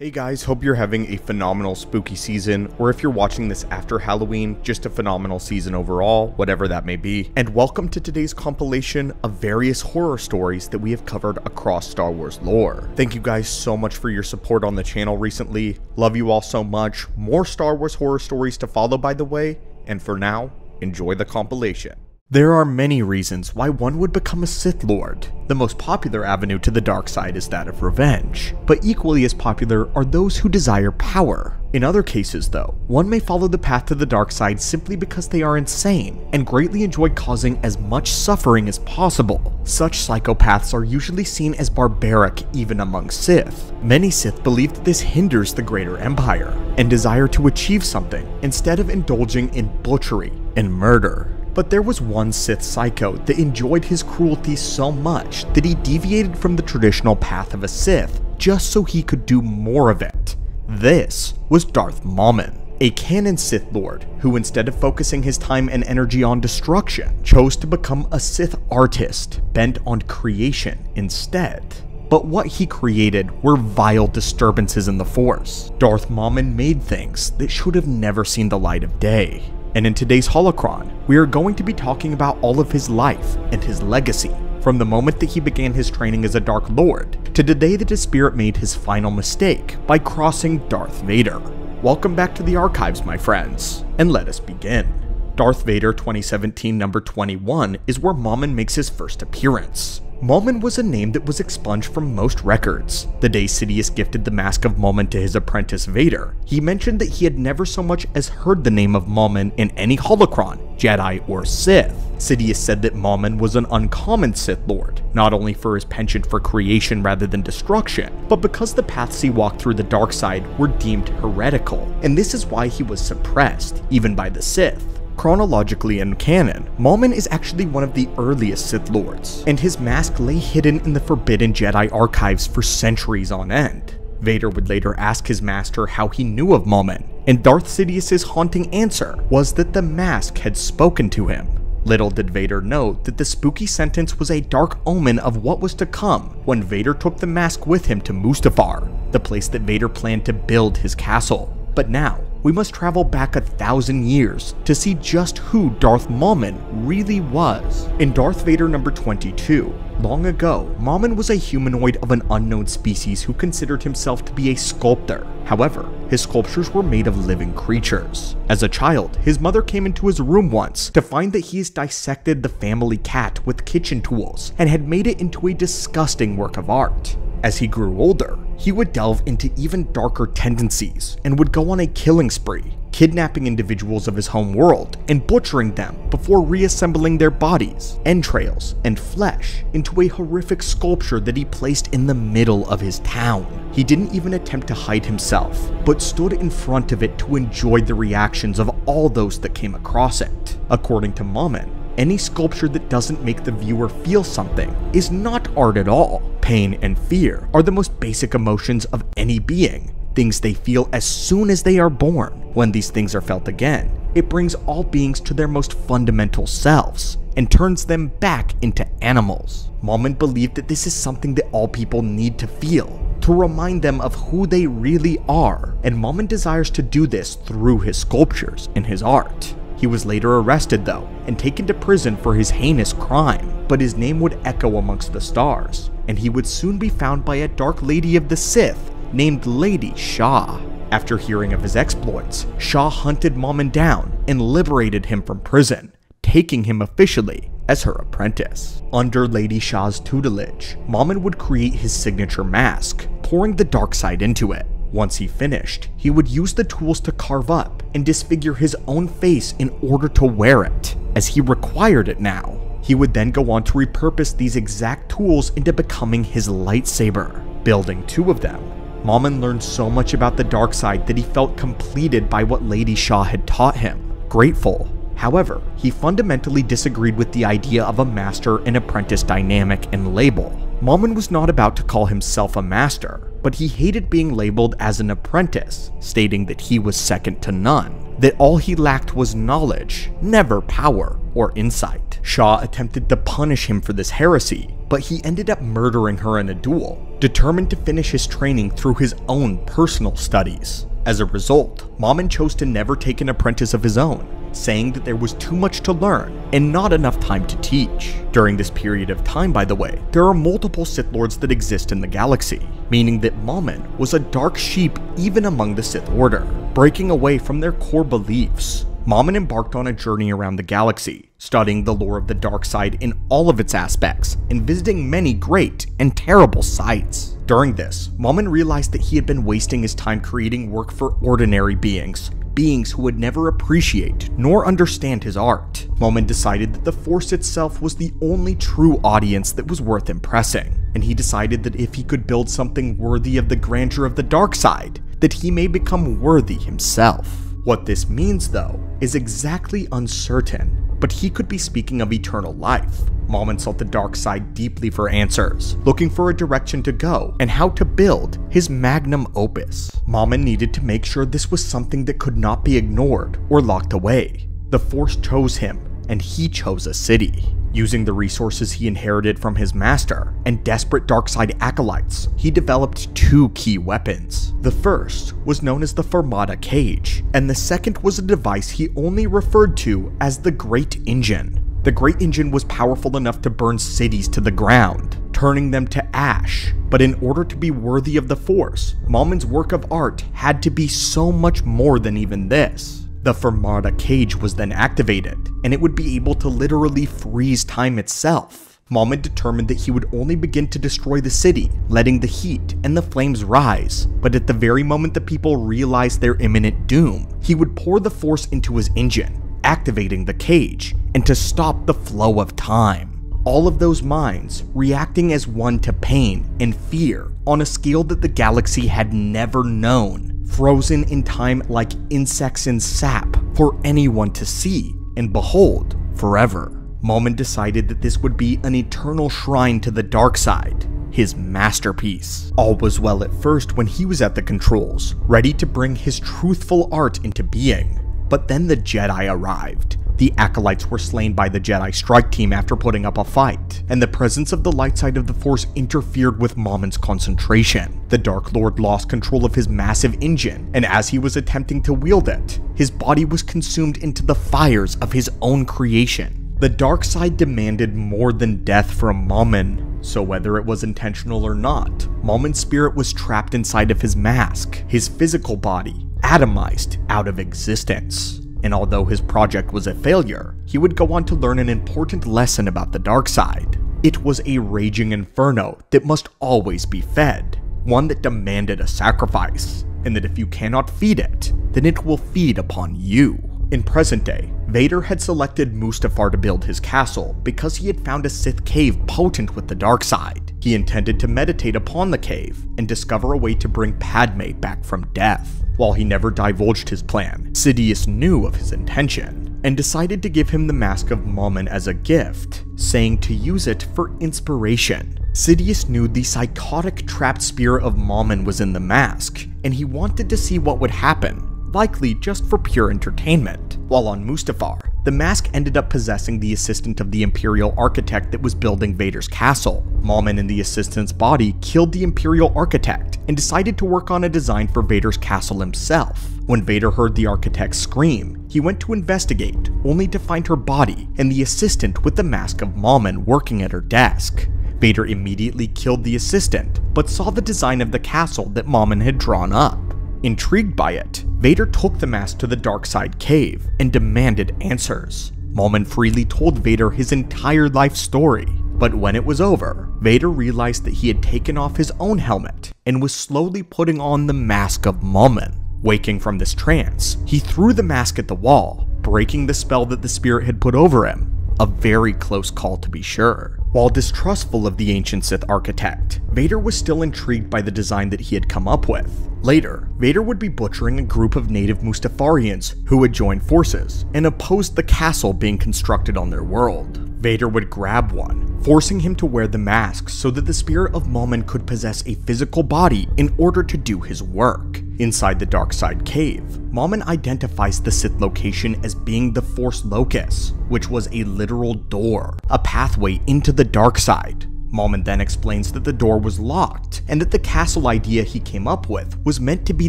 Hey guys, hope you're having a phenomenal spooky season, or if you're watching this after Halloween, just a phenomenal season overall, whatever that may be. And welcome to today's compilation of various horror stories that we have covered across Star Wars lore. Thank you guys so much for your support on the channel recently. Love you all so much. More Star Wars horror stories to follow, by the way. And for now, enjoy the compilation. There are many reasons why one would become a Sith Lord. The most popular avenue to the dark side is that of revenge, but equally as popular are those who desire power. In other cases, though, one may follow the path to the dark side simply because they are insane and greatly enjoy causing as much suffering as possible. Such psychopaths are usually seen as barbaric even among Sith. Many Sith believe that this hinders the greater empire and desire to achieve something instead of indulging in butchery and murder. But there was one Sith psycho that enjoyed his cruelty so much that he deviated from the traditional path of a Sith just so he could do more of it. This was Darth Mammon, a canon Sith Lord who instead of focusing his time and energy on destruction, chose to become a Sith artist bent on creation instead. But what he created were vile disturbances in the Force. Darth Mammon made things that should have never seen the light of day. And in today's Holocron, we are going to be talking about all of his life and his legacy, from the moment that he began his training as a Dark Lord, to the day that his spirit made his final mistake by crossing Darth Vader. Welcome back to the archives, my friends, and let us begin. Darth Vader 2017 number 21 is where Mammon makes his first appearance. Mammon was a name that was expunged from most records. The day Sidious gifted the Mask of Mammon to his apprentice Vader, he mentioned that he had never so much as heard the name of Mammon in any holocron, Jedi, or Sith. Sidious said that Mammon was an uncommon Sith Lord, not only for his penchant for creation rather than destruction, but because the paths he walked through the dark side were deemed heretical, and this is why he was suppressed, even by the Sith. Chronologically in canon, Mammon is actually one of the earliest Sith Lords, and his mask lay hidden in the Forbidden Jedi archives for centuries on end. Vader would later ask his master how he knew of Mammon, and Darth Sidious's haunting answer was that the mask had spoken to him. Little did Vader know that the spooky sentence was a dark omen of what was to come when Vader took the mask with him to Mustafar, the place that Vader planned to build his castle. But now, we must travel back a thousand years to see just who Darth Mammon really was. In Darth Vader number 22, long ago, Mammon was a humanoid of an unknown species who considered himself to be a sculptor. However, his sculptures were made of living creatures. As a child, his mother came into his room once to find that he has dissected the family cat with kitchen tools and had made it into a disgusting work of art. As he grew older, he would delve into even darker tendencies and would go on a killing spree, kidnapping individuals of his home world and butchering them before reassembling their bodies, entrails, and flesh into a horrific sculpture that he placed in the middle of his town. He didn't even attempt to hide himself, but stood in front of it to enjoy the reactions of all those that came across it. According to Mammon, any sculpture that doesn't make the viewer feel something is not art at all. Pain and fear are the most basic emotions of any being, things they feel as soon as they are born. When these things are felt again, it brings all beings to their most fundamental selves and turns them back into animals. Mammon believed that this is something that all people need to feel, to remind them of who they really are, and Mammon desires to do this through his sculptures and his art. He was later arrested though, and taken to prison for his heinous crime, but his name would echo amongst the stars, and he would soon be found by a dark lady of the Sith named Lady Shaw. After hearing of his exploits, Shaw hunted Mammon down and liberated him from prison, taking him officially as her apprentice. Under Lady Shaw's tutelage, Mammon would create his signature mask, pouring the dark side into it. Once he finished, he would use the tools to carve up and disfigure his own face in order to wear it, as he required it now. He would then go on to repurpose these exact tools into becoming his lightsaber, building two of them. Mammon learned so much about the dark side that he felt completed by what Lady Shaw had taught him, grateful. However, he fundamentally disagreed with the idea of a master and apprentice dynamic and label. Mammon was not about to call himself a master, but he hated being labeled as an apprentice, stating that he was second to none, that all he lacked was knowledge, never power or insight. Shaw attempted to punish him for this heresy, but he ended up murdering her in a duel, determined to finish his training through his own personal studies. As a result, Mammon chose to never take an apprentice of his own, saying that there was too much to learn and not enough time to teach. During this period of time, by the way, there are multiple Sith Lords that exist in the galaxy, meaning that Mammon was a dark sheep even among the Sith Order, breaking away from their core beliefs. Mammon embarked on a journey around the galaxy, studying the lore of the dark side in all of its aspects, and visiting many great and terrible sites. During this, Mammon realized that he had been wasting his time creating work for ordinary beings, beings who would never appreciate nor understand his art. Mammon decided that the Force itself was the only true audience that was worth impressing, and he decided that if he could build something worthy of the grandeur of the dark side, that he may become worthy himself. What this means, though, is exactly uncertain, but he could be speaking of eternal life. Mammon sought the dark side deeply for answers, looking for a direction to go and how to build his magnum opus. Mammon needed to make sure this was something that could not be ignored or locked away. The Force chose him, and he chose a city. Using the resources he inherited from his master and desperate darkside acolytes, he developed two key weapons. The first was known as the Fermata Cage, and the second was a device he only referred to as the Great Engine. The Great Engine was powerful enough to burn cities to the ground, turning them to ash. But in order to be worthy of the Force, Mammon's work of art had to be so much more than even this. The Fermata cage was then activated, and it would be able to literally freeze time itself. Mammon determined that he would only begin to destroy the city, letting the heat and the flames rise, but at the very moment the people realized their imminent doom, he would pour the force into his engine, activating the cage, and to stop the flow of time. All of those minds reacting as one to pain and fear on a scale that the galaxy had never known, frozen in time like insects in sap for anyone to see and behold forever. Mammon decided that this would be an eternal shrine to the dark side, his masterpiece. All was well at first when he was at the controls, ready to bring his truthful art into being. But then the Jedi arrived. The Acolytes were slain by the Jedi strike team after putting up a fight, and the presence of the light side of the Force interfered with Mammon's concentration. The Dark Lord lost control of his massive engine, and as he was attempting to wield it, his body was consumed into the fires of his own creation. The dark side demanded more than death from Mammon, so whether it was intentional or not, Mammon's spirit was trapped inside of his mask, his physical body, atomized out of existence. And although his project was a failure, he would go on to learn an important lesson about the dark side. It was a raging inferno that must always be fed, one that demanded a sacrifice, and that if you cannot feed it, then it will feed upon you. In present day, Vader had selected Mustafar to build his castle because he had found a Sith cave potent with the dark side. He intended to meditate upon the cave and discover a way to bring Padme back from death. While he never divulged his plan, Sidious knew of his intention and decided to give him the Mask of Mammon as a gift, saying to use it for inspiration. Sidious knew the psychotic trapped spirit of Mammon was in the mask, and he wanted to see what would happen likely just for pure entertainment. While on Mustafar, the mask ended up possessing the assistant of the Imperial architect that was building Vader's castle. Mammon and the assistant's body killed the Imperial architect and decided to work on a design for Vader's castle himself. When Vader heard the architect scream, he went to investigate, only to find her body and the assistant with the mask of Mammon working at her desk. Vader immediately killed the assistant, but saw the design of the castle that Mammon had drawn up. Intrigued by it, Vader took the mask to the dark side cave and demanded answers. Mammon freely told Vader his entire life story, but when it was over, Vader realized that he had taken off his own helmet and was slowly putting on the mask of Mammon. Waking from this trance, he threw the mask at the wall, breaking the spell that the spirit had put over him. A very close call to be sure. While distrustful of the ancient Sith architect, Vader was still intrigued by the design that he had come up with. Later, Vader would be butchering a group of native Mustafarians who would join forces and opposed the castle being constructed on their world. Vader would grab one, forcing him to wear the mask so that the spirit of Mammon could possess a physical body in order to do his work. Inside the Dark Side Cave, Mammon identifies the Sith location as being the Force Locus, which was a literal door, a pathway into the dark side. Mammon then explains that the door was locked, and that the castle idea he came up with was meant to be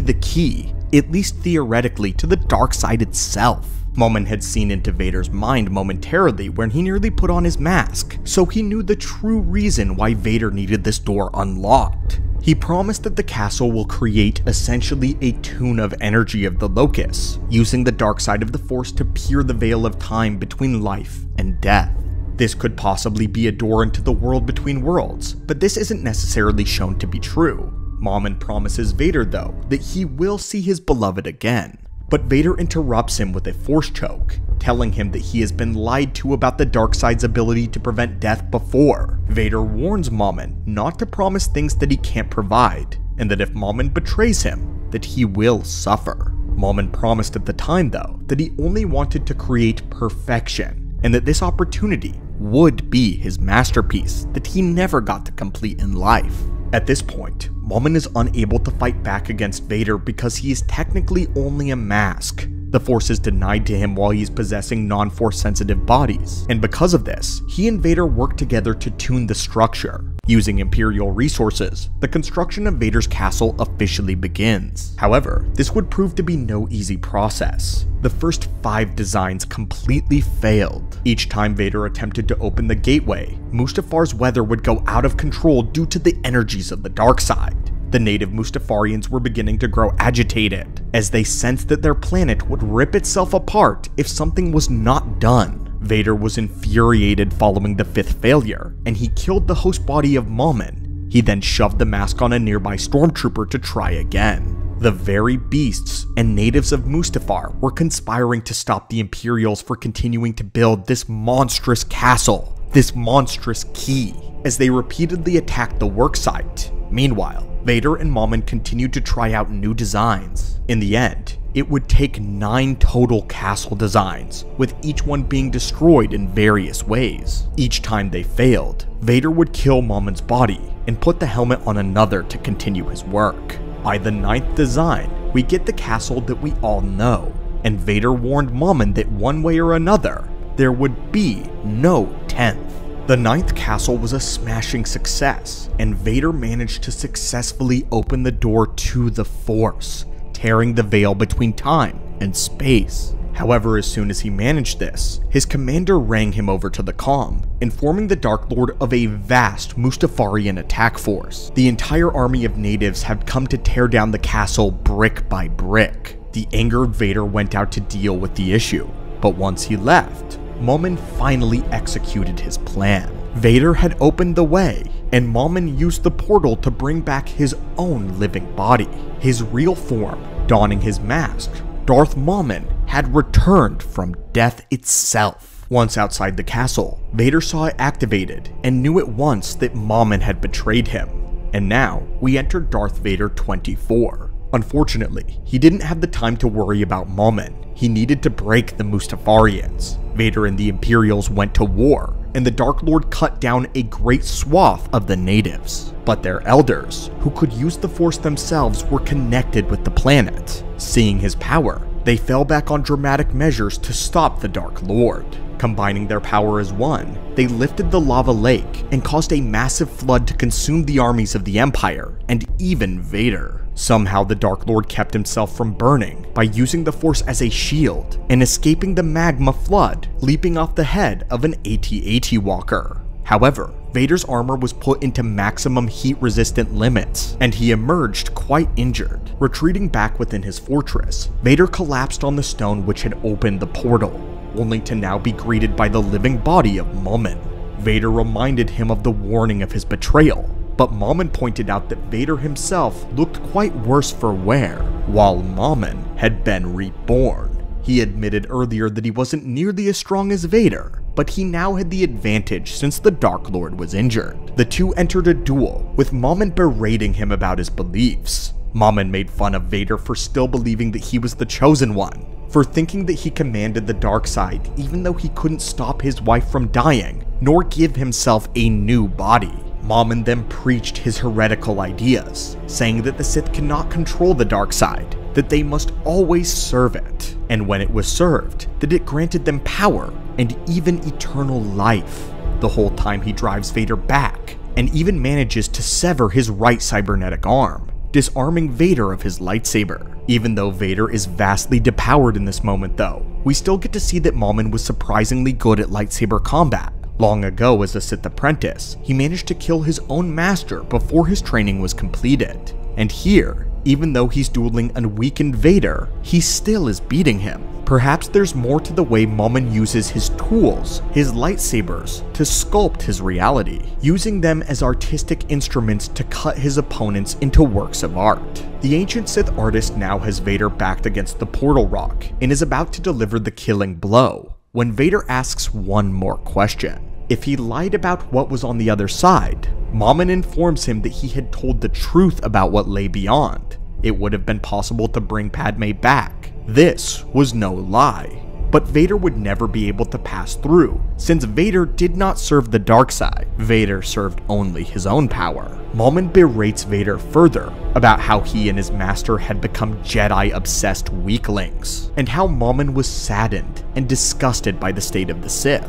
the key, at least theoretically, to the dark side itself. Mammon had seen into Vader's mind momentarily when he nearly put on his mask, so he knew the true reason why Vader needed this door unlocked. He promised that the castle will create essentially a tune of energy of the Locus, using the dark side of the Force to peer the veil of time between life and death. This could possibly be a door into the world between worlds, but this isn't necessarily shown to be true. Mammon promises Vader, though, that he will see his beloved again. But Vader interrupts him with a force choke, telling him that he has been lied to about the dark side's ability to prevent death before. Vader warns Mammon not to promise things that he can't provide, and that if Mammon betrays him, that he will suffer. Mammon promised at the time, though, that he only wanted to create perfection, and that this opportunity would be his masterpiece that he never got to complete in life. At this point, Mammon is unable to fight back against Vader because he is technically only a mask. The Force is denied to him while he's possessing non-Force sensitive bodies, and because of this, he and Vader work together to tune the structure. Using Imperial resources, the construction of Vader's castle officially begins. However, this would prove to be no easy process. The first five designs completely failed. Each time Vader attempted to open the gateway, Mustafar's weather would go out of control due to the energies of the dark side. The native Mustafarians were beginning to grow agitated, as they sensed that their planet would rip itself apart if something was not done. Vader was infuriated following the fifth failure, and he killed the host body of Mammon. He then shoved the mask on a nearby stormtrooper to try again. The very beasts and natives of Mustafar were conspiring to stop the Imperials for continuing to build this monstrous castle, this monstrous key, as they repeatedly attacked the worksite. Meanwhile, Vader and Mammon continued to try out new designs. In the end, it would take 9 total castle designs, with each one being destroyed in various ways. Each time they failed, Vader would kill Mammon's body and put the helmet on another to continue his work. By the ninth design, we get the castle that we all know, and Vader warned Mammon that one way or another, there would be no 10th. The ninth castle was a smashing success, and Vader managed to successfully open the door to the Force, tearing the veil between time and space. However, as soon as he managed this, his commander rang him over to the comm, informing the Dark Lord of a vast Mustafarian attack force. The entire army of natives had come to tear down the castle brick by brick. The angered Vader went out to deal with the issue, but once he left, Mammon finally executed his plan. Vader had opened the way, and Mammon used the portal to bring back his own living body. His real form, donning his mask, Darth Mammon had returned from death itself. Once outside the castle, Vader saw it activated and knew at once that Mammon had betrayed him. And now, we enter Darth Vader 24. Unfortunately, he didn't have the time to worry about Mammon. He needed to break the Mustafarians. Vader and the Imperials went to war, and the Dark Lord cut down a great swath of the natives. But their elders, who could use the Force themselves, were connected with the planet. Seeing his power, they fell back on dramatic measures to stop the Dark Lord. Combining their power as one, they lifted the lava lake and caused a massive flood to consume the armies of the Empire, and even Vader. Somehow the Dark Lord kept himself from burning by using the Force as a shield and escaping the magma flood, leaping off the head of an AT-AT walker. However, Vader's armor was put into maximum heat resistant limits, and he emerged quite injured. Retreating back within his fortress, Vader collapsed on the stone which had opened the portal, only to now be greeted by the living body of Mammon. Vader reminded him of the warning of his betrayal, but Mammon pointed out that Vader himself looked quite worse for wear, while Mammon had been reborn. He admitted earlier that he wasn't nearly as strong as Vader, but he now had the advantage since the Dark Lord was injured. The two entered a duel, with Mammon berating him about his beliefs. Mammon made fun of Vader for still believing that he was the chosen one, for thinking that he commanded the dark side even though he couldn't stop his wife from dying, nor give himself a new body. Mammon then preached his heretical ideas, saying that the Sith cannot control the dark side, that they must always serve it, and when it was served, that it granted them power and even eternal life. The whole time he drives Vader back and even manages to sever his right cybernetic arm, disarming Vader of his lightsaber. Even though Vader is vastly depowered in this moment though, we still get to see that Mammon was surprisingly good at lightsaber combat. Long ago as a Sith apprentice, he managed to kill his own master before his training was completed. And here, even though he's dueling a weakened Vader, he still is beating him. Perhaps there's more to the way Mammon uses his tools, his lightsabers, to sculpt his reality, using them as artistic instruments to cut his opponents into works of art. The ancient Sith artist now has Vader backed against the portal rock and is about to deliver the killing blow, when Vader asks one more question. If he lied about what was on the other side, Mammon informs him that he had told the truth about what lay beyond. It would have been possible to bring Padme back. This was no lie. But Vader would never be able to pass through, since Vader did not serve the dark side. Vader served only his own power. Mammon berates Vader further about how he and his master had become Jedi-obsessed weaklings, and how Mammon was saddened and disgusted by the state of the Sith.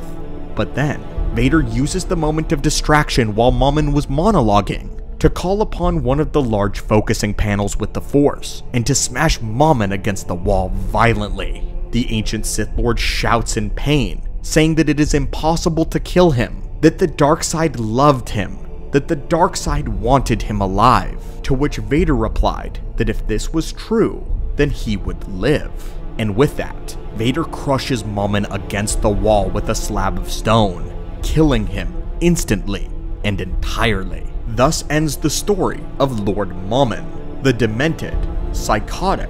But then, Vader uses the moment of distraction while Mammon was monologuing to call upon one of the large focusing panels with the Force and to smash Mammon against the wall violently. The ancient Sith Lord shouts in pain, saying that it is impossible to kill him, that the dark side loved him, that the dark side wanted him alive, to which Vader replied that if this was true, then he would live. And with that, Vader crushes Mammon against the wall with a slab of stone, killing him instantly and entirely. Thus ends the story of Lord Mammon, the demented, psychotic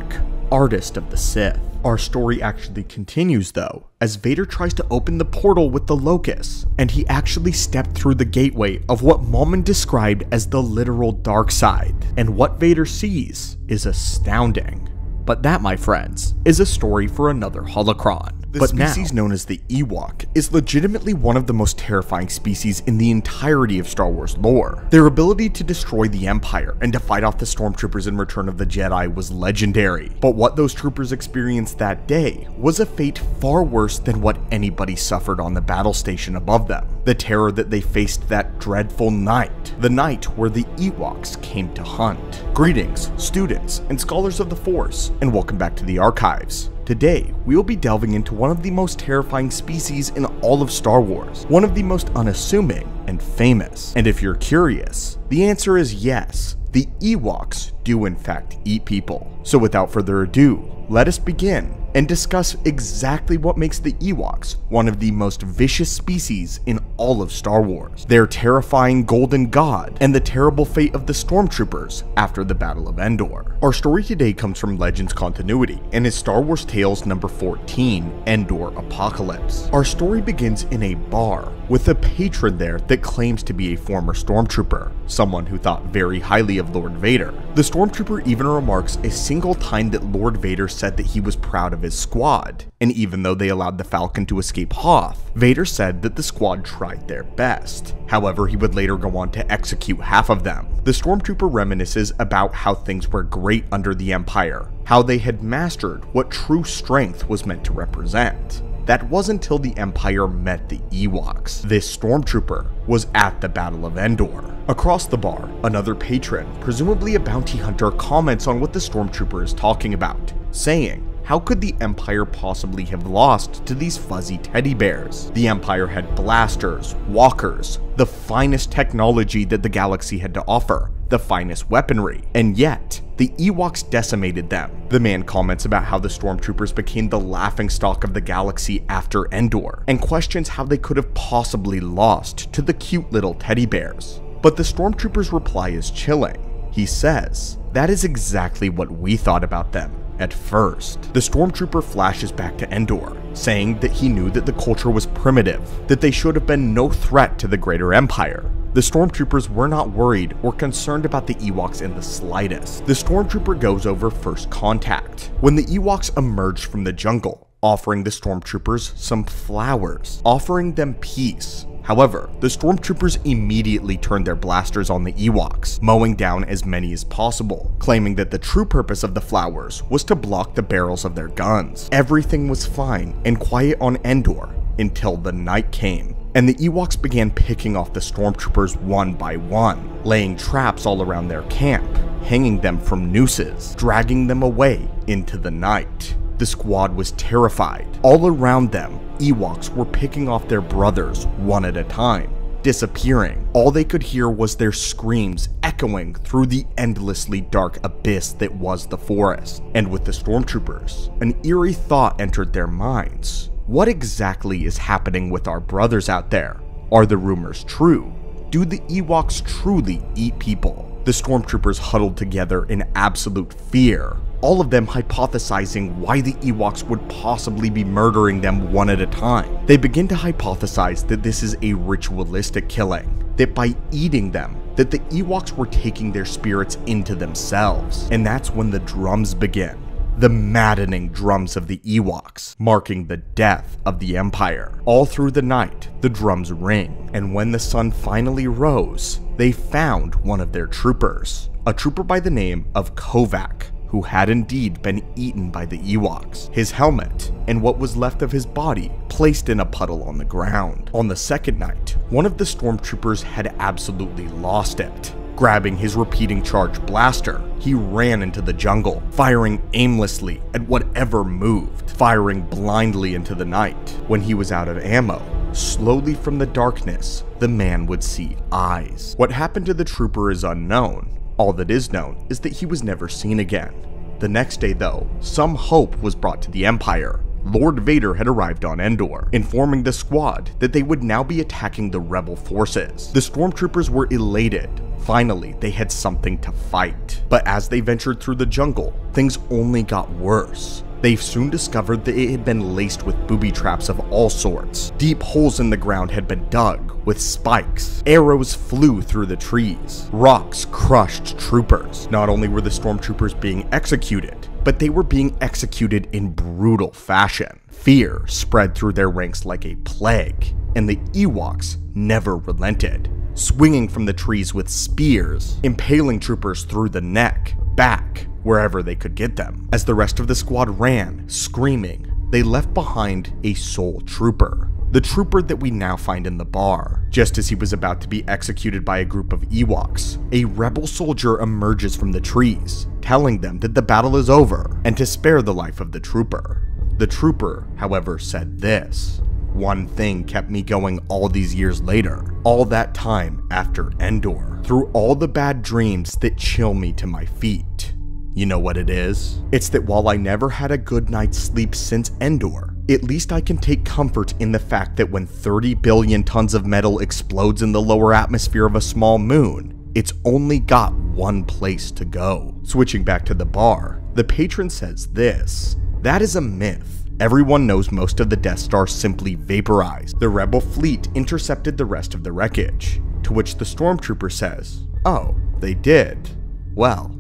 artist of the Sith. Our story actually continues though, as Vader tries to open the portal with the Locus, and he actually stepped through the gateway of what Mammon described as the literal dark side, and what Vader sees is astounding. But that, my friends, is a story for another holocron. The but species now, known as the Ewok is legitimately one of the most terrifying species in the entirety of Star Wars lore. Their ability to destroy the Empire and to fight off the stormtroopers in Return of the Jedi was legendary, but what those troopers experienced that day was a fate far worse than what anybody suffered on the battle station above them. The terror that they faced that dreadful night, the night where the Ewoks came to hunt. Greetings, students and scholars of the Force, and welcome back to the Archives. Today, we will be delving into one of the most terrifying species in all of Star Wars, one of the most unassuming and famous. And if you're curious, the answer is yes, the Ewoks do in fact eat people. So without further ado, let us begin and discuss exactly what makes the Ewoks one of the most vicious species in all of Star Wars, their terrifying golden god, and the terrible fate of the stormtroopers after the Battle of Endor. Our story today comes from Legends Continuity and is Star Wars Tales number 14, Endor Apocalypse. Our story begins in a bar with a patron there that claims to be a former stormtrooper, someone who thought very highly of Lord Vader. The stormtrooper even remarks a single time that Lord Vader said that he was proud of of his squad, and even though they allowed the Falcon to escape Hoth, Vader said that the squad tried their best. However, he would later go on to execute half of them. The Stormtrooper reminisces about how things were great under the Empire, how they had mastered what true strength was meant to represent. That was until the Empire met the Ewoks. This stormtrooper was at the Battle of Endor. Across the bar, another patron, presumably a bounty hunter, comments on what the stormtrooper is talking about, saying, how could the Empire possibly have lost to these fuzzy teddy bears? The Empire had blasters, walkers, the finest technology that the galaxy had to offer, the finest weaponry, and yet, the Ewoks decimated them. The man comments about how the stormtroopers became the laughingstock of the galaxy after Endor, and questions how they could have possibly lost to the cute little teddy bears. But the stormtrooper's reply is chilling. He says, that is exactly what we thought about them at first. The stormtrooper flashes back to Endor, saying that he knew that the culture was primitive, that they should have been no threat to the greater empire. The stormtroopers were not worried or concerned about the Ewoks in the slightest. The stormtrooper goes over first contact, when the Ewoks emerge from the jungle, offering the stormtroopers some flowers, offering them peace, However, the stormtroopers immediately turned their blasters on the Ewoks, mowing down as many as possible, claiming that the true purpose of the flowers was to block the barrels of their guns. Everything was fine and quiet on Endor until the night came and the Ewoks began picking off the stormtroopers one by one, laying traps all around their camp, hanging them from nooses, dragging them away into the night. The squad was terrified. All around them, Ewoks were picking off their brothers one at a time, disappearing. All they could hear was their screams echoing through the endlessly dark abyss that was the forest. And with the stormtroopers, an eerie thought entered their minds. What exactly is happening with our brothers out there? Are the rumors true? Do the Ewoks truly eat people? The stormtroopers huddled together in absolute fear, all of them hypothesizing why the Ewoks would possibly be murdering them one at a time. They begin to hypothesize that this is a ritualistic killing, that by eating them, that the Ewoks were taking their spirits into themselves. And that's when the drums begin. The maddening drums of the Ewoks, marking the death of the Empire. All through the night, the drums ring, and when the sun finally rose, they found one of their troopers, a trooper by the name of Kovac, who had indeed been eaten by the Ewoks, his helmet, and what was left of his body placed in a puddle on the ground. On the second night, one of the stormtroopers had absolutely lost it. Grabbing his repeating charge blaster, he ran into the jungle, firing aimlessly at whatever moved, firing blindly into the night. When he was out of ammo, slowly from the darkness, the man would see eyes. What happened to the trooper is unknown, all that is known is that he was never seen again. The next day, though, some hope was brought to the Empire. Lord Vader had arrived on Endor, informing the squad that they would now be attacking the rebel forces. The stormtroopers were elated. Finally, they had something to fight. But as they ventured through the jungle, things only got worse. They soon discovered that it had been laced with booby traps of all sorts. Deep holes in the ground had been dug, with spikes. Arrows flew through the trees. Rocks crushed troopers. Not only were the stormtroopers being executed, but they were being executed in brutal fashion. Fear spread through their ranks like a plague, and the Ewoks never relented, swinging from the trees with spears, impaling troopers through the neck, back, wherever they could get them. As the rest of the squad ran, screaming, they left behind a sole trooper. The trooper that we now find in the bar. Just as he was about to be executed by a group of Ewoks, a rebel soldier emerges from the trees, telling them that the battle is over and to spare the life of the trooper. The trooper, however, said this one thing kept me going all these years later, all that time after Endor, through all the bad dreams that chill me to my feet. You know what it is? It's that while I never had a good night's sleep since Endor, at least I can take comfort in the fact that when 30 billion tons of metal explodes in the lower atmosphere of a small moon, it's only got one place to go. Switching back to the bar, the patron says this That is a myth. Everyone knows most of the Death Star simply vaporized. The Rebel fleet intercepted the rest of the wreckage. To which the Stormtrooper says, Oh, they did. Well,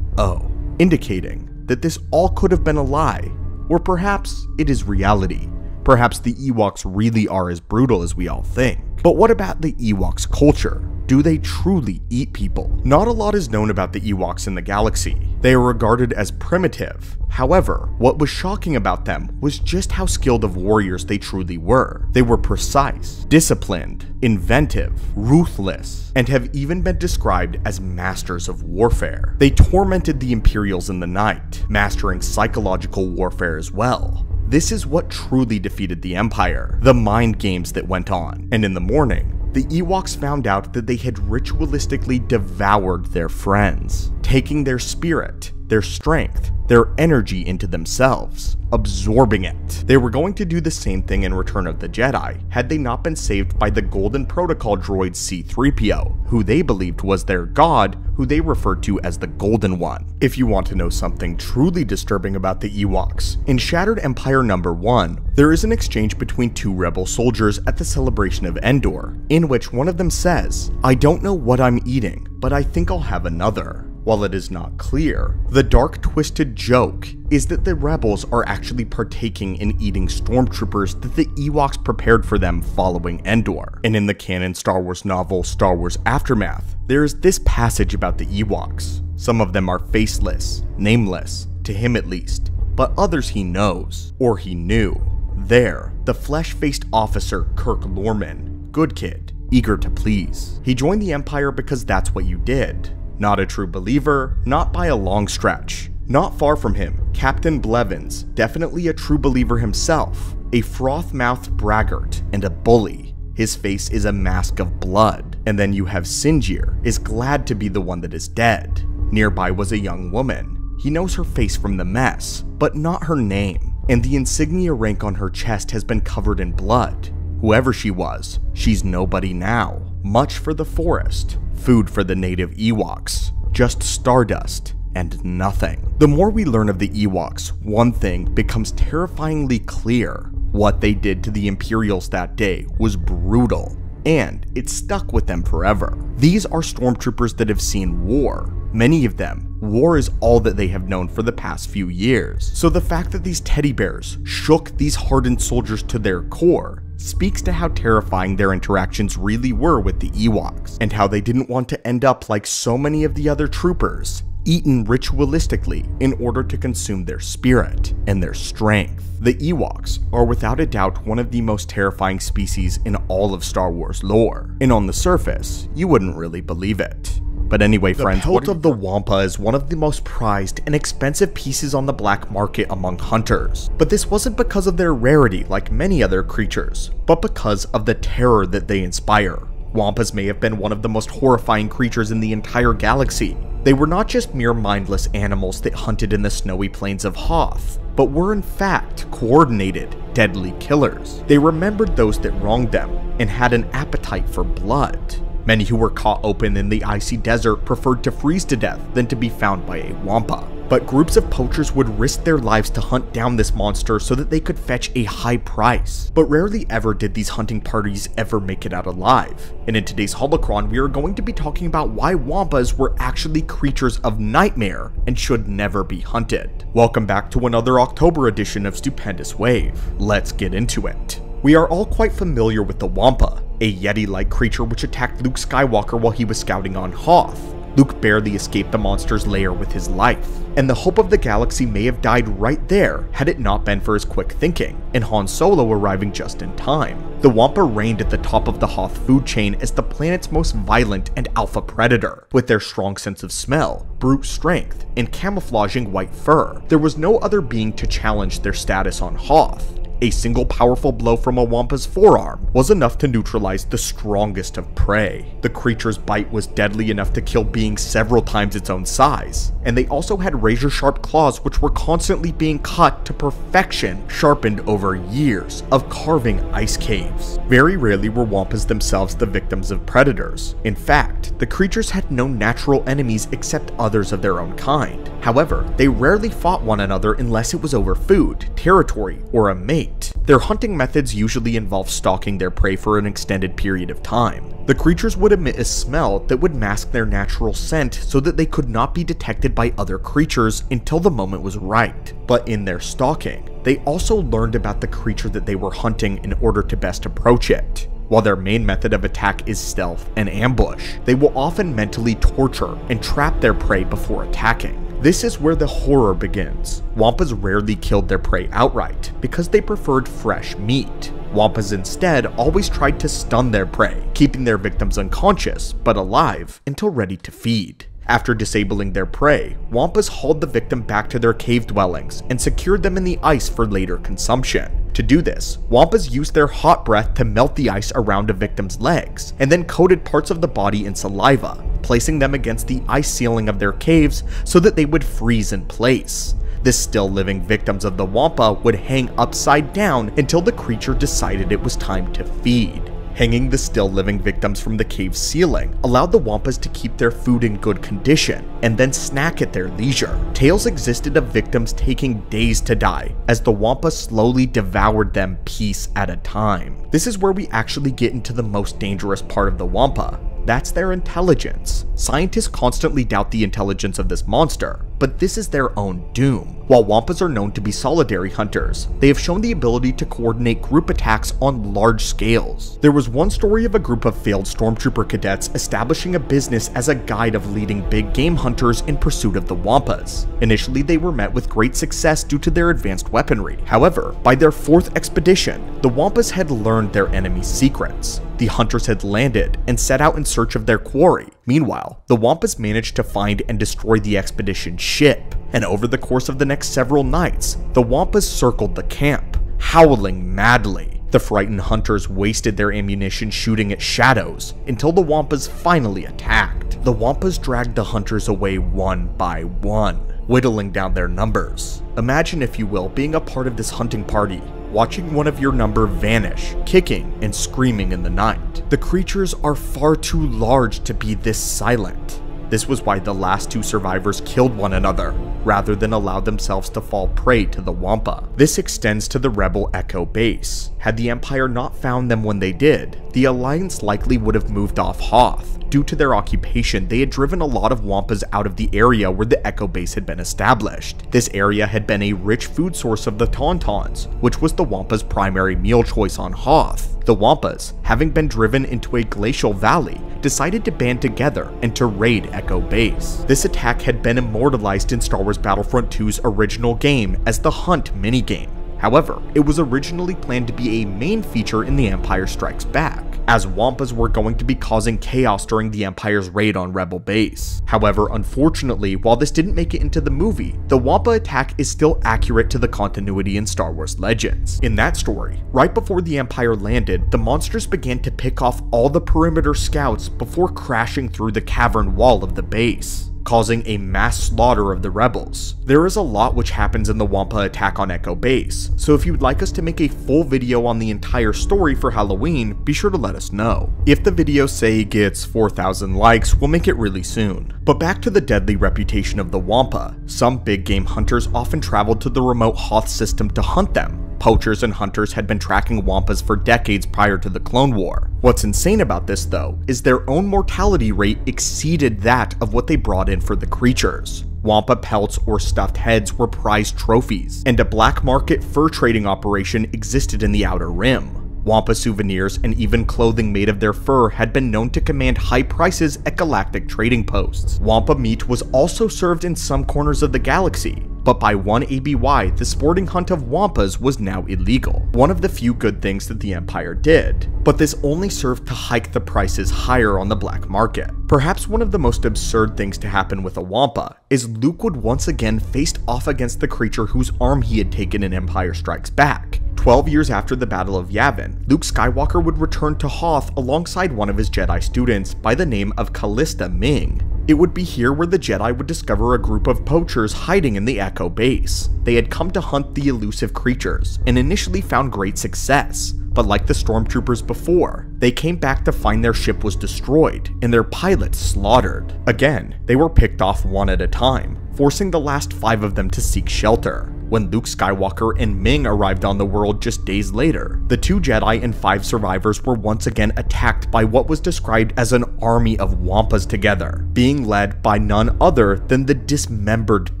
oh indicating that this all could have been a lie, or perhaps it is reality. Perhaps the Ewoks really are as brutal as we all think. But what about the Ewoks' culture? Do they truly eat people? Not a lot is known about the Ewoks in the galaxy. They are regarded as primitive. However, what was shocking about them was just how skilled of warriors they truly were. They were precise, disciplined, inventive, ruthless, and have even been described as masters of warfare. They tormented the Imperials in the night, mastering psychological warfare as well. This is what truly defeated the Empire, the mind games that went on. And in the morning, the Ewoks found out that they had ritualistically devoured their friends, taking their spirit, their strength, their energy into themselves, absorbing it. They were going to do the same thing in Return of the Jedi, had they not been saved by the Golden Protocol droid C-3PO, who they believed was their god, who they referred to as the Golden One. If you want to know something truly disturbing about the Ewoks, in Shattered Empire number 1, there is an exchange between two rebel soldiers at the celebration of Endor, in which one of them says, I don't know what I'm eating, but I think I'll have another. While it is not clear, the dark twisted joke is that the rebels are actually partaking in eating stormtroopers that the Ewoks prepared for them following Endor. And in the canon Star Wars novel Star Wars Aftermath, there is this passage about the Ewoks. Some of them are faceless, nameless, to him at least, but others he knows, or he knew. There, the flesh faced officer Kirk Lorman good kid, eager to please. He joined the Empire because that's what you did. Not a true believer, not by a long stretch. Not far from him, Captain Blevins, definitely a true believer himself, a froth-mouthed braggart and a bully. His face is a mask of blood. And then you have Sinjir, is glad to be the one that is dead. Nearby was a young woman. He knows her face from the mess, but not her name. And the insignia rank on her chest has been covered in blood. Whoever she was, she's nobody now. Much for the forest, food for the native Ewoks, just stardust and nothing. The more we learn of the Ewoks, one thing becomes terrifyingly clear. What they did to the Imperials that day was brutal, and it stuck with them forever. These are stormtroopers that have seen war. Many of them, war is all that they have known for the past few years. So the fact that these teddy bears shook these hardened soldiers to their core speaks to how terrifying their interactions really were with the Ewoks, and how they didn't want to end up like so many of the other troopers, eaten ritualistically in order to consume their spirit and their strength. The Ewoks are without a doubt one of the most terrifying species in all of Star Wars lore, and on the surface, you wouldn't really believe it. But anyway, the friends, the pelt of the Wampa is one of the most prized and expensive pieces on the black market among hunters. But this wasn't because of their rarity like many other creatures, but because of the terror that they inspire. Wampas may have been one of the most horrifying creatures in the entire galaxy, they were not just mere mindless animals that hunted in the snowy plains of Hoth, but were in fact coordinated, deadly killers. They remembered those that wronged them and had an appetite for blood. Many who were caught open in the icy desert preferred to freeze to death than to be found by a Wampa but groups of poachers would risk their lives to hunt down this monster so that they could fetch a high price. But rarely ever did these hunting parties ever make it out alive. And in today's Holocron, we are going to be talking about why Wampas were actually creatures of nightmare and should never be hunted. Welcome back to another October edition of Stupendous Wave. Let's get into it. We are all quite familiar with the Wampa, a Yeti-like creature which attacked Luke Skywalker while he was scouting on Hoth. Luke barely escaped the monster's lair with his life, and the hope of the galaxy may have died right there had it not been for his quick thinking, and Han Solo arriving just in time. The Wampa reigned at the top of the Hoth food chain as the planet's most violent and alpha predator. With their strong sense of smell, brute strength, and camouflaging white fur, there was no other being to challenge their status on Hoth. A single powerful blow from a Wampa's forearm was enough to neutralize the strongest of prey. The creature's bite was deadly enough to kill beings several times its own size, and they also had razor-sharp claws which were constantly being cut to perfection, sharpened over years of carving ice caves. Very rarely were Wampas themselves the victims of predators. In fact, the creatures had no natural enemies except others of their own kind. However, they rarely fought one another unless it was over food, territory, or a mate. Their hunting methods usually involve stalking their prey for an extended period of time. The creatures would emit a smell that would mask their natural scent so that they could not be detected by other creatures until the moment was right. But in their stalking, they also learned about the creature that they were hunting in order to best approach it. While their main method of attack is stealth and ambush, they will often mentally torture and trap their prey before attacking. This is where the horror begins. Wampas rarely killed their prey outright, because they preferred fresh meat. Wampas instead always tried to stun their prey, keeping their victims unconscious, but alive, until ready to feed. After disabling their prey, Wampas hauled the victim back to their cave dwellings and secured them in the ice for later consumption. To do this, Wampas used their hot breath to melt the ice around a victim's legs, and then coated parts of the body in saliva, placing them against the ice ceiling of their caves so that they would freeze in place. The still living victims of the Wampa would hang upside down until the creature decided it was time to feed. Hanging the still living victims from the cave's ceiling allowed the Wampas to keep their food in good condition and then snack at their leisure. Tales existed of victims taking days to die as the Wampa slowly devoured them piece at a time. This is where we actually get into the most dangerous part of the Wampa, that's their intelligence. Scientists constantly doubt the intelligence of this monster, but this is their own doom. While Wampas are known to be solitary hunters, they have shown the ability to coordinate group attacks on large scales. There was one story of a group of failed stormtrooper cadets establishing a business as a guide of leading big game hunters in pursuit of the Wampas. Initially, they were met with great success due to their advanced weaponry. However, by their fourth expedition, the Wampas had learned their enemy's secrets. the hunters had landed and set out in search of their quarry. Meanwhile, the Wampas managed to find and destroy the expedition ship, and over the course of the next several nights, the Wampas circled the camp, howling madly. The frightened hunters wasted their ammunition shooting at shadows until the Wampas finally attacked. The Wampas dragged the hunters away one by one, whittling down their numbers. Imagine, if you will, being a part of this hunting party, watching one of your number vanish, kicking and screaming in the night. The creatures are far too large to be this silent. This was why the last two survivors killed one another, rather than allow themselves to fall prey to the Wampa. This extends to the rebel Echo base. Had the Empire not found them when they did, the Alliance likely would have moved off Hoth. Due to their occupation, they had driven a lot of Wampas out of the area where the Echo base had been established. This area had been a rich food source of the Tauntauns, which was the Wampas' primary meal choice on Hoth. The Wampas, having been driven into a glacial valley, decided to band together and to raid Echo Base. This attack had been immortalized in Star Wars Battlefront 2's original game as the Hunt minigame. However, it was originally planned to be a main feature in The Empire Strikes Back, as Wampas were going to be causing chaos during the Empire's raid on Rebel Base. However, unfortunately, while this didn't make it into the movie, the Wampa attack is still accurate to the continuity in Star Wars Legends. In that story, right before the Empire landed, the monsters began to pick off all the perimeter scouts before crashing through the cavern wall of the base causing a mass slaughter of the rebels. There is a lot which happens in the Wampa attack on Echo Base, so if you would like us to make a full video on the entire story for Halloween, be sure to let us know. If the video say gets 4,000 likes, we'll make it really soon. But back to the deadly reputation of the Wampa, some big game hunters often traveled to the remote Hoth system to hunt them, Poachers and hunters had been tracking Wampas for decades prior to the Clone War. What's insane about this though, is their own mortality rate exceeded that of what they brought in for the creatures. Wampa pelts or stuffed heads were prized trophies, and a black market fur trading operation existed in the Outer Rim. Wampa souvenirs and even clothing made of their fur had been known to command high prices at galactic trading posts. Wampa meat was also served in some corners of the galaxy, but by 1 ABY, the sporting hunt of wampas was now illegal. One of the few good things that the Empire did, but this only served to hike the prices higher on the black market. Perhaps one of the most absurd things to happen with a wampa is Luke would once again faced off against the creature whose arm he had taken in Empire Strikes Back. 12 years after the Battle of Yavin, Luke Skywalker would return to Hoth alongside one of his Jedi students by the name of Callista Ming. It would be here where the Jedi would discover a group of poachers hiding in the Echo base. They had come to hunt the elusive creatures, and initially found great success, but like the stormtroopers before, they came back to find their ship was destroyed and their pilots slaughtered. Again, they were picked off one at a time, forcing the last five of them to seek shelter. When Luke Skywalker and Ming arrived on the world just days later, the two Jedi and five survivors were once again attacked by what was described as an army of Wampas together, being led by none other than the dismembered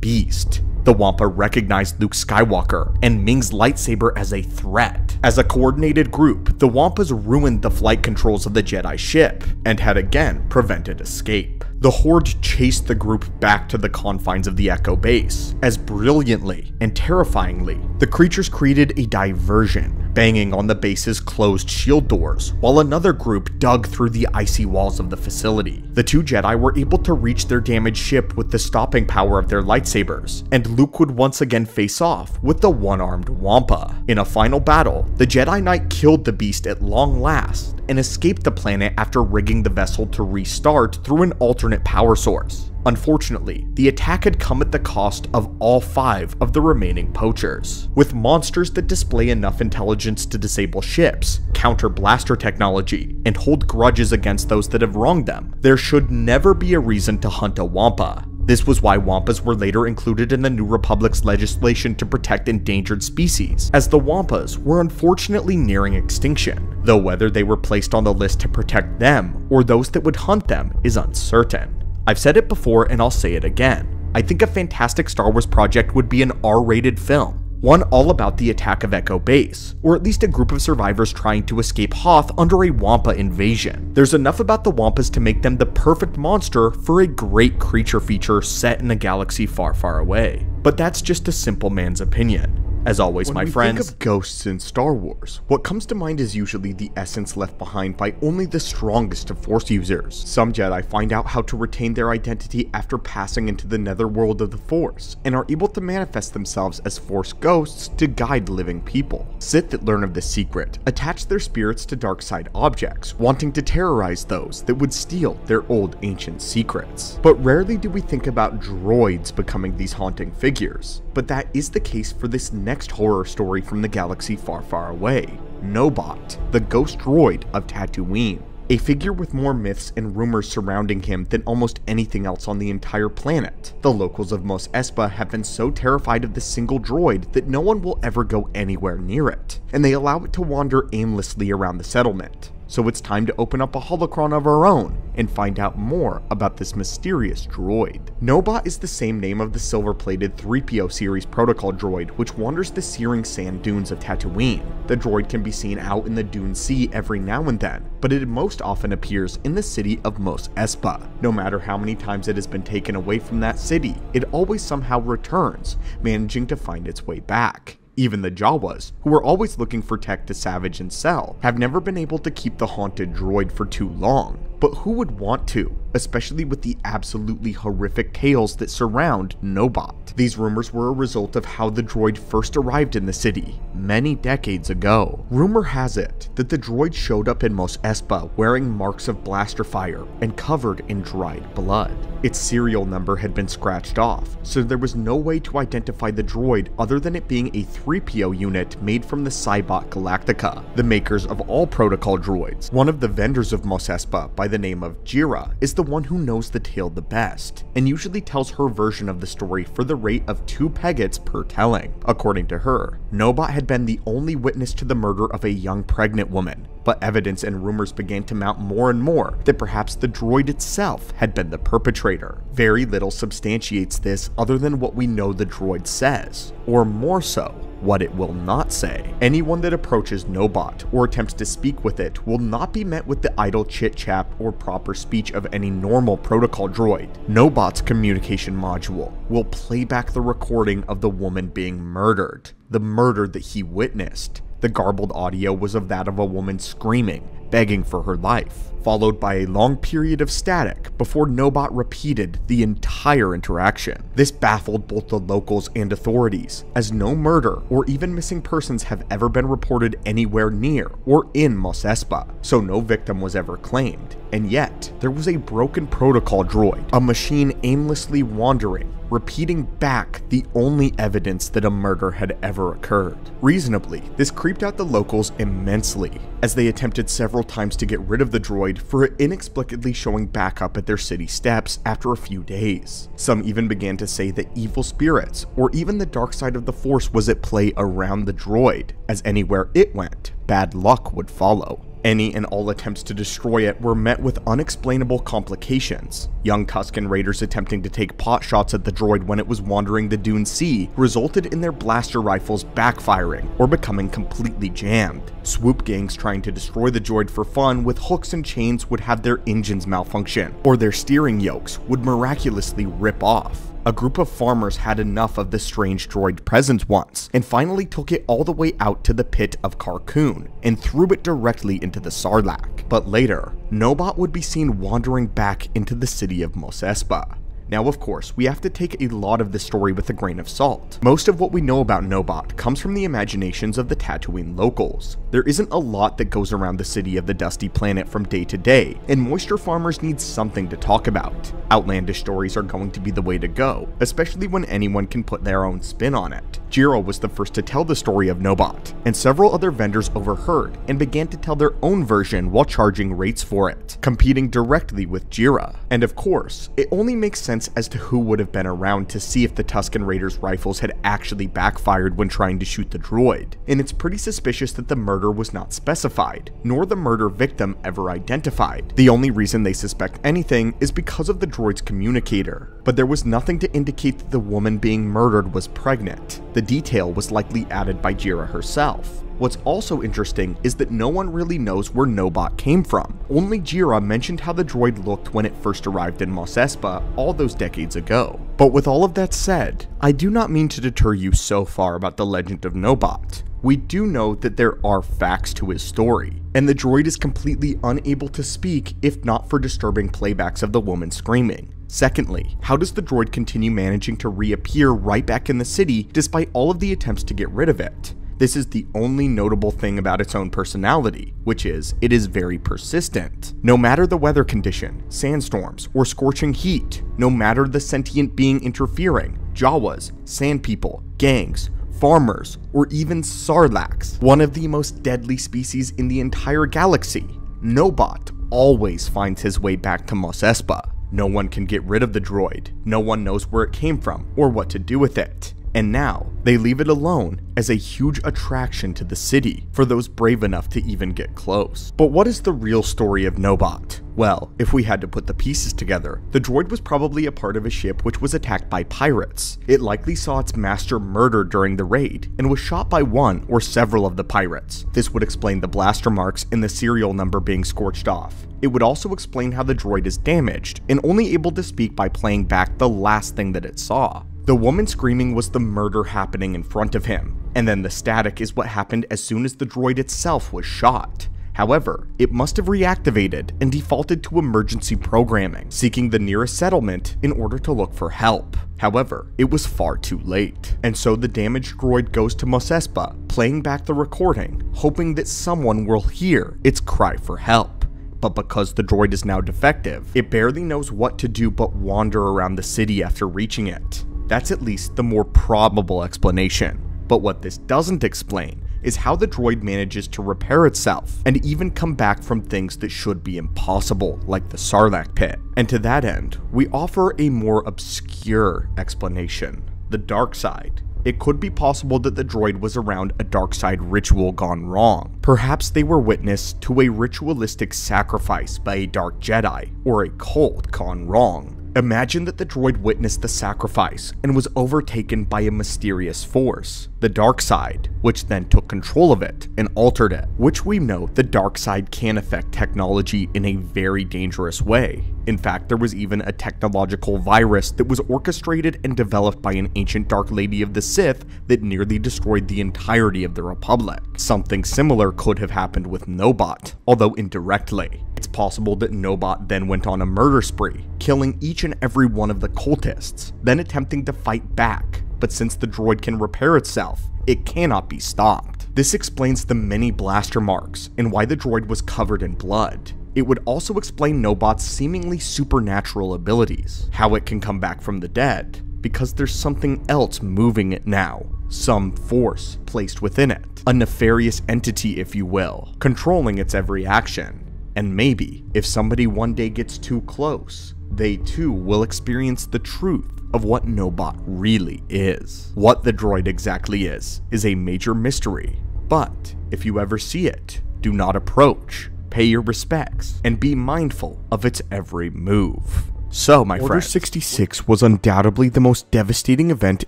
beast. The Wampa recognized Luke Skywalker and Ming's lightsaber as a threat. As a coordinated group, the Wampas ruined the flight controls of the Jedi ship, and had again prevented escape. The Horde chased the group back to the confines of the Echo base, as brilliantly and terrifyingly, the creatures created a diversion, banging on the base's closed shield doors, while another group dug through the icy walls of the facility. The two Jedi were able to reach their damaged ship with the stopping power of their lightsabers, and Luke would once again face off with the one-armed Wampa. In a final battle, the Jedi Knight killed the beast at long last, and escaped the planet after rigging the vessel to restart through an alternate power source. Unfortunately, the attack had come at the cost of all five of the remaining poachers. With monsters that display enough intelligence to disable ships, counter blaster technology, and hold grudges against those that have wronged them, there should never be a reason to hunt a Wampa. This was why Wampas were later included in the New Republic's legislation to protect endangered species, as the Wampas were unfortunately nearing extinction, though whether they were placed on the list to protect them or those that would hunt them is uncertain. I've said it before and I'll say it again. I think a fantastic Star Wars project would be an R-rated film, one all about the attack of Echo Base, or at least a group of survivors trying to escape Hoth under a Wampa invasion. There's enough about the Wampas to make them the perfect monster for a great creature feature set in a galaxy far, far away. But that's just a simple man's opinion. As always, When my we friends. think of ghosts in Star Wars, what comes to mind is usually the essence left behind by only the strongest of Force users. Some Jedi find out how to retain their identity after passing into the netherworld of the Force, and are able to manifest themselves as Force ghosts to guide living people. Sith that learn of this secret attach their spirits to dark side objects, wanting to terrorize those that would steal their old ancient secrets. But rarely do we think about droids becoming these haunting figures, but that is the case for this next horror story from the galaxy far, far away. Nobot, the ghost droid of Tatooine. A figure with more myths and rumors surrounding him than almost anything else on the entire planet. The locals of Mos Espa have been so terrified of this single droid that no one will ever go anywhere near it, and they allow it to wander aimlessly around the settlement. So it's time to open up a holocron of our own and find out more about this mysterious droid. Nobot is the same name of the silver-plated 3PO series protocol droid which wanders the searing sand dunes of Tatooine. The droid can be seen out in the Dune Sea every now and then, but it most often appears in the city of Mos Espa. No matter how many times it has been taken away from that city, it always somehow returns, managing to find its way back. Even the Jawas, who are always looking for tech to savage and sell, have never been able to keep the haunted droid for too long. But who would want to, especially with the absolutely horrific tales that surround Nobot? These rumors were a result of how the droid first arrived in the city, many decades ago. Rumor has it that the droid showed up in Mos Espa wearing marks of blaster fire and covered in dried blood. Its serial number had been scratched off, so there was no way to identify the droid other than it being a 3PO unit made from the Cybot Galactica, the makers of all protocol droids. One of the vendors of Mos Espa, by the name of Jira, is the one who knows the tale the best, and usually tells her version of the story for the rate of two peggats per telling. According to her, Nobot had been the only witness to the murder of a young pregnant woman, but evidence and rumors began to mount more and more that perhaps the droid itself had been the perpetrator. Very little substantiates this other than what we know the droid says, or more so, what it will not say. Anyone that approaches Nobot or attempts to speak with it will not be met with the idle chit chat or proper speech of any normal protocol droid. Nobot's communication module will play back the recording of the woman being murdered, the murder that he witnessed. The garbled audio was of that of a woman screaming, begging for her life, followed by a long period of static before Nobot repeated the entire interaction. This baffled both the locals and authorities, as no murder or even missing persons have ever been reported anywhere near or in Mos Espa, so no victim was ever claimed. And yet, there was a broken protocol droid, a machine aimlessly wandering, repeating back the only evidence that a murder had ever occurred. Reasonably, this creeped out the locals immensely, as they attempted several times to get rid of the droid for inexplicably showing back up at their city steps after a few days. Some even began to say that evil spirits, or even the dark side of the Force was at play around the droid, as anywhere it went, bad luck would follow. Any and all attempts to destroy it were met with unexplainable complications. Young Tusken Raiders attempting to take pot shots at the droid when it was wandering the Dune Sea resulted in their blaster rifles backfiring or becoming completely jammed. Swoop gangs trying to destroy the droid for fun with hooks and chains would have their engines malfunction, or their steering yokes would miraculously rip off. A group of farmers had enough of the strange droid presence once, and finally took it all the way out to the pit of Carkoon, and threw it directly into the Sarlacc. But later, Nobot would be seen wandering back into the city of Mos Espa. Now, of course, we have to take a lot of this story with a grain of salt. Most of what we know about Nobot comes from the imaginations of the Tatooine locals. There isn't a lot that goes around the city of the dusty planet from day to day, and moisture farmers need something to talk about. Outlandish stories are going to be the way to go, especially when anyone can put their own spin on it. Jira was the first to tell the story of Nobot, and several other vendors overheard and began to tell their own version while charging rates for it, competing directly with Jira. And of course, it only makes sense as to who would have been around to see if the Tusken Raiders' rifles had actually backfired when trying to shoot the droid, and it's pretty suspicious that the murder was not specified, nor the murder victim ever identified. The only reason they suspect anything is because of the droid's communicator, but there was nothing to indicate that the woman being murdered was pregnant. The detail was likely added by Jira herself. What's also interesting is that no one really knows where Nobot came from. Only Jira mentioned how the droid looked when it first arrived in Mos Espa all those decades ago. But with all of that said, I do not mean to deter you so far about the legend of Nobot. We do know that there are facts to his story, and the droid is completely unable to speak if not for disturbing playbacks of the woman screaming. Secondly, how does the droid continue managing to reappear right back in the city despite all of the attempts to get rid of it? This is the only notable thing about its own personality, which is it is very persistent. No matter the weather condition, sandstorms, or scorching heat, no matter the sentient being interfering, Jawas, sand people, gangs, farmers, or even Sarlaccs, one of the most deadly species in the entire galaxy, Nobot always finds his way back to Mos Espa. No one can get rid of the droid, no one knows where it came from or what to do with it. And now, they leave it alone as a huge attraction to the city for those brave enough to even get close. But what is the real story of Nobot? Well, if we had to put the pieces together, the droid was probably a part of a ship which was attacked by pirates. It likely saw its master murdered during the raid, and was shot by one or several of the pirates. This would explain the blaster marks and the serial number being scorched off. It would also explain how the droid is damaged, and only able to speak by playing back the last thing that it saw. The woman screaming was the murder happening in front of him, and then the static is what happened as soon as the droid itself was shot. However, it must have reactivated and defaulted to emergency programming, seeking the nearest settlement in order to look for help. However, it was far too late, and so the damaged droid goes to Mos Espa, playing back the recording, hoping that someone will hear its cry for help but because the droid is now defective, it barely knows what to do but wander around the city after reaching it. That's at least the more probable explanation. But what this doesn't explain is how the droid manages to repair itself and even come back from things that should be impossible, like the Sarlacc pit. And to that end, we offer a more obscure explanation the dark side. It could be possible that the droid was around a dark side ritual gone wrong. Perhaps they were witness to a ritualistic sacrifice by a dark Jedi or a cult gone wrong. Imagine that the droid witnessed the sacrifice and was overtaken by a mysterious force, the dark side, which then took control of it and altered it, which we know the dark side can affect technology in a very dangerous way. In fact, there was even a technological virus that was orchestrated and developed by an ancient Dark Lady of the Sith that nearly destroyed the entirety of the Republic. Something similar could have happened with Nobot, although indirectly. It's possible that Nobot then went on a murder spree, killing each and every one of the cultists, then attempting to fight back. But since the droid can repair itself, it cannot be stopped. This explains the many blaster marks and why the droid was covered in blood. It would also explain Nobot's seemingly supernatural abilities, how it can come back from the dead, because there's something else moving it now, some force placed within it, a nefarious entity if you will, controlling its every action. And maybe, if somebody one day gets too close, they too will experience the truth of what Nobot really is. What the droid exactly is, is a major mystery, but if you ever see it, do not approach, pay your respects, and be mindful of its every move. So, my Order friends, 66 was undoubtedly the most devastating event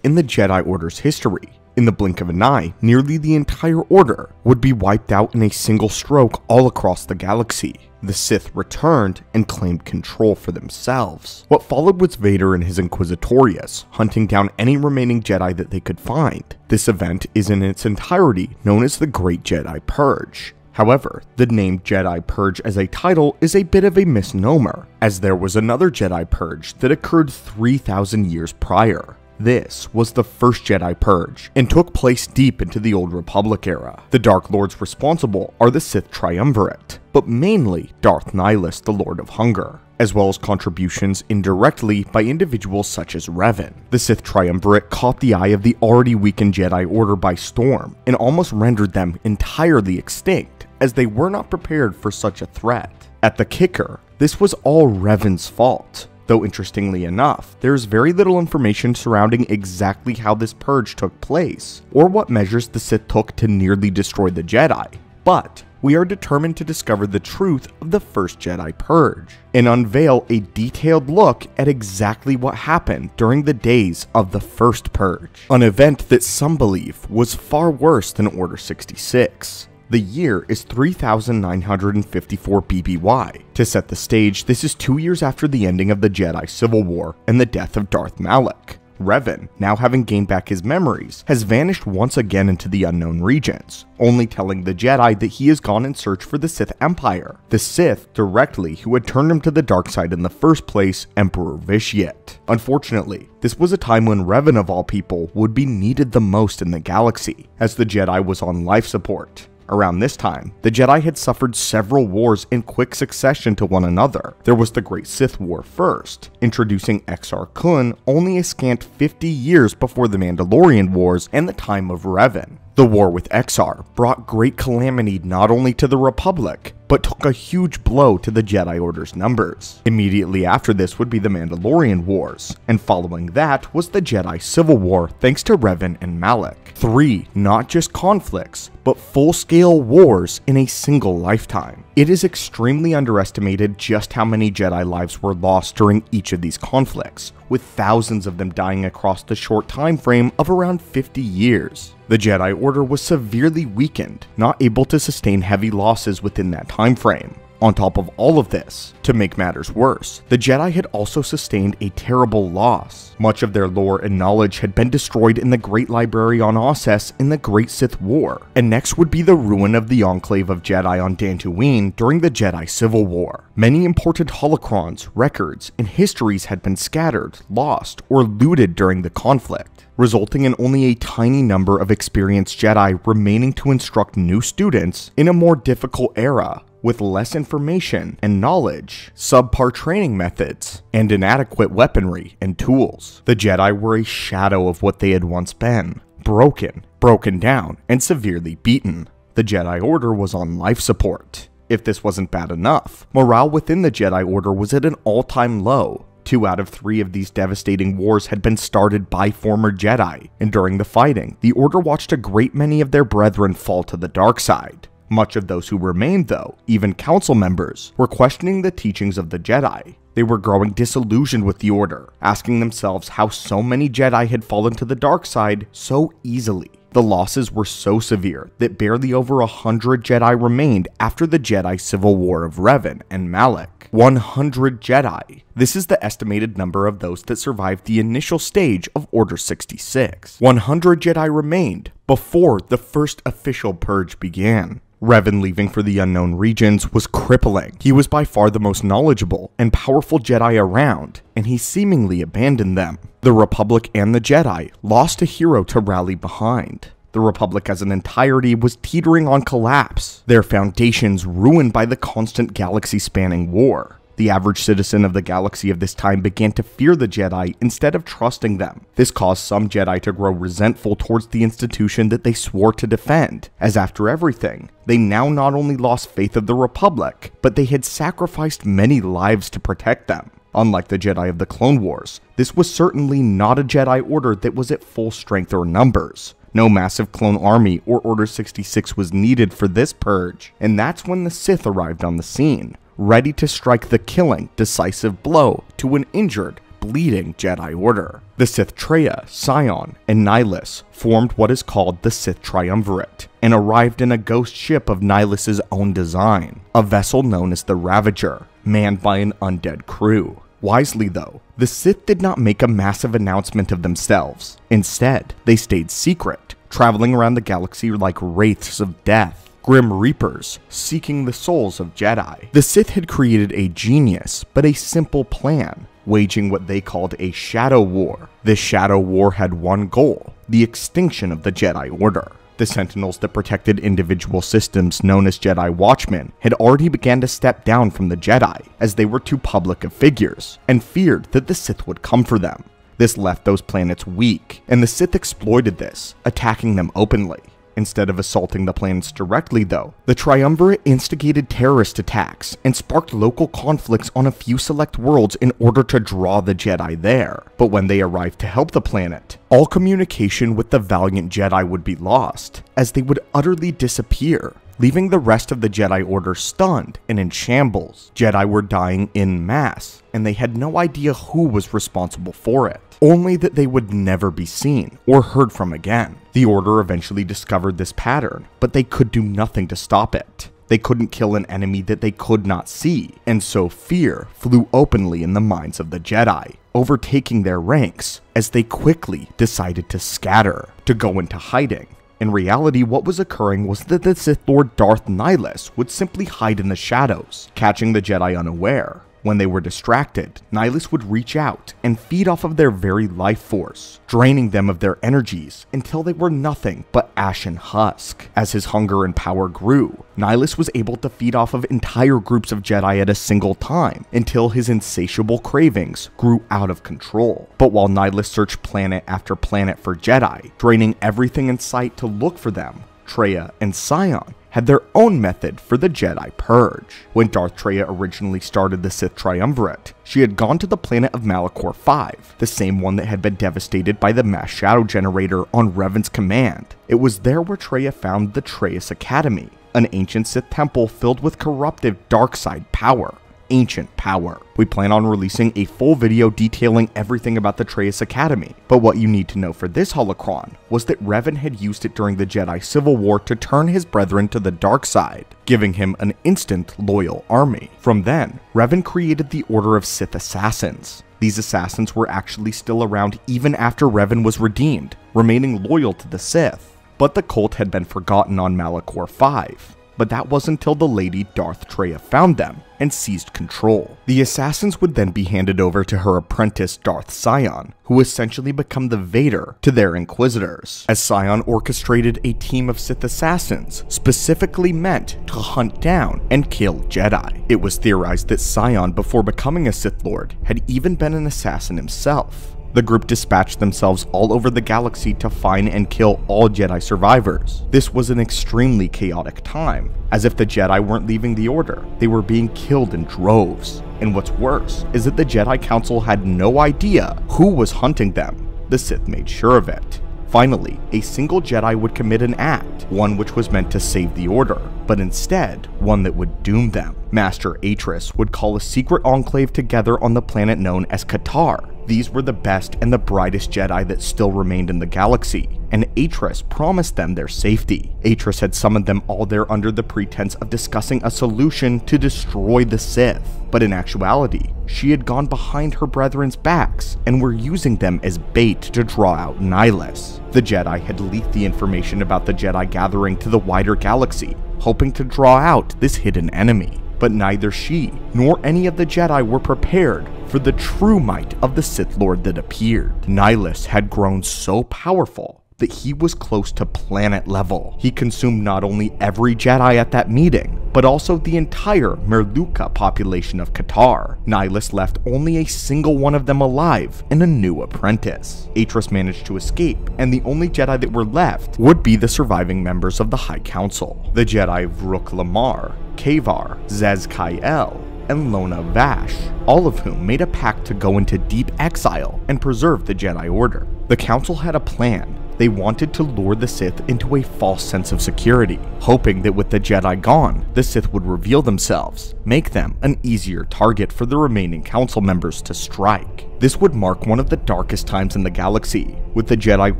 in the Jedi Order's history. In the blink of an eye, nearly the entire Order would be wiped out in a single stroke all across the galaxy. The Sith returned and claimed control for themselves. What followed was Vader and his Inquisitorius, hunting down any remaining Jedi that they could find. This event is in its entirety known as the Great Jedi Purge. However, the name Jedi Purge as a title is a bit of a misnomer, as there was another Jedi Purge that occurred 3,000 years prior. This was the first Jedi Purge, and took place deep into the Old Republic era. The Dark Lords responsible are the Sith Triumvirate, but mainly Darth Nihilus, the Lord of Hunger, as well as contributions indirectly by individuals such as Revan. The Sith Triumvirate caught the eye of the already weakened Jedi Order by storm, and almost rendered them entirely extinct, as they were not prepared for such a threat. At the kicker, this was all Revan's fault, though interestingly enough, there is very little information surrounding exactly how this purge took place, or what measures the Sith took to nearly destroy the Jedi. But we are determined to discover the truth of the first Jedi Purge and unveil a detailed look at exactly what happened during the days of the first Purge, an event that some believe was far worse than Order 66. The year is 3954 BBY. To set the stage, this is two years after the ending of the Jedi Civil War and the death of Darth Malak. Revan, now having gained back his memories, has vanished once again into the unknown regions, only telling the Jedi that he has gone in search for the Sith Empire, the Sith directly who had turned him to the dark side in the first place, Emperor Vitiate. Unfortunately, this was a time when Revan of all people would be needed the most in the galaxy, as the Jedi was on life support. Around this time, the Jedi had suffered several wars in quick succession to one another. There was the Great Sith War first, introducing Exar Kun only a scant 50 years before the Mandalorian Wars and the time of Revan. The war with Exar brought great calamity not only to the Republic, but took a huge blow to the Jedi Order's numbers. Immediately after this would be the Mandalorian Wars, and following that was the Jedi Civil War thanks to Revan and Malak. Three, not just conflicts, but full-scale wars in a single lifetime. It is extremely underestimated just how many Jedi lives were lost during each of these conflicts, with thousands of them dying across the short time frame of around 50 years. The Jedi Order was severely weakened, not able to sustain heavy losses within that time frame. On top of all of this, to make matters worse, the Jedi had also sustained a terrible loss. Much of their lore and knowledge had been destroyed in the Great Library on Ossus in the Great Sith War, and next would be the ruin of the Enclave of Jedi on Dantooine during the Jedi Civil War. Many important holocrons, records, and histories had been scattered, lost, or looted during the conflict resulting in only a tiny number of experienced Jedi remaining to instruct new students in a more difficult era with less information and knowledge, subpar training methods, and inadequate weaponry and tools. The Jedi were a shadow of what they had once been broken, broken down, and severely beaten. The Jedi Order was on life support. If this wasn't bad enough, morale within the Jedi Order was at an all time low, Two out of three of these devastating wars had been started by former Jedi, and during the fighting, the Order watched a great many of their brethren fall to the dark side. Much of those who remained, though, even council members, were questioning the teachings of the Jedi. They were growing disillusioned with the Order, asking themselves how so many Jedi had fallen to the dark side so easily. The losses were so severe that barely over a hundred Jedi remained after the Jedi Civil War of Revan and Malak. 100 Jedi. This is the estimated number of those that survived the initial stage of Order 66. 100 Jedi remained before the first official purge began. Revan leaving for the unknown regions was crippling. He was by far the most knowledgeable and powerful Jedi around, and he seemingly abandoned them. The Republic and the Jedi lost a hero to rally behind. The Republic as an entirety was teetering on collapse, their foundations ruined by the constant galaxy spanning war. The average citizen of the galaxy of this time began to fear the Jedi instead of trusting them. This caused some Jedi to grow resentful towards the institution that they swore to defend, as after everything, they now not only lost faith of the Republic, but they had sacrificed many lives to protect them. Unlike the Jedi of the Clone Wars, this was certainly not a Jedi Order that was at full strength or numbers. No massive clone army or Order 66 was needed for this purge, and that's when the Sith arrived on the scene ready to strike the killing, decisive blow to an injured, bleeding Jedi Order. The Sith Traya, Sion, and Nihilus formed what is called the Sith Triumvirate, and arrived in a ghost ship of Nihilus's own design, a vessel known as the Ravager, manned by an undead crew. Wisely though, the Sith did not make a massive announcement of themselves. Instead, they stayed secret, traveling around the galaxy like wraiths of death Grim Reapers, seeking the souls of Jedi. The Sith had created a genius, but a simple plan, waging what they called a Shadow War. This Shadow War had one goal, the extinction of the Jedi Order. The Sentinels that protected individual systems known as Jedi Watchmen had already began to step down from the Jedi, as they were too public of figures, and feared that the Sith would come for them. This left those planets weak, and the Sith exploited this, attacking them openly. Instead of assaulting the planets directly, though, the Triumvirate instigated terrorist attacks and sparked local conflicts on a few select worlds in order to draw the Jedi there. But when they arrived to help the planet, all communication with the valiant Jedi would be lost, as they would utterly disappear. leaving the rest of the Jedi Order stunned and in shambles. Jedi were dying in mass, and they had no idea who was responsible for it, only that they would never be seen or heard from again. The Order eventually discovered this pattern, but they could do nothing to stop it. They couldn't kill an enemy that they could not see, and so fear flew openly in the minds of the Jedi, overtaking their ranks as they quickly decided to scatter, to go into hiding. In reality, what was occurring was that the Sith Lord Darth Nihilus would simply hide in the shadows, catching the Jedi unaware. When they were distracted, Nihilus would reach out and feed off of their very life force, draining them of their energies until they were nothing but ashen husk. As his hunger and power grew, Nihilus was able to feed off of entire groups of Jedi at a single time until his insatiable cravings grew out of control. But while Nihilus searched planet after planet for Jedi, draining everything in sight to look for them, Traya and Sion had their own method for the Jedi Purge. When Darth Traya originally started the Sith Triumvirate, she had gone to the planet of Malachor 5, the same one that had been devastated by the mass shadow generator on Revan's command. It was there where Traya found the Trayus Academy, an ancient Sith temple filled with corruptive dark side power ancient power. We plan on releasing a full video detailing everything about the Trayus Academy, but what you need to know for this holocron was that Revan had used it during the Jedi Civil War to turn his brethren to the dark side, giving him an instant loyal army. From then, Revan created the Order of Sith Assassins. These assassins were actually still around even after Revan was redeemed, remaining loyal to the Sith. But the cult had been forgotten on Malachor 5, but that wasn't until the lady Darth Traya found them and seized control. The assassins would then be handed over to her apprentice Darth Sion, who essentially become the Vader to their inquisitors, as Sion orchestrated a team of Sith assassins specifically meant to hunt down and kill Jedi. It was theorized that Sion, before becoming a Sith Lord, had even been an assassin himself. The group dispatched themselves all over the galaxy to find and kill all Jedi survivors. This was an extremely chaotic time, as if the Jedi weren't leaving the Order, they were being killed in droves. And what's worse is that the Jedi Council had no idea who was hunting them. The Sith made sure of it. Finally, a single Jedi would commit an act, one which was meant to save the Order, but instead, one that would doom them. Master Atris would call a secret enclave together on the planet known as Katarr, these were the best and the brightest Jedi that still remained in the galaxy, and Atris promised them their safety. Atris had summoned them all there under the pretense of discussing a solution to destroy the Sith, but in actuality, she had gone behind her brethren's backs and were using them as bait to draw out Nihilus. The Jedi had leaked the information about the Jedi gathering to the wider galaxy, hoping to draw out this hidden enemy but neither she nor any of the Jedi were prepared for the true might of the Sith Lord that appeared. Nihilus had grown so powerful that he was close to planet level. He consumed not only every Jedi at that meeting, but also the entire Miraluka population of Katarr. Nihilus left only a single one of them alive and a new apprentice. Atris managed to escape, and the only Jedi that were left would be the surviving members of the High Council. The Jedi Vrook Lamar, Kavar, Zez-Kai Ell, and Lonna Vash, all of whom made a pact to go into deep exile and preserve the Jedi Order. The Council had a plan, they wanted to lure the Sith into a false sense of security, hoping that with the Jedi gone, the Sith would reveal themselves, make them an easier target for the remaining council members to strike. This would mark one of the darkest times in the galaxy, with the Jedi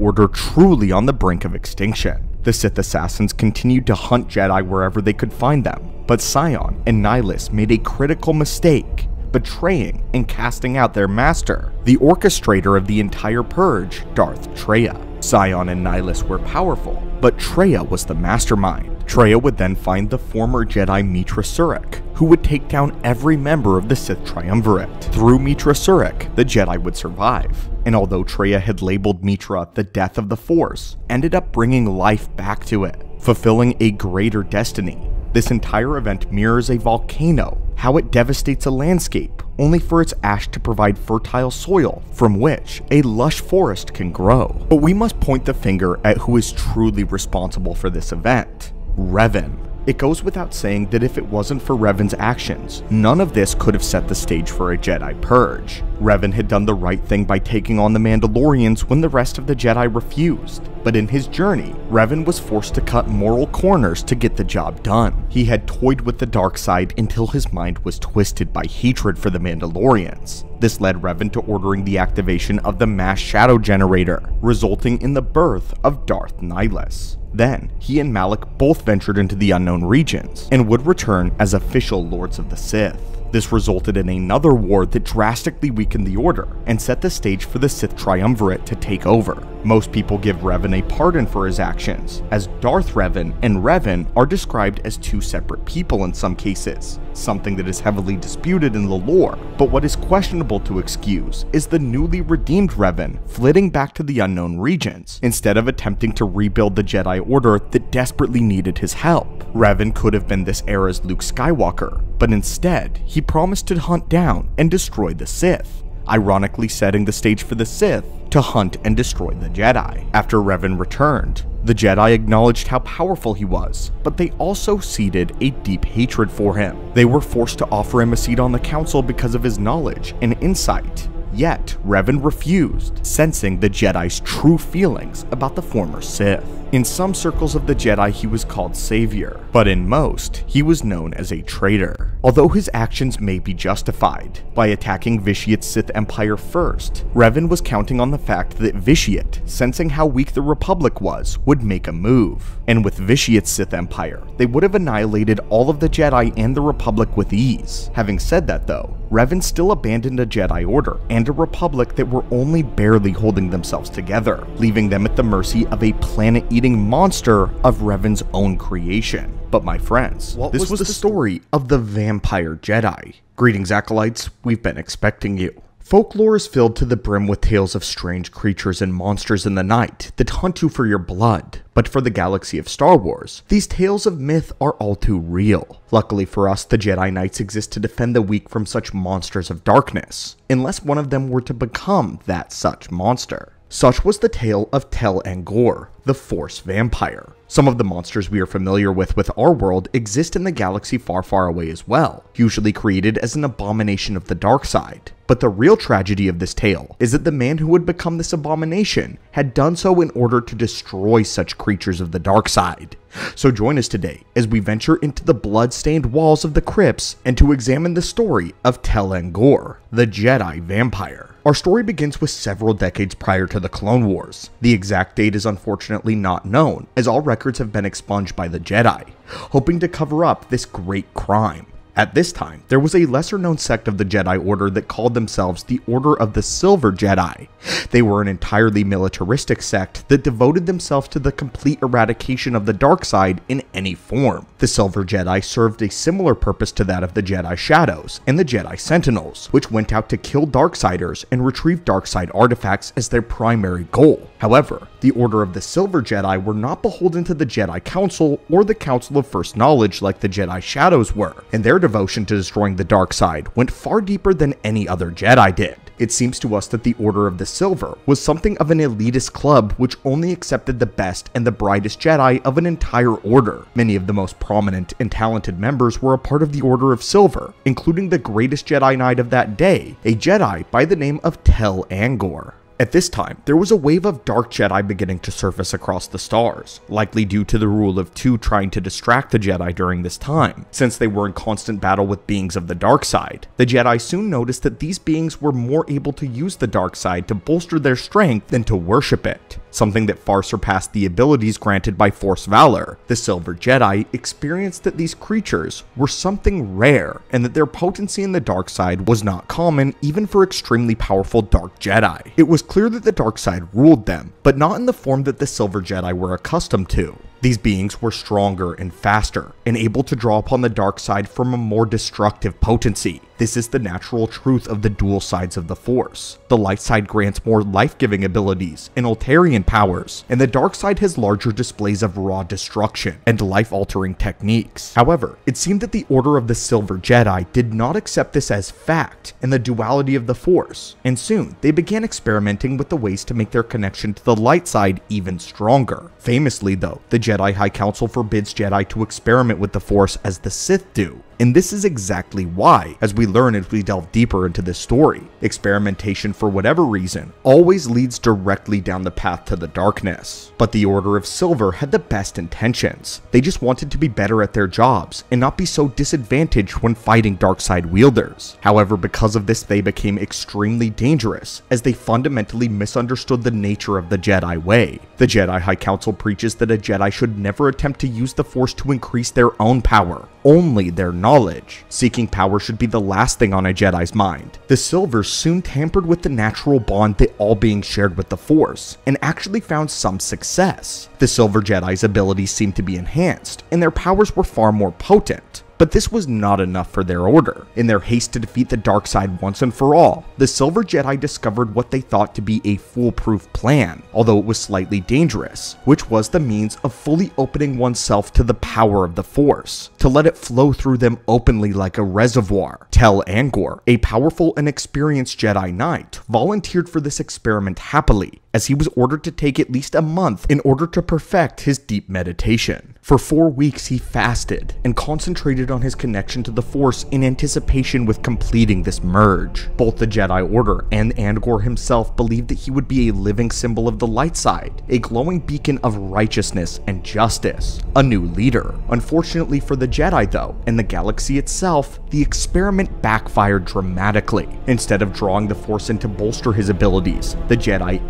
Order truly on the brink of extinction. The Sith assassins continued to hunt Jedi wherever they could find them, but Sion and Nihilus made a critical mistake betraying and casting out their master, the orchestrator of the entire purge, Darth Traya. Sion and Nihilus were powerful, but Traya was the mastermind. Traya would then find the former Jedi Meetra Surik, who would take down every member of the Sith Triumvirate. Through Meetra Surik, the Jedi would survive, and although Traya had labeled Meetra the death of the Force, ended up bringing life back to it, fulfilling a greater destiny. This entire event mirrors a volcano, how it devastates a landscape, only for its ash to provide fertile soil from which a lush forest can grow. But we must point the finger at who is truly responsible for this event Revan. It goes without saying that if it wasn't for Revan's actions, none of this could have set the stage for a Jedi purge. Revan had done the right thing by taking on the Mandalorians when the rest of the Jedi refused. but in his journey, Revan was forced to cut moral corners to get the job done. He had toyed with the dark side until his mind was twisted by hatred for the Mandalorians. This led Revan to ordering the activation of the mass shadow generator, resulting in the birth of Darth Nihilus. Then, he and Malak both ventured into the unknown regions, and would return as official Lords of the Sith. This resulted in another war that drastically weakened the Order and set the stage for the Sith Triumvirate to take over. Most people give Revan a pardon for his actions, as Darth Revan and Revan are described as two separate people in some cases, something that is heavily disputed in the lore. But what is questionable to excuse is the newly redeemed Revan flitting back to the unknown regions, instead of attempting to rebuild the Jedi Order that desperately needed his help. Revan could have been this era's Luke Skywalker, but instead, he promised to hunt down and destroy the Sith, ironically setting the stage for the Sith to hunt and destroy the Jedi. After Revan returned, the Jedi acknowledged how powerful he was, but they also seeded a deep hatred for him. They were forced to offer him a seat on the council because of his knowledge and insight. Yet, Revan refused, sensing the Jedi's true feelings about the former Sith. In some circles of the Jedi, he was called Savior, but in most, he was known as a traitor. Although his actions may be justified, by attacking Vitiate's Sith Empire first, Revan was counting on the fact that Vitiate, sensing how weak the Republic was, would make a move. And with Vitiate's Sith Empire, they would have annihilated all of the Jedi and the Republic with ease. Having said that though, Revan still abandoned a Jedi Order and a Republic that were only barely holding themselves together, leaving them at the mercy of a planet-eating monster of Revan's own creation. But my friends, What this was was, the the story of the Vampire Jedi. Greetings, Acolytes, we've been expecting you. Folklore is filled to the brim with tales of strange creatures and monsters in the night that hunt you for your blood. But for the galaxy of Star Wars, these tales of myth are all too real. Luckily for us, the Jedi Knights exist to defend the weak from such monsters of darkness, unless one of them were to become that such monster. Such was the tale of Tel Angor, the Force Vampire. Some of the monsters we are familiar with with our world exist in the galaxy far, far away as well, usually created as an abomination of the dark side. But the real tragedy of this tale is that the man who would become this abomination had done so in order to destroy such creatures of the dark side. So join us today as we venture into the blood-stained walls of the crypts and to examine the story of Tel Angor, the Jedi vampire. Our story begins with several decades prior to the Clone Wars. The exact date is unfortunately not known, as all records have been expunged by the Jedi, hoping to cover up this great crime. At this time, there was a lesser known sect of the Jedi Order that called themselves the Order of the Silver Jedi. They were an entirely militaristic sect that devoted themselves to the complete eradication of the dark side in any form. The Silver Jedi served a similar purpose to that of the Jedi Shadows and the Jedi Sentinels, which went out to kill Darksiders and retrieve Darkside artifacts as their primary goal. However, the Order of the Silver Jedi were not beholden to the Jedi Council or the Council of First Knowledge like the Jedi Shadows were, and their devotion to destroying the dark side went far deeper than any other Jedi did. It seems to us that the Order of the Silver was something of an elitist club which only accepted the best and the brightest Jedi of an entire order. Many of the most prominent and talented members were a part of the Order of Silver, including the greatest Jedi Knight of that day, a Jedi by the name of Tel Angor. At this time, there was a wave of dark Jedi beginning to surface across the stars, likely due to the rule of two trying to distract the Jedi during this time. Since they were in constant battle with beings of the dark side, the Jedi soon noticed that these beings were more able to use the dark side to bolster their strength than to worship it, something that far surpassed the abilities granted by Force Valor. The Silver Jedi experienced that these creatures were something rare and that their potency in the dark side was not common even for extremely powerful dark Jedi. It was clear that the dark side ruled them, but not in the form that the Silver Jedi were accustomed to. These beings were stronger and faster, and able to draw upon the dark side from a more destructive potency. This is the natural truth of the dual sides of the Force. The light side grants more life-giving abilities and Altarian powers, and the dark side has larger displays of raw destruction and life-altering techniques. However, it seemed that the Order of the Silver Jedi did not accept this as fact and the duality of the Force, and soon they began experimenting with the ways to make their connection to the light side even stronger. Famously though, the Jedi High Council forbids Jedi to experiment with the Force as the Sith do, And this is exactly why, as we learn as we delve deeper into this story, experimentation for whatever reason always leads directly down the path to the darkness. But the Order of Silver had the best intentions. They just wanted to be better at their jobs and not be so disadvantaged when fighting darkside wielders. However, because of this, they became extremely dangerous as they fundamentally misunderstood the nature of the Jedi way. The Jedi High Council preaches that a Jedi should never attempt to use the Force to increase their own power, only their knowledge. Seeking power should be the last thing on a Jedi's mind. The Silvers soon tampered with the natural bond that all beings shared with the Force, and actually found some success. The Silver Jedi's abilities seemed to be enhanced, and their powers were far more potent. But this was not enough for their order. In their haste to defeat the dark side once and for all, the Silver Jedi discovered what they thought to be a foolproof plan, although it was slightly dangerous, which was the means of fully opening oneself to the power of the Force, to let it flow through them openly like a reservoir. Tel Angor, a powerful and experienced Jedi Knight, volunteered for this experiment happily, as he was ordered to take at least a month in order to perfect his deep meditation. For four weeks, he fasted and concentrated on his connection to the Force in anticipation with completing this merge. Both the Jedi Order and Angor himself believed that he would be a living symbol of the light side, a glowing beacon of righteousness and justice, a new leader. Unfortunately for the Jedi, though, and the galaxy itself, the experiment backfired dramatically. Instead of drawing the Force in to bolster his abilities, the Jedi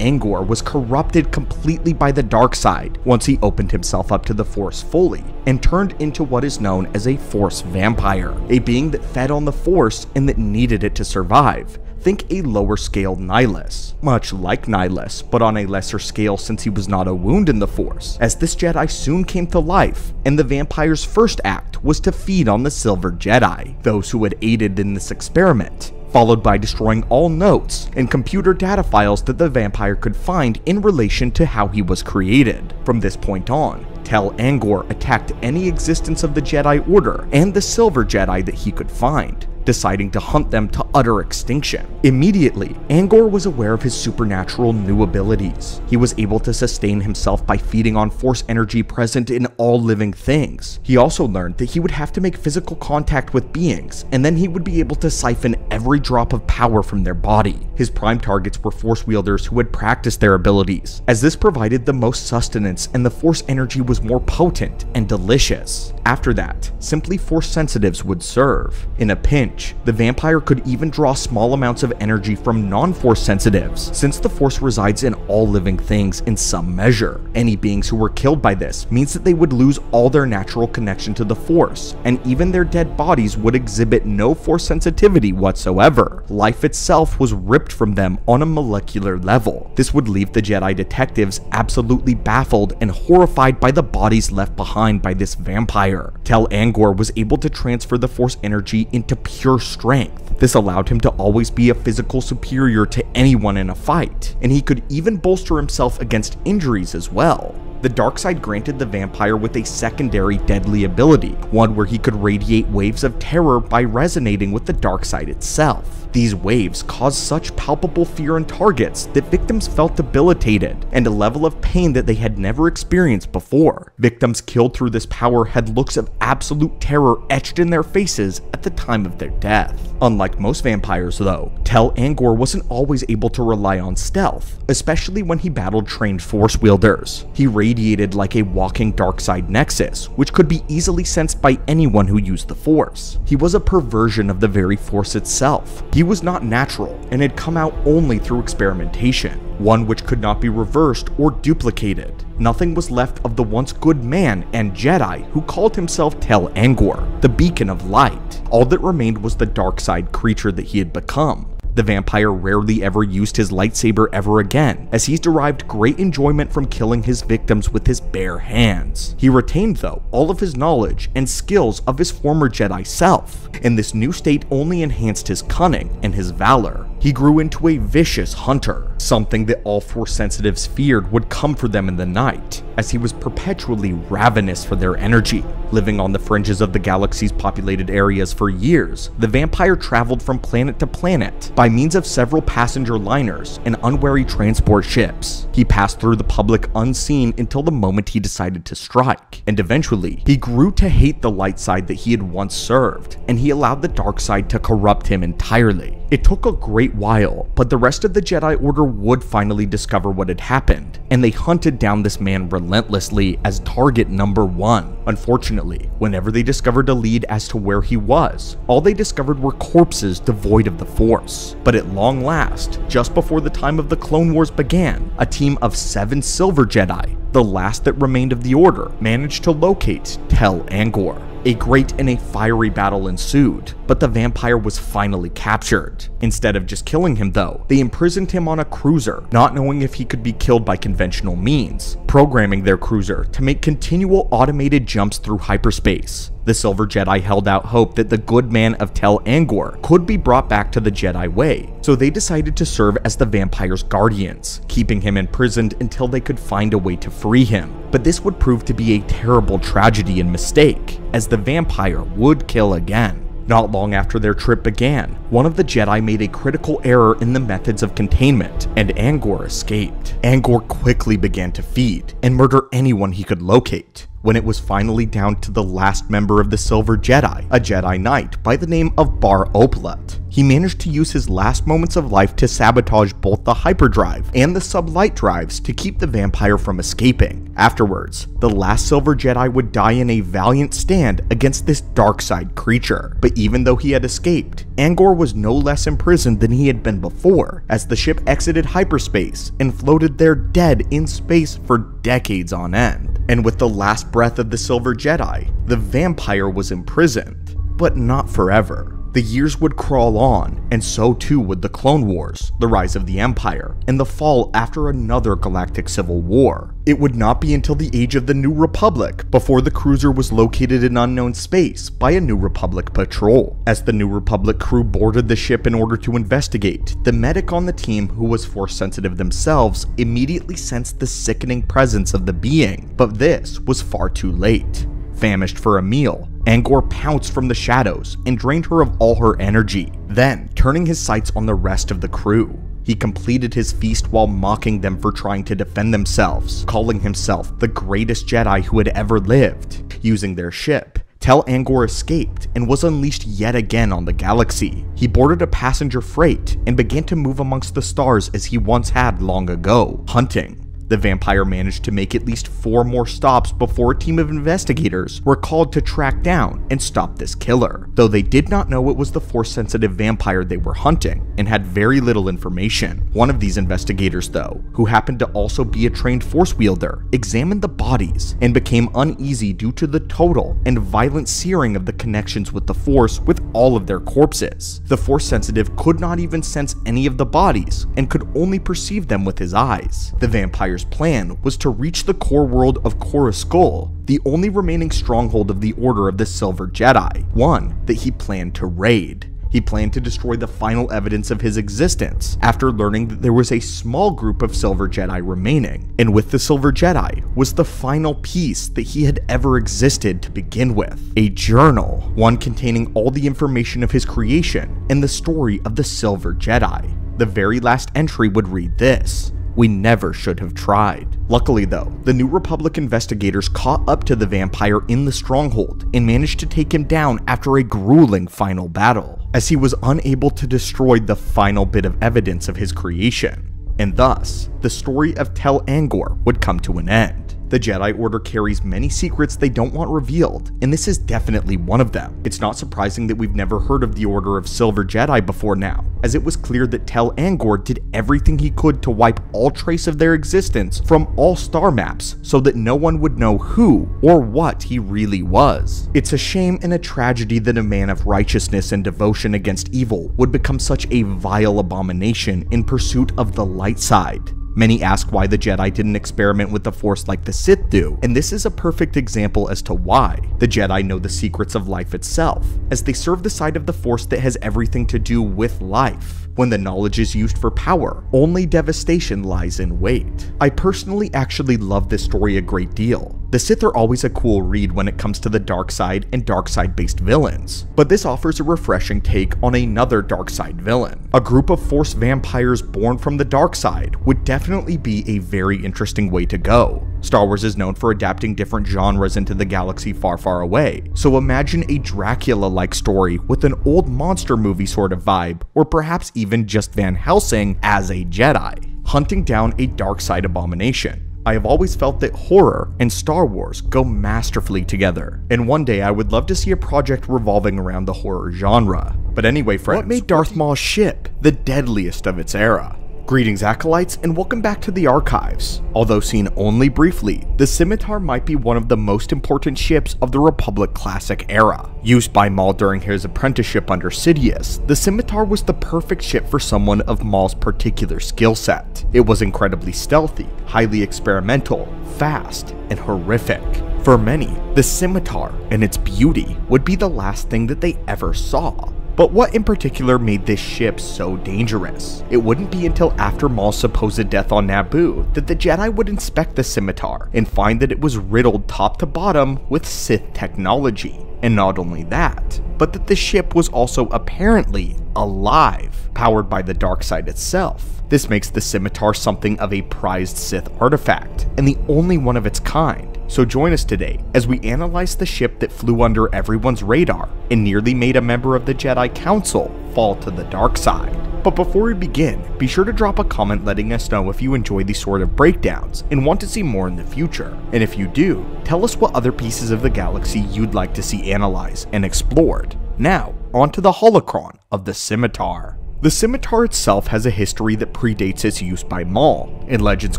Was corrupted completely by the dark side once he opened himself up to the Force fully and turned into what is known as a Force vampire, a being that fed on the Force and that needed it to survive. Think a lower scale Nihilus, much like Nihilus, but on a lesser scale since he was not a wound in the Force, as this Jedi soon came to life, and the vampire's first act was to feed on the Silver Jedi, those who had aided in this experiment, followed by destroying all notes and computer data files that the vampire could find in relation to how he was created. From this point on, Tel Angor attacked any existence of the Jedi Order and the Silver Jedi that he could find, deciding to hunt them to utter extinction. Immediately, Angor was aware of his supernatural new abilities. He was able to sustain himself by feeding on force energy present in all living things. He also learned that he would have to make physical contact with beings, and then he would be able to siphon every drop of power from their body. His prime targets were force wielders who had practiced their abilities, as this provided the most sustenance and the force energy was more potent and delicious. After that, simply force sensitives would serve. In a pinch, the vampire could even draw small amounts of energy from non-force sensitives, since the force resides in all living things in some measure. Any beings who were killed by this means that they would lose all their natural connection to the force, and even their dead bodies would exhibit no force sensitivity whatsoever. Life itself was ripped from them on a molecular level. This would leave the Jedi detectives absolutely baffled and horrified by the bodies left behind by this vampire. Tel Angor was able to transfer the force energy into pure strength. This allowed him to always be a physical superior to anyone in a fight, and he could even bolster himself against injuries as well. The dark side granted the vampire with a secondary deadly ability, one where he could radiate waves of terror by resonating with the dark side itself. These waves caused such palpable fear in targets that victims felt debilitated and a level of pain that they had never experienced before. Victims killed through this power had looks of absolute terror etched in their faces at the time of their death. Unlike most vampires though, Tel Angor wasn't always able to rely on stealth, especially when he battled trained force wielders. He radiated like a walking dark side nexus, which could be easily sensed by anyone who used the force. He was a perversion of the very force itself. He was not natural and had come out only through experimentation, one which could not be reversed or duplicated. Nothing was left of the once good man and Jedi who called himself Tel Angor, the beacon of light. All that remained was the dark side creature that he had become. The vampire rarely ever used his lightsaber ever again, as he's derived great enjoyment from killing his victims with his bare hands. He retained, though, all of his knowledge and skills of his former Jedi self, and this new state only enhanced his cunning and his valor. He grew into a vicious hunter, something that all four sensitives feared would come for them in the night, as he was perpetually ravenous for their energy. Living on the fringes of the galaxy's populated areas for years, the vampire traveled from planet to planet by means of several passenger liners and unwary transport ships. He passed through the public unseen until the moment he decided to strike, and eventually, he grew to hate the light side that he had once served, and he allowed the dark side to corrupt him entirely. It took a great while, but the rest of the Jedi Order would finally discover what had happened, and they hunted down this man relentlessly as target number one. Unfortunately, whenever they discovered a lead as to where he was, all they discovered were corpses devoid of the Force. But at long last, just before the time of the Clone Wars began, a team of seven Silver Jedi, the last that remained of the Order, managed to locate Tel Angor. A great and a fiery battle ensued, but the vampire was finally captured. Instead of just killing him though, they imprisoned him on a cruiser, not knowing if he could be killed by conventional means, programming their cruiser to make continual automated jumps through hyperspace. The Silver Jedi held out hope that the good man of Tel Angor could be brought back to the Jedi way, so they decided to serve as the vampire's guardians, keeping him imprisoned until they could find a way to free him. But this would prove to be a terrible tragedy and mistake, as the vampire would kill again. Not long after their trip began, one of the Jedi made a critical error in the methods of containment, and Angor escaped. Angor quickly began to feed and murder anyone he could locate when it was finally down to the last member of the Silver Jedi, a Jedi Knight by the name of Bar Oplet. He managed to use his last moments of life to sabotage both the hyperdrive and the sublight drives to keep the vampire from escaping. Afterwards, the last Silver Jedi would die in a valiant stand against this dark side creature. But even though he had escaped, Angor was no less imprisoned than he had been before, as the ship exited hyperspace and floated there dead in space for decades on end. And with the last breath of the Silver Jedi, the vampire was imprisoned, but not forever. The years would crawl on, and so too would the Clone Wars, the rise of the Empire, and the fall after another galactic civil war. It would not be until the age of the New Republic before the cruiser was located in unknown space by a New Republic patrol. As the New Republic crew boarded the ship in order to investigate, the medic on the team, who was force sensitive themselves, immediately sensed the sickening presence of the being, but this was far too late. Famished for a meal, Angor pounced from the shadows and drained her of all her energy, then turning his sights on the rest of the crew. He completed his feast while mocking them for trying to defend themselves, calling himself the greatest Jedi who had ever lived. Using their ship, Tel Angor escaped and was unleashed yet again on the galaxy. He boarded a passenger freight and began to move amongst the stars as he once had long ago, hunting, the vampire managed to make at least four more stops before a team of investigators were called to track down and stop this killer, though they did not know it was the force-sensitive vampire they were hunting and had very little information. One of these investigators, though, who happened to also be a trained force wielder, examined the bodies and became uneasy due to the total and violent searing of the connections with the force with all of their corpses. The force-sensitive could not even sense any of the bodies and could only perceive them with his eyes. The vampire's plan was to reach the core world of Skull, the only remaining stronghold of the Order of the Silver Jedi, one that he planned to raid. He planned to destroy the final evidence of his existence after learning that there was a small group of Silver Jedi remaining, and with the Silver Jedi was the final piece that he had ever existed to begin with a journal, one containing all the information of his creation and the story of the Silver Jedi. The very last entry would read this we never should have tried. Luckily though, the New Republic investigators caught up to the vampire in the stronghold and managed to take him down after a grueling final battle, as he was unable to destroy the final bit of evidence of his creation. And thus, the story of Tel Angor would come to an end. The Jedi Order carries many secrets they don't want revealed, and this is definitely one of them. It's not surprising that we've never heard of the Order of Silver Jedi before now, as it was clear that Tel Angor did everything he could to wipe all trace of their existence from all star maps so that no one would know who or what he really was. It's a shame and a tragedy that a man of righteousness and devotion against evil would become such a vile abomination in pursuit of the light side. Many ask why the Jedi didn't experiment with the Force like the Sith do, and this is a perfect example as to why. The Jedi know the secrets of life itself, as they serve the side of the Force that has everything to do with life. When the knowledge is used for power, only devastation lies in wait. I personally actually love this story a great deal, the Sith are always a cool read when it comes to the dark side and dark side based villains, but this offers a refreshing take on another dark side villain. A group of Force vampires born from the dark side would definitely be a very interesting way to go. Star Wars is known for adapting different genres into the galaxy far, far away, so imagine a Dracula like story with an old monster movie sort of vibe, or perhaps even just Van Helsing as a Jedi, hunting down a dark side abomination. I have always felt that horror and Star Wars go masterfully together, and one day I would love to see a project revolving around the horror genre. But anyway, friends, what made Darth Maul's ship the deadliest of its era? Greetings Acolytes and welcome back to the Archives. Although seen only briefly, the Scimitar might be one of the most important ships of the Republic Classic era. Used by Maul during his apprenticeship under Sidious, the Scimitar was the perfect ship for someone of Maul's particular skill set. It was incredibly stealthy, highly experimental, fast, and horrific. For many, the Scimitar and its beauty would be the last thing that they ever saw. But what in particular made this ship so dangerous? It wouldn't be until after Maul's supposed death on Naboo that the Jedi would inspect the scimitar and find that it was riddled top to bottom with Sith technology. And not only that, but that the ship was also apparently alive, powered by the dark side itself. This makes the scimitar something of a prized Sith artifact, and the only one of its kind. So join us today as we analyze the ship that flew under everyone's radar and nearly made a member of the Jedi Council fall to the dark side. But before we begin, be sure to drop a comment letting us know if you enjoy these sort of breakdowns and want to see more in the future. And if you do, tell us what other pieces of the galaxy you'd like to see analyzed and explored. Now, onto the holocron of the Scimitar. The scimitar itself has a history that predates its use by Maul. In Legends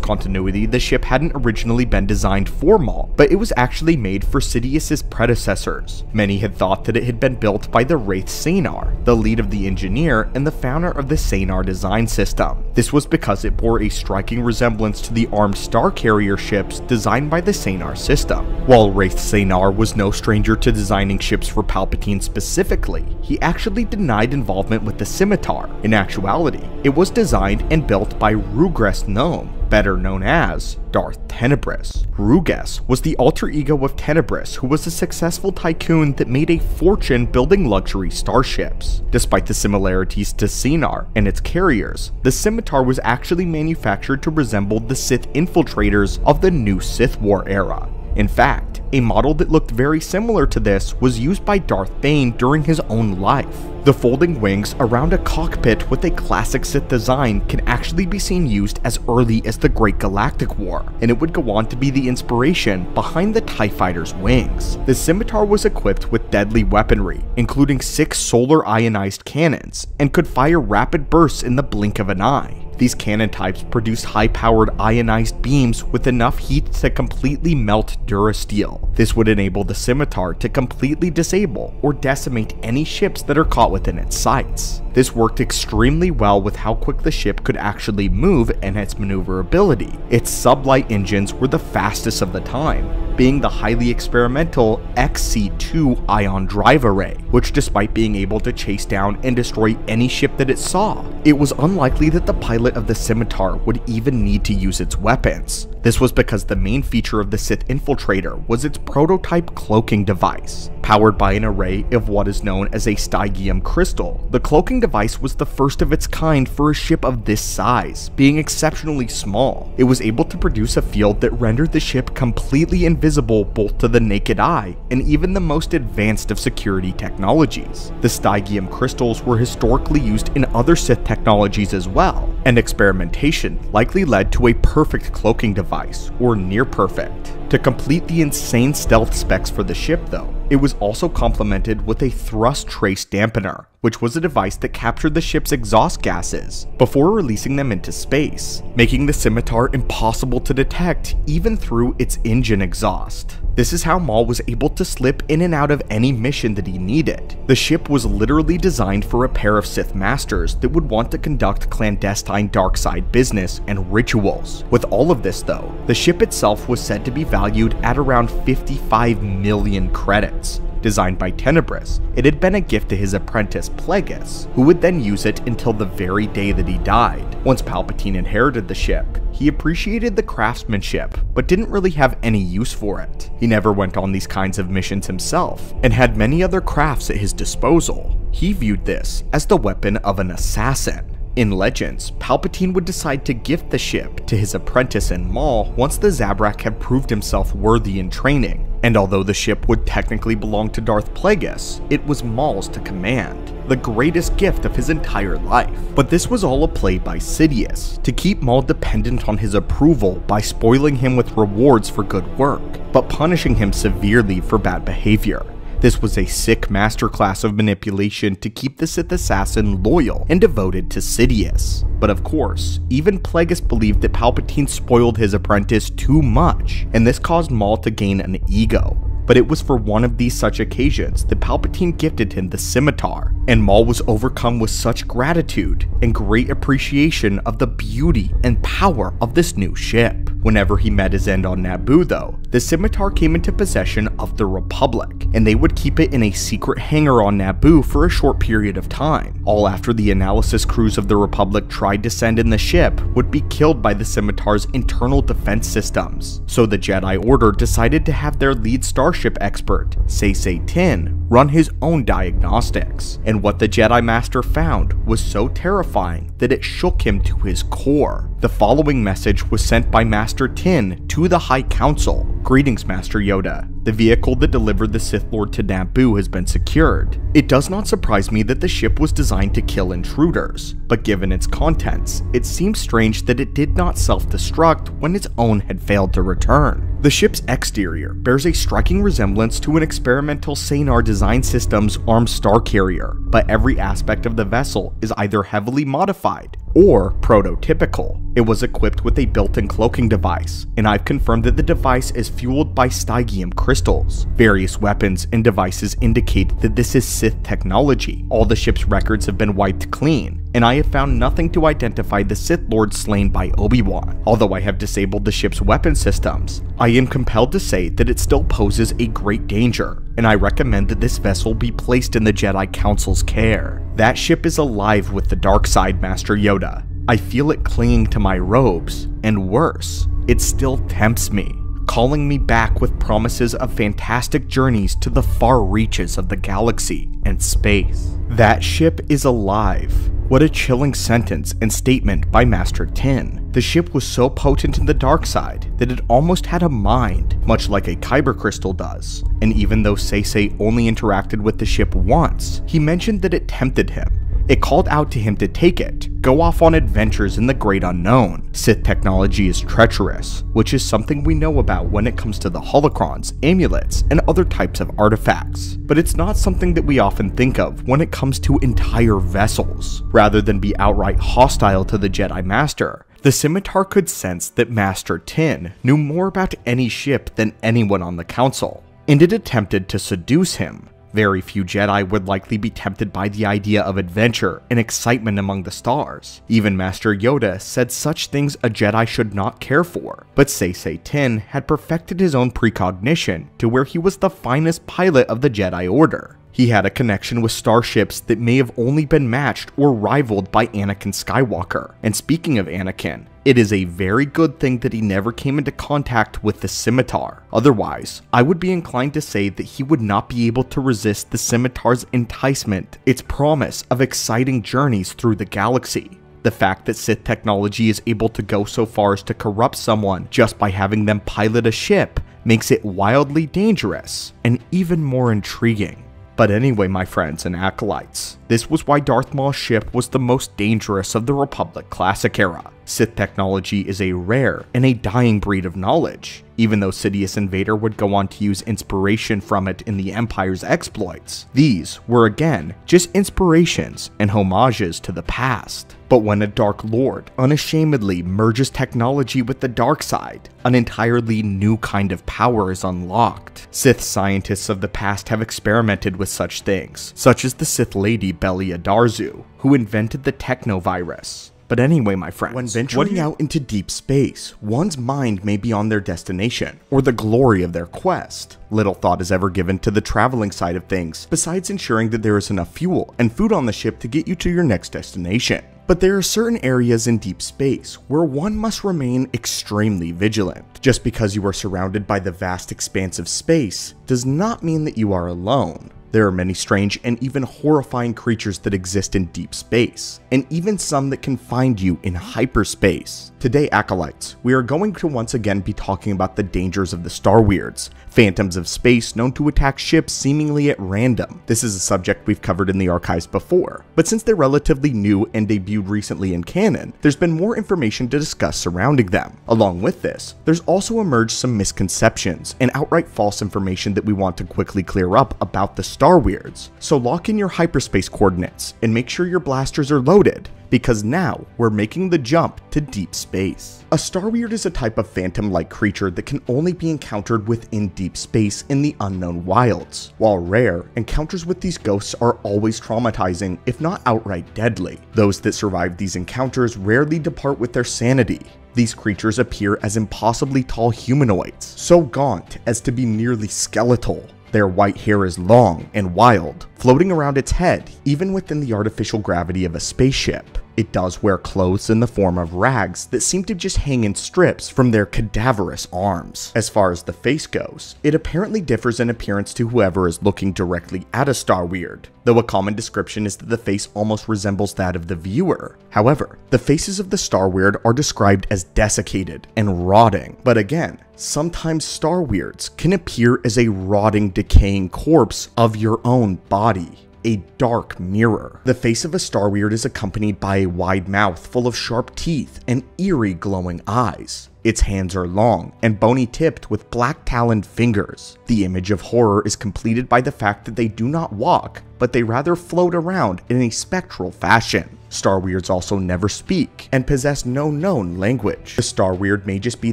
continuity, the ship hadn't originally been designed for Maul, but it was actually made for Sidious's predecessors. Many had thought that it had been built by the Raith Sienar, the lead of the engineer and the founder of the Sienar design system. This was because it bore a striking resemblance to the armed star carrier ships designed by the Sienar system. While Raith Sienar was no stranger to designing ships for Palpatine specifically, he actually denied involvement with the scimitar in actuality, it was designed and built by Rugess Nome, better known as Darth Tenebris. Rugess was the alter ego of Tenebris, who was a successful tycoon that made a fortune building luxury starships. Despite the similarities to Sienar and its carriers, the Scimitar was actually manufactured to resemble the Sith infiltrators of the new Sith War era. In fact, a model that looked very similar to this was used by Darth Bane during his own life. The folding wings around a cockpit with a classic Sith design can actually be seen used as early as the Great Galactic War, and it would go on to be the inspiration behind the TIE Fighter's wings. The Scimitar was equipped with deadly weaponry, including six solar ionized cannons, and could fire rapid bursts in the blink of an eye. These cannon types produce high-powered ionized beams with enough heat to completely melt durasteel. This would enable the scimitar to completely disable or decimate any ships that are caught within its sights. This worked extremely well with how quick the ship could actually move and its maneuverability. Its sublight engines were the fastest of the time, being the highly experimental XC2 ion drive array, which despite being able to chase down and destroy any ship that it saw, it was unlikely that the pilot of the Scimitar would even need to use its weapons. This was because the main feature of the Sith Infiltrator was its prototype cloaking device. Powered by an array of what is known as a Stygium crystal, the cloaking device was the first of its kind for a ship of this size, being exceptionally small. It was able to produce a field that rendered the ship completely invisible both to the naked eye and even the most advanced of security technologies. The Stygium crystals were historically used in other Sith technologies as well, and experimentation likely led to a perfect cloaking device, or near perfect. To complete the insane stealth specs for the ship though, it was also complemented with a thrust trace dampener, which was a device that captured the ship's exhaust gases before releasing them into space, making the scimitar impossible to detect even through its engine exhaust. This is how Maul was able to slip in and out of any mission that he needed. The ship was literally designed for a pair of Sith Masters that would want to conduct clandestine dark side business and rituals. With all of this though, the ship itself was said to be valued at around 55 million credits, designed by Tenebris, it had been a gift to his apprentice Plagueis, who would then use it until the very day that he died. Once Palpatine inherited the ship, he appreciated the craftsmanship, but didn't really have any use for it. He never went on these kinds of missions himself, and had many other crafts at his disposal. He viewed this as the weapon of an assassin. In Legends, Palpatine would decide to gift the ship to his apprentice in Maul once the Zabrak had proved himself worthy in training, and although the ship would technically belong to Darth Plagueis, it was Maul's to command, the greatest gift of his entire life. But this was all a play by Sidious, to keep Maul dependent on his approval by spoiling him with rewards for good work, but punishing him severely for bad behavior. This was a sick masterclass of manipulation to keep the Sith assassin loyal and devoted to Sidious. But of course, even Plagueis believed that Palpatine spoiled his apprentice too much, and this caused Maul to gain an ego. But it was for one of these such occasions that Palpatine gifted him the scimitar, and Maul was overcome with such gratitude and great appreciation of the beauty and power of this new ship. Whenever he met his end on Naboo though, the scimitar came into possession of the Republic, and they would keep it in a secret hangar on Naboo for a short period of time. All after the analysis crews of the Republic tried to send in the ship would be killed by the scimitar's internal defense systems. So the Jedi Order decided to have their lead starship expert, Saesee Tiin, run his own diagnostics. And what the Jedi Master found was so terrifying that it shook him to his core. The following message was sent by Master Tiin to the High Council. Greetings, Master Yoda. The vehicle that delivered the Sith Lord to Naboo has been secured. It does not surprise me that the ship was designed to kill intruders, but given its contents, it seems strange that it did not self-destruct when its own had failed to return. The ship's exterior bears a striking resemblance to an experimental Sienar design system's armed star carrier, but every aspect of the vessel is either heavily modified or prototypical. It was equipped with a built-in cloaking device, and I've confirmed that the device is fueled by Stygium crystals. Various weapons and devices indicate that this is Sith technology. All the ship's records have been wiped clean, and I have found nothing to identify the Sith Lord slain by Obi-Wan. Although I have disabled the ship's weapon systems, I am compelled to say that it still poses a great danger, and I recommend that this vessel be placed in the Jedi Council's care. That ship is alive with the dark side, Master Yoda. I feel it clinging to my robes, and worse, it still tempts me, calling me back with promises of fantastic journeys to the far reaches of the galaxy and space. That ship is alive. What a chilling sentence and statement by Master Tiin. The ship was so potent in the dark side that it almost had a mind, much like a kyber crystal does. And even though Saesee only interacted with the ship once, he mentioned that it tempted him it called out to him to take it, go off on adventures in the great unknown. Sith technology is treacherous, which is something we know about when it comes to the holocrons, amulets, and other types of artifacts. But it's not something that we often think of when it comes to entire vessels. Rather than be outright hostile to the Jedi Master, the scimitar could sense that Master Tiin knew more about any ship than anyone on the council, and it attempted to seduce him, very few Jedi would likely be tempted by the idea of adventure and excitement among the stars. Even Master Yoda said such things a Jedi should not care for, but Saesee Tiin had perfected his own precognition to where he was the finest pilot of the Jedi Order. He had a connection with starships that may have only been matched or rivaled by Anakin Skywalker. And speaking of Anakin, it is a very good thing that he never came into contact with the scimitar. Otherwise, I would be inclined to say that he would not be able to resist the scimitar's enticement, its promise of exciting journeys through the galaxy. The fact that Sith technology is able to go so far as to corrupt someone just by having them pilot a ship makes it wildly dangerous and even more intriguing. But anyway, my friends and acolytes, this was why Darth Maul's ship was the most dangerous of the Republic Classic era. Sith technology is a rare and a dying breed of knowledge, even though Sidious and Vader would go on to use inspiration from it in the Empire's exploits. These were again just inspirations and homages to the past. But when a Dark Lord unashamedly merges technology with the dark side, an entirely new kind of power is unlocked. Sith scientists of the past have experimented with such things, such as the Sith Lady Belia Darzu, who invented the technovirus. But anyway, my friends, when venturing out into deep space, one's mind may be on their destination, or the glory of their quest. Little thought is ever given to the traveling side of things, besides ensuring that there is enough fuel and food on the ship to get you to your next destination. But there are certain areas in deep space where one must remain extremely vigilant. Just because you are surrounded by the vast expanse of space does not mean that you are alone. There are many strange and even horrifying creatures that exist in deep space, and even some that can find you in hyperspace. Today, Acolytes, we are going to once again be talking about the dangers of the Star Weirds, phantoms of space known to attack ships seemingly at random. This is a subject we've covered in the archives before, but since they're relatively new and debuted recently in canon, there's been more information to discuss surrounding them. Along with this, there's also emerged some misconceptions and outright false information that we want to quickly clear up about the Star Weirds. So lock in your hyperspace coordinates and make sure your blasters are loaded because now we're making the jump to deep space. A Star Weird is a type of phantom-like creature that can only be encountered within deep space in the unknown wilds. While rare, encounters with these ghosts are always traumatizing, if not outright deadly. Those that survive these encounters rarely depart with their sanity, these creatures appear as impossibly tall humanoids, so gaunt as to be nearly skeletal. Their white hair is long and wild, floating around its head, even within the artificial gravity of a spaceship. It does wear clothes in the form of rags that seem to just hang in strips from their cadaverous arms. As far as the face goes, it apparently differs in appearance to whoever is looking directly at a Star Weird, though a common description is that the face almost resembles that of the viewer. However, the faces of the Star Weird are described as desiccated and rotting, but again, sometimes Star Weirds can appear as a rotting, decaying corpse of your own body a dark mirror. The face of a Star Weird is accompanied by a wide mouth full of sharp teeth and eerie glowing eyes. Its hands are long and bony tipped with black taloned fingers. The image of horror is completed by the fact that they do not walk, but they rather float around in a spectral fashion. Star Weirds also never speak and possess no known language. The Star Weird may just be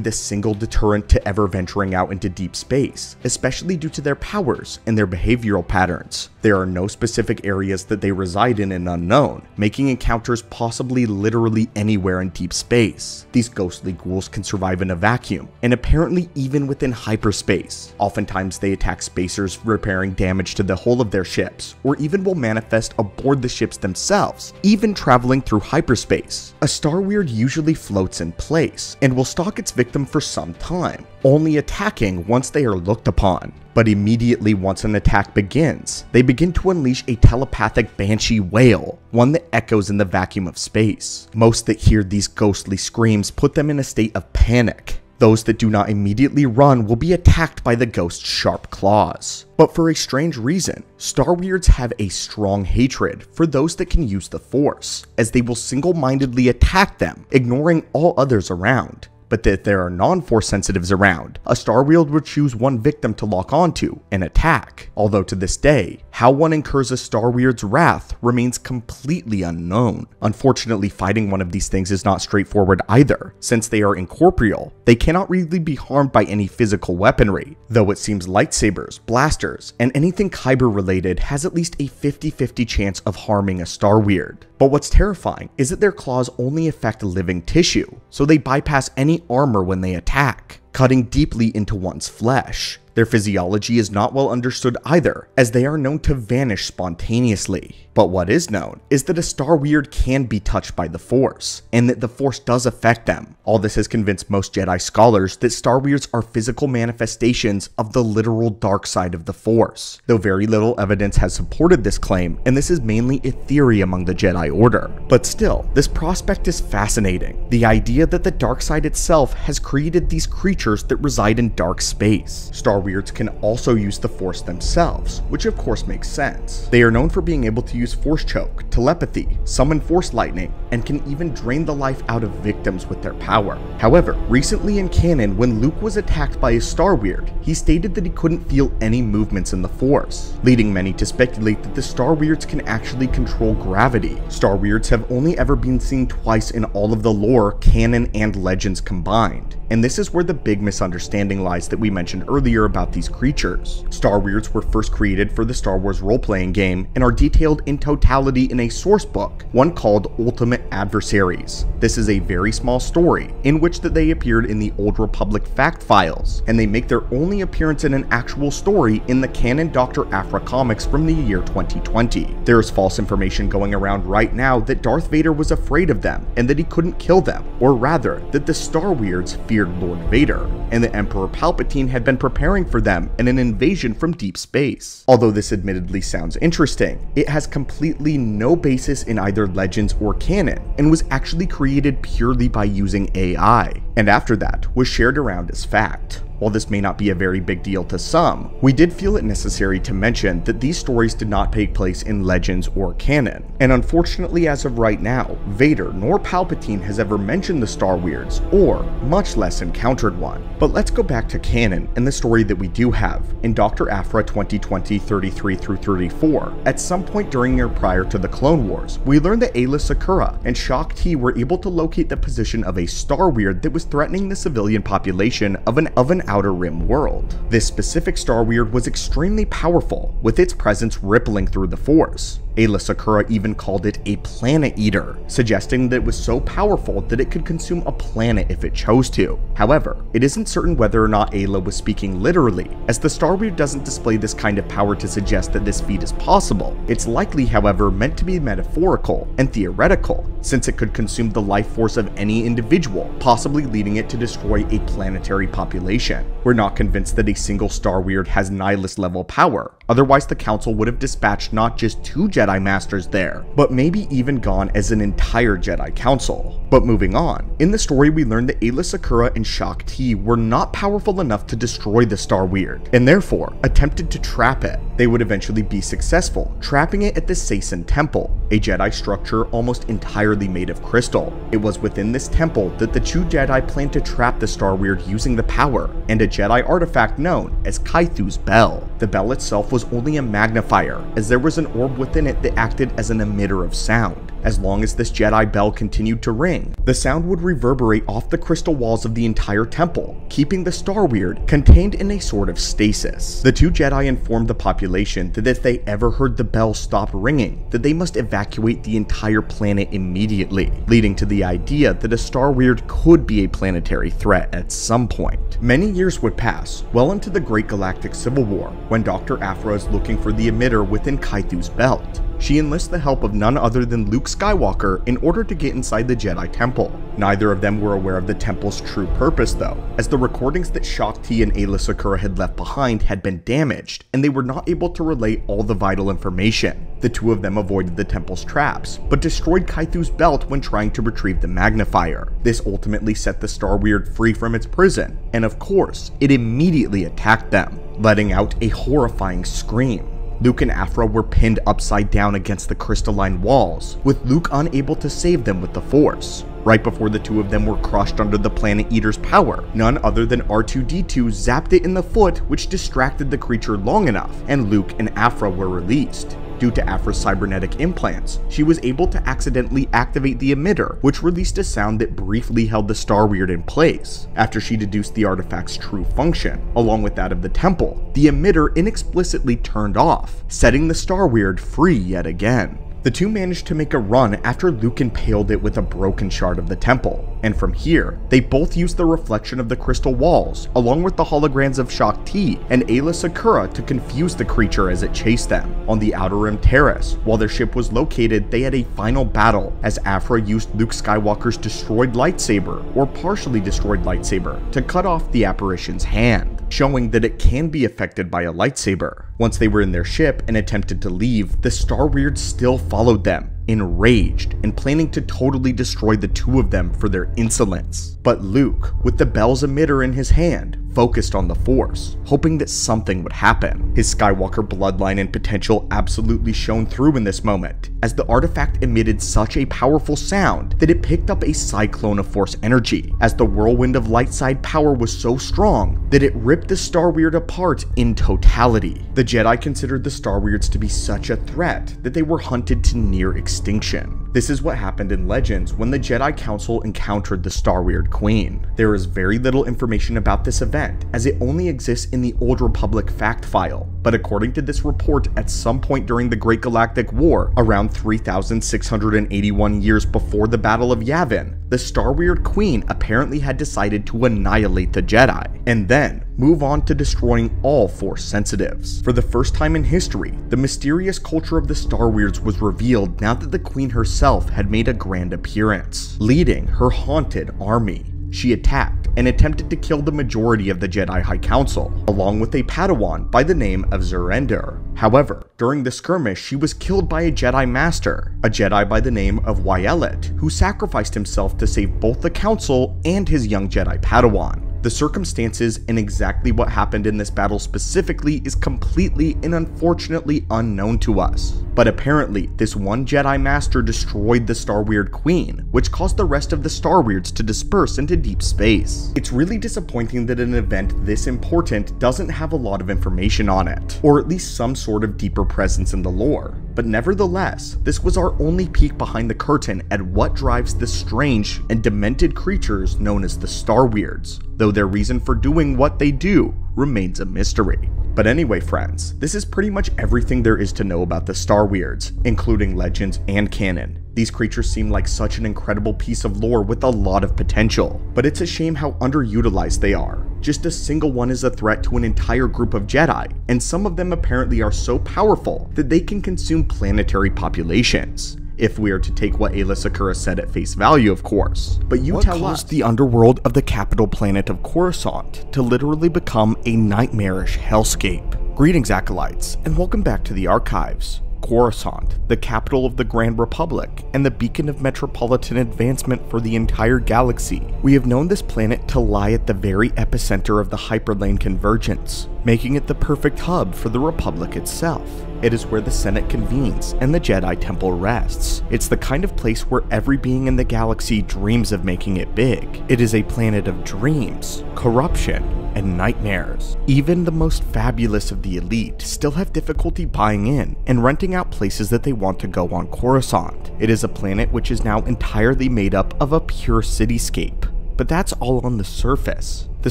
the single deterrent to ever venturing out into deep space, especially due to their powers and their behavioral patterns. There are no specific areas that they reside in and unknown, making encounters possibly literally anywhere in deep space. These ghostly ghouls can survive in a vacuum, and apparently even within hyperspace. Oftentimes they attack spacers repairing damage to the hull of their ships, or even will manifest aboard the ships themselves, even through hyperspace. A Star Weird usually floats in place, and will stalk its victim for some time, only attacking once they are looked upon. But immediately once an attack begins, they begin to unleash a telepathic banshee wail, one that echoes in the vacuum of space. Most that hear these ghostly screams put them in a state of panic, those that do not immediately run will be attacked by the ghost's sharp claws. But for a strange reason, Star Weirds have a strong hatred for those that can use the Force, as they will single-mindedly attack them, ignoring all others around but that there are non-force sensitives around, a Star Weird would choose one victim to lock onto and attack. Although to this day, how one incurs a Star Weird's wrath remains completely unknown. Unfortunately, fighting one of these things is not straightforward either. Since they are incorporeal, they cannot really be harmed by any physical weaponry, though it seems lightsabers, blasters, and anything Kyber related has at least a 50-50 chance of harming a Star Weird. But what's terrifying is that their claws only affect living tissue, so they bypass any armor when they attack, cutting deeply into one's flesh. Their physiology is not well understood either, as they are known to vanish spontaneously. But what is known is that a Star Weird can be touched by the Force, and that the Force does affect them. All this has convinced most Jedi scholars that Star Weirds are physical manifestations of the literal dark side of the Force, though very little evidence has supported this claim, and this is mainly a theory among the Jedi Order. But still, this prospect is fascinating. The idea that the dark side itself has created these creatures that reside in dark space. Star Weirds can also use the Force themselves, which of course makes sense. They are known for being able to use Force Choke, telepathy, summon Force Lightning, and can even drain the life out of victims with their power. However, recently in canon, when Luke was attacked by a Star Weird, he stated that he couldn't feel any movements in the Force, leading many to speculate that the Star Weirds can actually control gravity. Star Weirds have only ever been seen twice in all of the lore, canon, and legends combined, and this is where the big big misunderstanding lies that we mentioned earlier about these creatures. Star Weirds were first created for the Star Wars role-playing game and are detailed in totality in a source book, one called Ultimate Adversaries. This is a very small story, in which that they appeared in the Old Republic fact files, and they make their only appearance in an actual story in the canon Dr. Aphra comics from the year 2020. There is false information going around right now that Darth Vader was afraid of them, and that he couldn't kill them, or rather, that the Star Weirds feared Lord Vader, and that Emperor Palpatine had been preparing for them and an invasion from deep space. Although this admittedly sounds interesting, it has completely no basis in either legends or canon, and was actually created purely by using AI, and after that was shared around as fact. While this may not be a very big deal to some, we did feel it necessary to mention that these stories did not take place in legends or canon. And unfortunately as of right now, Vader nor Palpatine has ever mentioned the Star Weirds, or much less encountered one. But let's go back to canon and the story that we do have. In Dr. Aphra 2020 33 through 34, at some point during or prior to the Clone Wars, we learned that Aayla Secura and Shaak Ti were able to locate the position of a Star Weird that was threatening the civilian population of an of an Outer Rim world. This specific Star Weird was extremely powerful, with its presence rippling through the Force. Aayla Secura even called it a planet eater, suggesting that it was so powerful that it could consume a planet if it chose to. However, it isn't certain whether or not Aayla was speaking literally, as the Star Weird doesn't display this kind of power to suggest that this feat is possible. It's likely, however, meant to be metaphorical and theoretical, since it could consume the life force of any individual, possibly leading it to destroy a planetary population. We're not convinced that a single Star Weird has nihilist level power, otherwise the Council would have dispatched not just two Jedi Masters there, but maybe even gone as an entire Jedi Council. But moving on, in the story we learned that Aayla Secura and Shaak Ti were not powerful enough to destroy the Star Weird, and therefore attempted to trap it. They would eventually be successful, trapping it at the Sayson Temple, a Jedi structure almost entirely made of crystal. It was within this temple that the two Jedi planned to trap the Star Weird using the power, and a Jedi artifact known as Kythu's Bell. The bell itself was only a magnifier, as there was an orb within it that acted as an emitter of sound. As long as this Jedi bell continued to ring, the sound would reverberate off the crystal walls of the entire temple, keeping the Star Weird contained in a sort of stasis. The two Jedi informed the population that if they ever heard the bell stop ringing, that they must evacuate the entire planet immediately, leading to the idea that a Star Weird could be a planetary threat at some point. Many years would pass, well into the Great Galactic Civil War, when Dr. Aphra is looking for the emitter within Kythu's Bell she enlists the help of none other than Luke Skywalker in order to get inside the Jedi Temple. Neither of them were aware of the temple's true purpose though, as the recordings that Shaak Ti and Aayla Secura had left behind had been damaged, and they were not able to relay all the vital information. The two of them avoided the temple's traps, but destroyed Kythu's Bell when trying to retrieve the magnifier. This ultimately set the Star Weird free from its prison, and of course, it immediately attacked them, letting out a horrifying scream. Luke and Aphra were pinned upside down against the crystalline walls, with Luke unable to save them with the Force. Right before the two of them were crushed under the Planet Eater's power, none other than R2-D2 zapped it in the foot which distracted the creature long enough, and Luke and Aphra were released. Due to Aphra's cybernetic implants, she was able to accidentally activate the emitter, which released a sound that briefly held the Star Weird in place. After she deduced the artifact's true function, along with that of the temple, the emitter inexplicitly turned off, setting the Star Weird free yet again. The two managed to make a run after Luke impaled it with a broken shard of the temple, and from here, they both used the reflection of the crystal walls, along with the holograms of Shaak Ti and Aayla Secura to confuse the creature as it chased them. On the Outer Rim Terrace, while their ship was located, they had a final battle, as Aphra used Luke Skywalker's destroyed lightsaber, or partially destroyed lightsaber, to cut off the apparition's hand, showing that it can be affected by a lightsaber. Once they were in their ship and attempted to leave, the Star Weird still followed them, enraged and planning to totally destroy the two of them for their insolence. But Luke, with the bell's emitter in his hand, focused on the Force, hoping that something would happen. His Skywalker bloodline and potential absolutely shone through in this moment, as the artifact emitted such a powerful sound that it picked up a cyclone of Force energy, as the whirlwind of light side power was so strong that it ripped the Star Weird apart in totality. The Jedi considered the Star Weirds to be such a threat that they were hunted to near extinction distinction. This is what happened in Legends when the Jedi Council encountered the Star Weird Queen. There is very little information about this event, as it only exists in the Old Republic fact file, but according to this report, at some point during the Great Galactic War, around 3,681 years before the Battle of Yavin, the Star Weird Queen apparently had decided to annihilate the Jedi, and then move on to destroying all Force sensitives. For the first time in history, the mysterious culture of the Star Weirds was revealed now that the Queen herself had made a grand appearance, leading her haunted army. She attacked and attempted to kill the majority of the Jedi High Council, along with a Padawan by the name of Xurender. However, during the skirmish, she was killed by a Jedi Master, a Jedi by the name of Wyatt, who sacrificed himself to save both the Council and his young Jedi Padawan. The circumstances and exactly what happened in this battle specifically is completely and unfortunately unknown to us. But apparently, this one Jedi Master destroyed the Star Weird Queen, which caused the rest of the Star Weirds to disperse into deep space. It's really disappointing that an event this important doesn't have a lot of information on it, or at least some sort of deeper presence in the lore. But nevertheless, this was our only peek behind the curtain at what drives the strange and demented creatures known as the Star Weirds, though their reason for doing what they do remains a mystery. But anyway, friends, this is pretty much everything there is to know about the Star Weirds, including legends and canon. These creatures seem like such an incredible piece of lore with a lot of potential, but it's a shame how underutilized they are. Just a single one is a threat to an entire group of Jedi, and some of them apparently are so powerful that they can consume planetary populations if we are to take what Aayla Secura said at face value, of course. But you what tell us the underworld of the capital planet of Coruscant to literally become a nightmarish hellscape. Greetings, Acolytes, and welcome back to the Archives. Coruscant, the capital of the Grand Republic, and the beacon of metropolitan advancement for the entire galaxy. We have known this planet to lie at the very epicenter of the hyperlane convergence, making it the perfect hub for the Republic itself. It is where the Senate convenes and the Jedi Temple rests. It's the kind of place where every being in the galaxy dreams of making it big. It is a planet of dreams, corruption, and nightmares. Even the most fabulous of the elite still have difficulty buying in and renting out places that they want to go on Coruscant. It is a planet which is now entirely made up of a pure cityscape. But that's all on the surface. The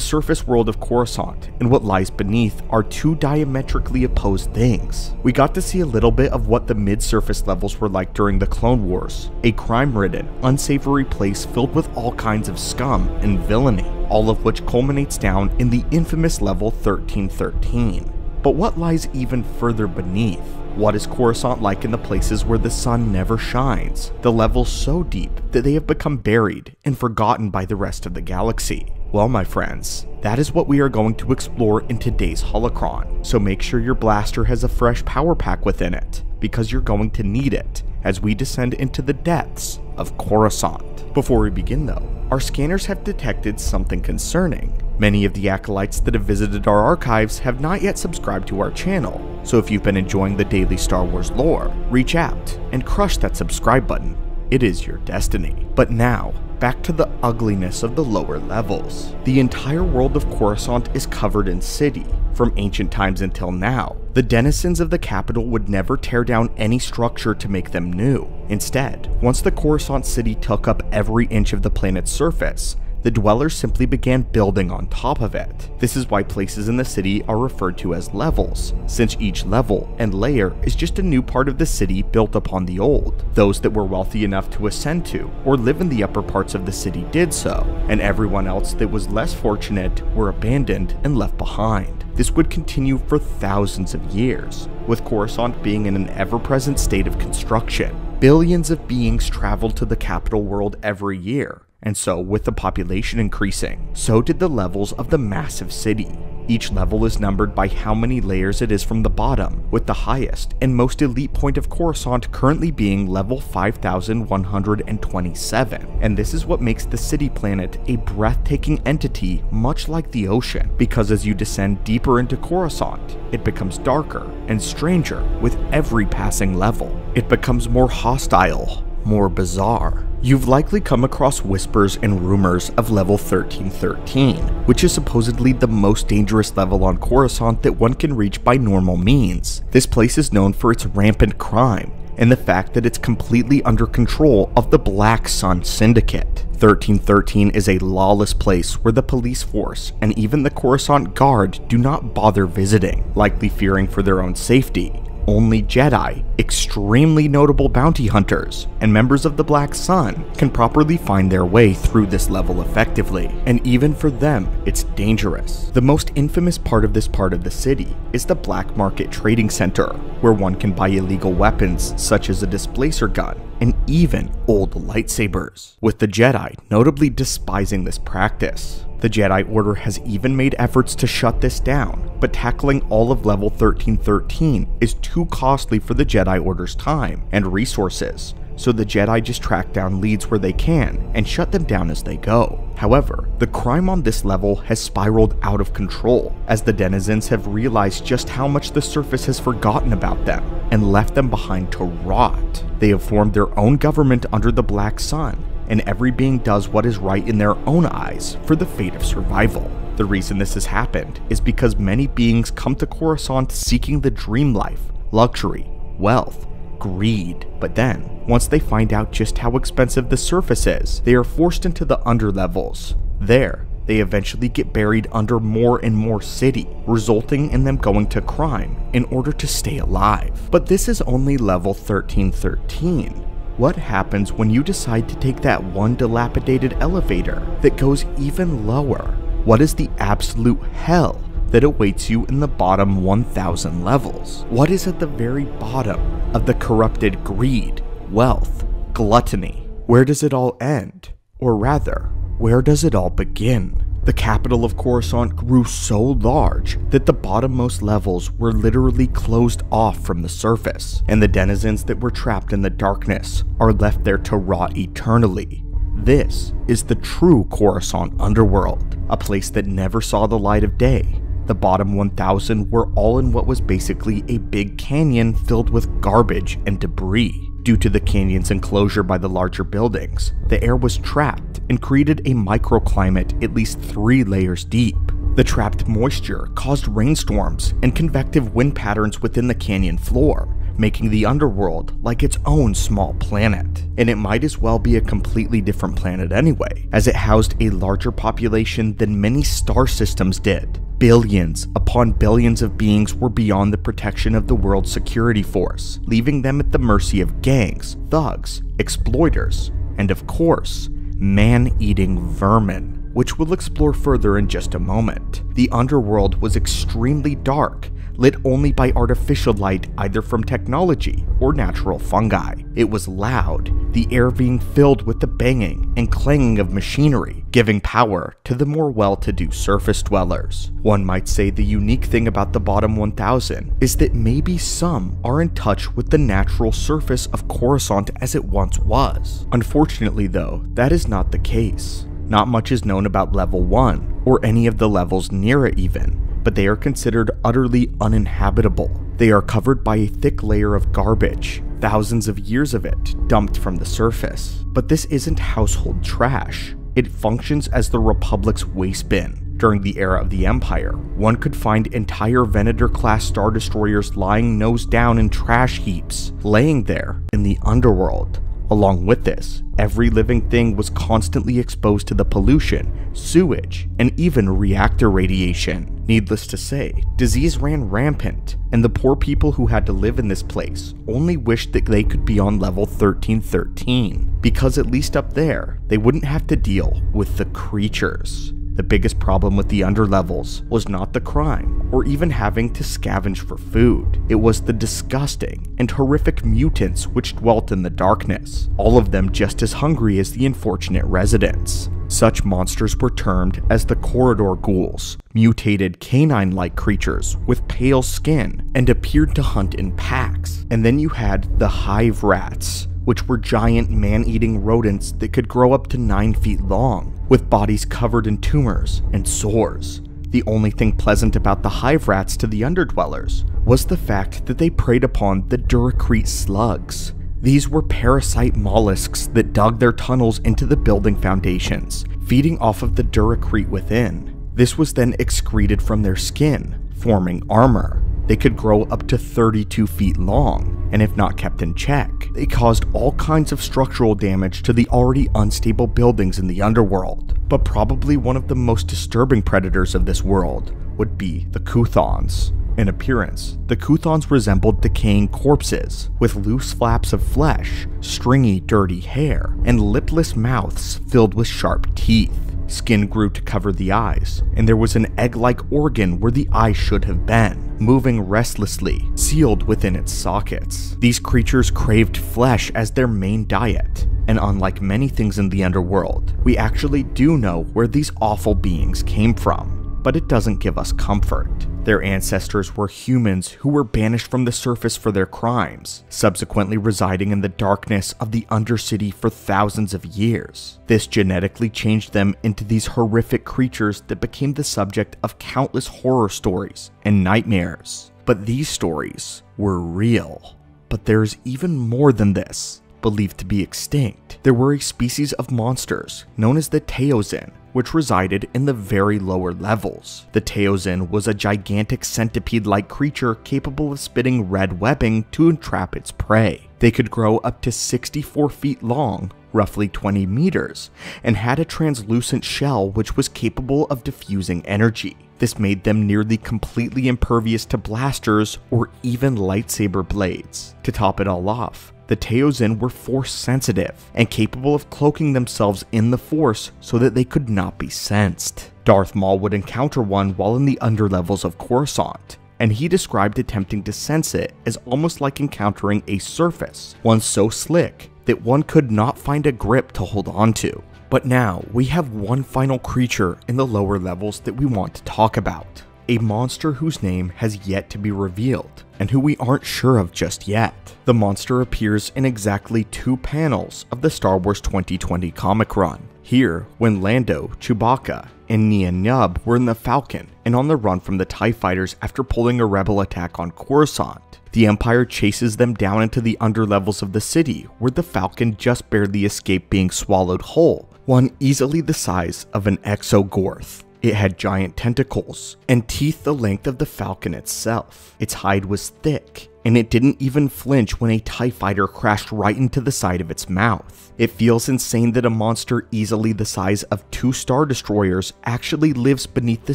surface world of Coruscant and what lies beneath are two diametrically opposed things. We got to see a little bit of what the mid-surface levels were like during the Clone Wars, a crime-ridden, unsavory place filled with all kinds of scum and villainy, all of which culminates down in the infamous level 1313. But what lies even further beneath? What is Coruscant like in the places where the sun never shines? The levels so deep that they have become buried and forgotten by the rest of the galaxy. Well, my friends, that is what we are going to explore in today's holocron, so make sure your blaster has a fresh power pack within it, because you're going to need it as we descend into the depths of Coruscant. Before we begin though, our scanners have detected something concerning. Many of the acolytes that have visited our archives have not yet subscribed to our channel, so if you've been enjoying the daily Star Wars lore, reach out and crush that subscribe button. It is your destiny. But now, back to the ugliness of the lower levels. The entire world of Coruscant is covered in city, from ancient times until now. The denizens of the capital would never tear down any structure to make them new. Instead, once the Coruscant city took up every inch of the planet's surface, the dwellers simply began building on top of it. This is why places in the city are referred to as levels, since each level and layer is just a new part of the city built upon the old. Those that were wealthy enough to ascend to or live in the upper parts of the city did so, and everyone else that was less fortunate were abandoned and left behind. This would continue for thousands of years, with Coruscant being in an ever-present state of construction. Billions of beings traveled to the capital world every year, and so, with the population increasing, so did the levels of the massive city. Each level is numbered by how many layers it is from the bottom, with the highest and most elite point of Coruscant currently being level 5127. And this is what makes the city planet a breathtaking entity much like the ocean, because as you descend deeper into Coruscant, it becomes darker and stranger with every passing level. It becomes more hostile, more bizarre. You've likely come across whispers and rumors of level 1313, which is supposedly the most dangerous level on Coruscant that one can reach by normal means. This place is known for its rampant crime, and the fact that it's completely under control of the Black Sun Syndicate. 1313 is a lawless place where the police force and even the Coruscant Guard do not bother visiting, likely fearing for their own safety only Jedi, extremely notable bounty hunters, and members of the Black Sun can properly find their way through this level effectively, and even for them, it's dangerous. The most infamous part of this part of the city is the Black Market Trading Center, where one can buy illegal weapons such as a displacer gun and even old lightsabers, with the Jedi notably despising this practice. The Jedi Order has even made efforts to shut this down, but tackling all of level 1313 is too costly for the Jedi Order's time and resources, so the Jedi just track down leads where they can and shut them down as they go. However, the crime on this level has spiraled out of control, as the denizens have realized just how much the surface has forgotten about them and left them behind to rot. They have formed their own government under the Black Sun, and every being does what is right in their own eyes for the fate of survival. The reason this has happened is because many beings come to Coruscant seeking the dream life, luxury, wealth, greed. But then, once they find out just how expensive the surface is, they are forced into the underlevels. There, they eventually get buried under more and more city, resulting in them going to crime in order to stay alive. But this is only level 1313. What happens when you decide to take that one dilapidated elevator that goes even lower? What is the absolute hell that awaits you in the bottom 1000 levels? What is at the very bottom of the corrupted greed, wealth, gluttony? Where does it all end? Or rather, where does it all begin? The capital of Coruscant grew so large that the bottommost levels were literally closed off from the surface, and the denizens that were trapped in the darkness are left there to rot eternally. This is the true Coruscant underworld, a place that never saw the light of day. The bottom 1000 were all in what was basically a big canyon filled with garbage and debris. Due to the canyon's enclosure by the larger buildings, the air was trapped and created a microclimate at least three layers deep. The trapped moisture caused rainstorms and convective wind patterns within the canyon floor, making the underworld like its own small planet. And it might as well be a completely different planet anyway, as it housed a larger population than many star systems did. Billions upon billions of beings were beyond the protection of the world's security force, leaving them at the mercy of gangs, thugs, exploiters, and of course, man-eating vermin, which we'll explore further in just a moment. The underworld was extremely dark, lit only by artificial light either from technology or natural fungi. It was loud, the air being filled with the banging and clanging of machinery, giving power to the more well-to-do surface dwellers. One might say the unique thing about the bottom 1000 is that maybe some are in touch with the natural surface of Coruscant as it once was. Unfortunately though, that is not the case. Not much is known about level 1, or any of the levels near it even, but they are considered utterly uninhabitable. They are covered by a thick layer of garbage, thousands of years of it dumped from the surface. But this isn't household trash. It functions as the Republic's waste bin. During the era of the Empire, one could find entire Venator-class Star Destroyers lying nose down in trash heaps, laying there in the underworld, Along with this, every living thing was constantly exposed to the pollution, sewage, and even reactor radiation. Needless to say, disease ran rampant, and the poor people who had to live in this place only wished that they could be on level 1313, because at least up there, they wouldn't have to deal with the creatures. The biggest problem with the underlevels was not the crime, or even having to scavenge for food. It was the disgusting and horrific mutants which dwelt in the darkness, all of them just as hungry as the unfortunate residents. Such monsters were termed as the corridor ghouls, mutated canine-like creatures with pale skin and appeared to hunt in packs. And then you had the hive rats, which were giant man-eating rodents that could grow up to 9 feet long, with bodies covered in tumors and sores. The only thing pleasant about the hive rats to the underdwellers was the fact that they preyed upon the Duracrete slugs. These were parasite mollusks that dug their tunnels into the building foundations, feeding off of the Duracrete within. This was then excreted from their skin, forming armor. They could grow up to 32 feet long, and if not kept in check, they caused all kinds of structural damage to the already unstable buildings in the underworld. But probably one of the most disturbing predators of this world would be the Cthons. In appearance, the Cthons resembled decaying corpses, with loose flaps of flesh, stringy, dirty hair, and lipless mouths filled with sharp teeth. Skin grew to cover the eyes, and there was an egg like organ where the eye should have been, moving restlessly, sealed within its sockets. These creatures craved flesh as their main diet, and unlike many things in the underworld, we actually do know where these awful beings came from, but it doesn't give us comfort. Their ancestors were humans who were banished from the surface for their crimes, subsequently residing in the darkness of the Undercity for thousands of years. This genetically changed them into these horrific creatures that became the subject of countless horror stories and nightmares. But these stories were real. But there's even more than this believed to be extinct. There were a species of monsters known as the Taozin which resided in the very lower levels. The Taozin was a gigantic centipede-like creature capable of spitting red webbing to entrap its prey. They could grow up to 64 feet long, roughly 20 meters, and had a translucent shell which was capable of diffusing energy. This made them nearly completely impervious to blasters or even lightsaber blades. To top it all off, the Taozin were force sensitive and capable of cloaking themselves in the force so that they could not be sensed. Darth Maul would encounter one while in the underlevels of Coruscant, and he described attempting to sense it as almost like encountering a surface, one so slick that one could not find a grip to hold onto. But now, we have one final creature in the lower levels that we want to talk about. A monster whose name has yet to be revealed, and who we aren't sure of just yet. The monster appears in exactly two panels of the Star Wars 2020 comic run. Here, when Lando, Chewbacca, and Nien Nunb were in the Falcon and on the run from the TIE fighters after pulling a rebel attack on Coruscant, the Empire chases them down into the underlevels of the city, where the Falcon just barely escaped being swallowed whole, one easily the size of an Exogorth. It had giant tentacles and teeth the length of the falcon itself. Its hide was thick, and it didn't even flinch when a TIE fighter crashed right into the side of its mouth. It feels insane that a monster easily the size of two Star Destroyers actually lives beneath the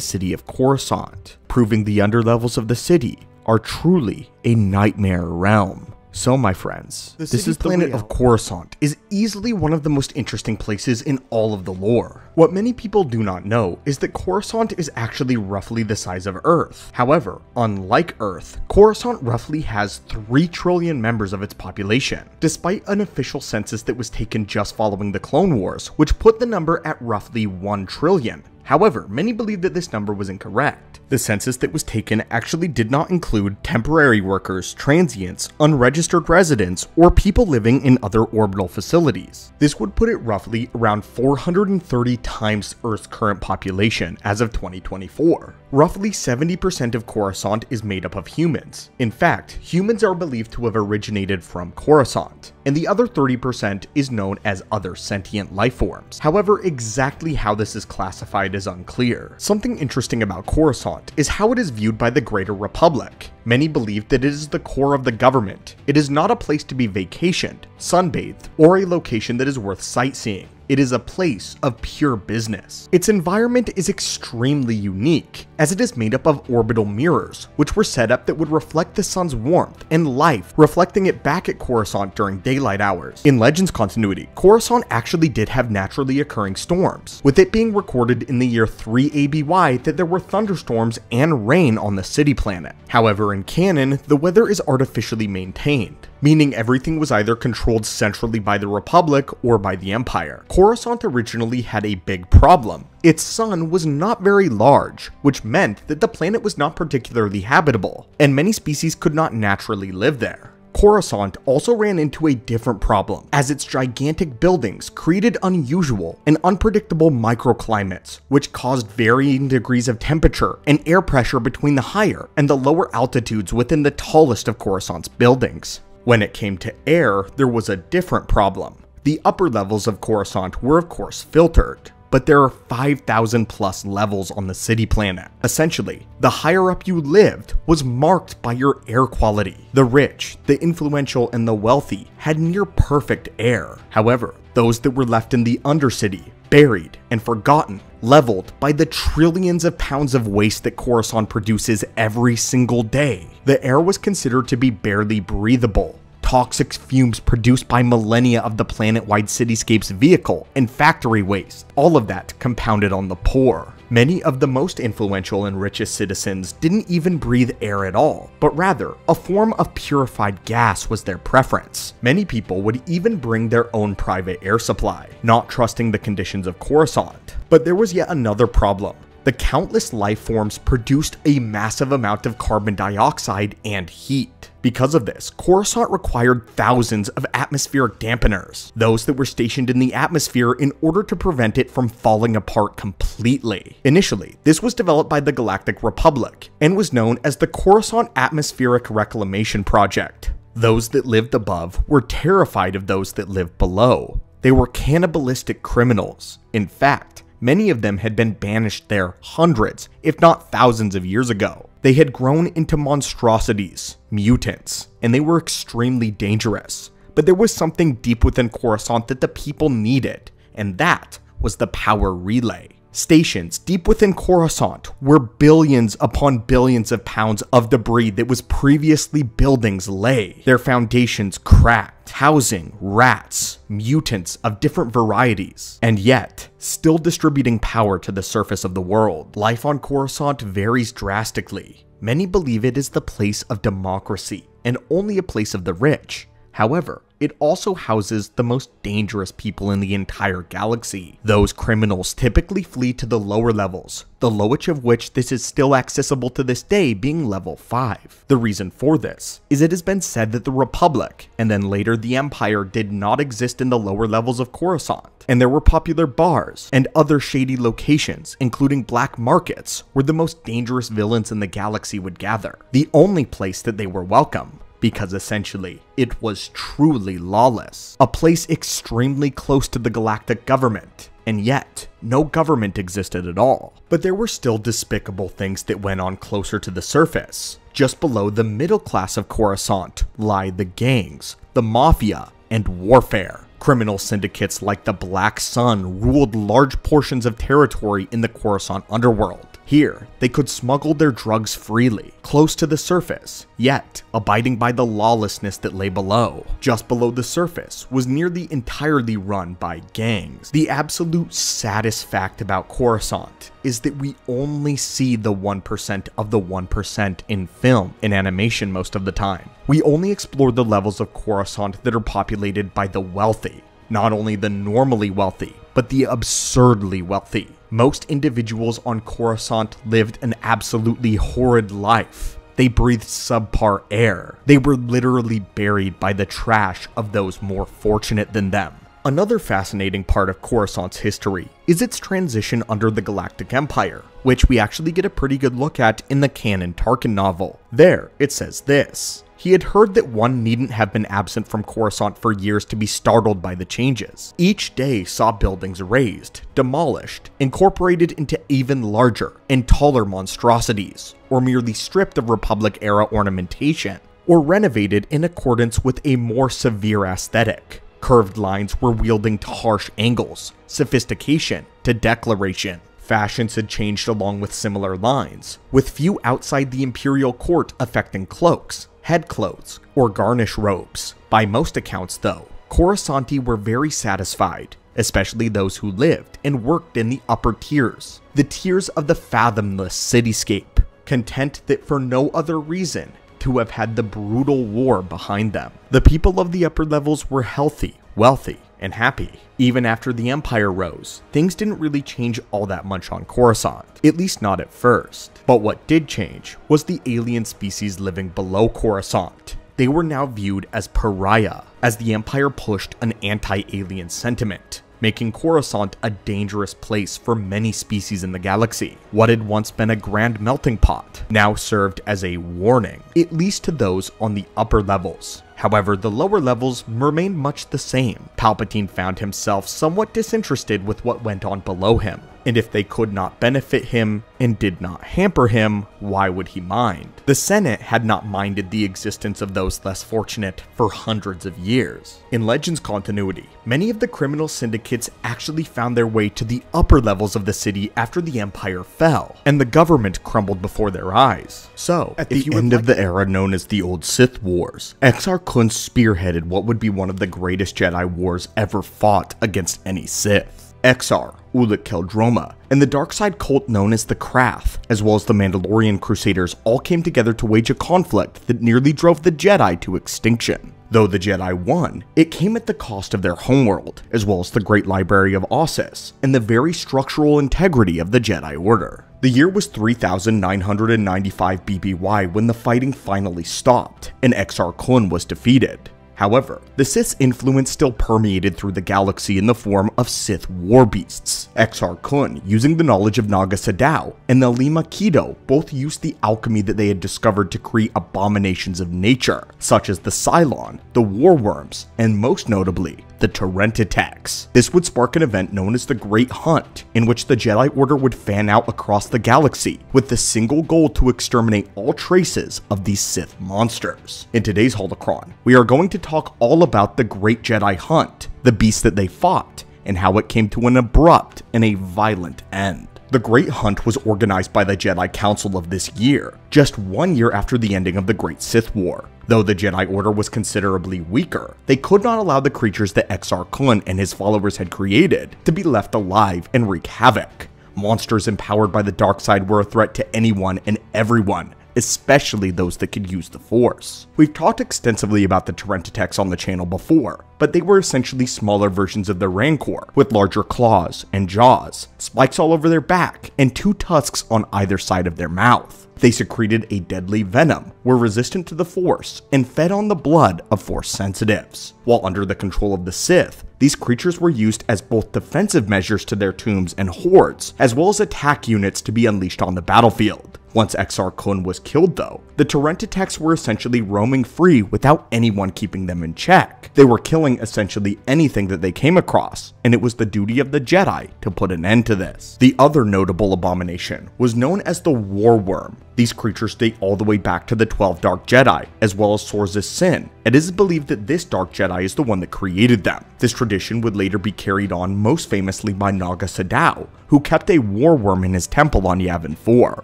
city of Coruscant, proving the underlevels of the city are truly a nightmare realm. So, my friends, The this is the planet planet of Coruscant is easily one of the most interesting places in all of the lore. What many people do not know is that Coruscant is actually roughly the size of Earth. However, unlike Earth, Coruscant roughly has 3 trillion members of its population, despite an official census that was taken just following the Clone Wars, which put the number at roughly 1 trillion. However, many believe that this number was incorrect. The census that was taken actually did not include temporary workers, transients, unregistered residents, or people living in other orbital facilities. This would put it roughly around 430 times Earth's current population as of 2024. Roughly 70% of Coruscant is made up of humans. In fact, humans are believed to have originated from Coruscant, and the other 30% is known as other sentient life forms. However, exactly how this is classified is unclear. Something interesting about Coruscant is how it is viewed by the Greater Republic. Many believe that it is the core of the government. It is not a place to be vacationed, sunbathed, or a location that is worth sightseeing. It is a place of pure business. Its environment is extremely unique, as it is made up of orbital mirrors, which were set up that would reflect the sun's warmth and life, reflecting it back at Coruscant during daylight hours. In Legends continuity, Coruscant actually did have naturally occurring storms, with it being recorded in the year 3 ABY that there were thunderstorms and rain on the city planet. However, in canon, the weather is artificially maintained, meaning everything was either controlled centrally by the Republic or by the Empire. Coruscant originally had a big problem. Its sun was not very large, which meant that the planet was not particularly habitable, and many species could not naturally live there. Coruscant also ran into a different problem, as its gigantic buildings created unusual and unpredictable microclimates, which caused varying degrees of temperature and air pressure between the higher and the lower altitudes within the tallest of Coruscant's buildings. When it came to air, there was a different problem. The upper levels of Coruscant were of course filtered, but there are 5,000 plus levels on the city planet. Essentially, the higher up you lived was marked by your air quality. The rich, the influential, and the wealthy had near perfect air. However, those that were left in the undercity, buried and forgotten, leveled by the trillions of pounds of waste that Coruscant produces every single day. The air was considered to be barely breathable, toxic fumes produced by millennia of the planet-wide cityscape's vehicle and factory waste, all of that compounded on the poor. Many of the most influential and richest citizens didn't even breathe air at all, but rather, a form of purified gas was their preference. Many people would even bring their own private air supply, not trusting the conditions of Coruscant. But there was yet another problem the countless life forms produced a massive amount of carbon dioxide and heat. Because of this, Coruscant required thousands of atmospheric dampeners, those that were stationed in the atmosphere in order to prevent it from falling apart completely. Initially, this was developed by the Galactic Republic and was known as the Coruscant Atmospheric Reclamation Project. Those that lived above were terrified of those that lived below. They were cannibalistic criminals. In fact, Many of them had been banished there hundreds, if not thousands of years ago. They had grown into monstrosities, mutants, and they were extremely dangerous. But there was something deep within Coruscant that the people needed, and that was the power relay. Stations deep within Coruscant where billions upon billions of pounds of debris that was previously buildings lay, their foundations cracked, housing rats, mutants of different varieties, and yet still distributing power to the surface of the world. Life on Coruscant varies drastically. Many believe it is the place of democracy and only a place of the rich. However, it also houses the most dangerous people in the entire galaxy. Those criminals typically flee to the lower levels, the lowest of which this is still accessible to this day being level 5. The reason for this is it has been said that the Republic, and then later the Empire did not exist in the lower levels of Coruscant, and there were popular bars and other shady locations, including black markets, where the most dangerous villains in the galaxy would gather. The only place that they were welcome because essentially it was truly lawless, a place extremely close to the galactic government, and yet no government existed at all. But there were still despicable things that went on closer to the surface. Just below the middle class of Coruscant lie the gangs, the mafia, and warfare. Criminal syndicates like the Black Sun ruled large portions of territory in the Coruscant underworld. Here, they could smuggle their drugs freely, close to the surface, yet abiding by the lawlessness that lay below. Just below the surface was nearly entirely run by gangs. The absolute saddest fact about Coruscant is that we only see the 1% of the 1% in film and animation most of the time. We only explore the levels of Coruscant that are populated by the wealthy, not only the normally wealthy, but the absurdly wealthy. Most individuals on Coruscant lived an absolutely horrid life. They breathed subpar air. They were literally buried by the trash of those more fortunate than them. Another fascinating part of Coruscant's history is its transition under the Galactic Empire, which we actually get a pretty good look at in the canon Tarkin novel. There, it says this. He had heard that one needn't have been absent from Coruscant for years to be startled by the changes. Each day saw buildings razed, demolished, incorporated into even larger and taller monstrosities, or merely stripped of Republic era ornamentation, or renovated in accordance with a more severe aesthetic. Curved lines were wielding to harsh angles, sophistication to declaration. Fashions had changed along with similar lines, with few outside the imperial court affecting cloaks, head clothes, or garnish robes. By most accounts, though, Coruscanti were very satisfied, especially those who lived and worked in the upper tiers, the tiers of the fathomless cityscape, content that for no other reason to have had the brutal war behind them. The people of the upper levels were healthy, wealthy, and happy. Even after the Empire rose, things didn't really change all that much on Coruscant, at least not at first. But what did change was the alien species living below Coruscant. They were now viewed as pariah, as the Empire pushed an anti-alien sentiment, making Coruscant a dangerous place for many species in the galaxy. What had once been a grand melting pot now served as a warning, at least to those on the upper levels. However, the lower levels remained much the same. Palpatine found himself somewhat disinterested with what went on below him, and if they could not benefit him and did not hamper him, why would he mind? The Senate had not minded the existence of those less fortunate for hundreds of years. In Legends continuity, many of the criminal syndicates actually found their way to the upper levels of the city after the Empire fell, and the government crumbled before their eyes. So, at the end of the era known as the Old Sith Wars, Exar Kun spearheaded what would be one of the greatest Jedi wars ever fought against any Sith. Exar, Ulic Qel-Droma, and the dark side cult known as the Krath, as well as the Mandalorian Crusaders all came together to wage a conflict that nearly drove the Jedi to extinction. Though the Jedi won, it came at the cost of their homeworld, as well as the Great Library of Ossus, and the very structural integrity of the Jedi Order. The year was 3995 BBY when the fighting finally stopped, and Exar Kun was defeated. However, the Sith's influence still permeated through the galaxy in the form of Sith war beasts. Exar Kun, using the knowledge of Naga Sadow, and Nalima Keto both used the alchemy that they had discovered to create abominations of nature, such as the Cylon, the War Worms, and most notably, the Terentateks. This would spark an event known as the Great Hunt, in which the Jedi Order would fan out across the galaxy, with the single goal to exterminate all traces of these Sith monsters. In today's Holocron, we are going to talk all about the Great Jedi Hunt, the beast that they fought, and how it came to an abrupt and a violent end. The Great Hunt was organized by the Jedi Council of this year, just one year after the ending of the Great Sith War. Though the Jedi Order was considerably weaker, they could not allow the creatures that Exar Kun and his followers had created to be left alive and wreak havoc. Monsters empowered by the dark side were a threat to anyone and everyone, especially those that could use the Force. We've talked extensively about the Terentateks on the channel before, but they were essentially smaller versions of the Rancor, with larger claws and jaws, spikes all over their back, and two tusks on either side of their mouth. They secreted a deadly venom, were resistant to the Force, and fed on the blood of Force sensitives. While under the control of the Sith, these creatures were used as both defensive measures to their tombs and hordes, as well as attack units to be unleashed on the battlefield. Once Exar Kun was killed though, the Terentateks were essentially roaming free without anyone keeping them in check. They were killing essentially anything that they came across, and it was the duty of the Jedi to put an end to this. The other notable abomination was known as the War Worm. These creatures date all the way back to the 12 Dark Jedi, as well as Sorzus Syn. It is believed that this Dark Jedi is the one that created them. This tradition would later be carried on most famously by Naga Sadow, who kept a war worm in his temple on Yavin 4,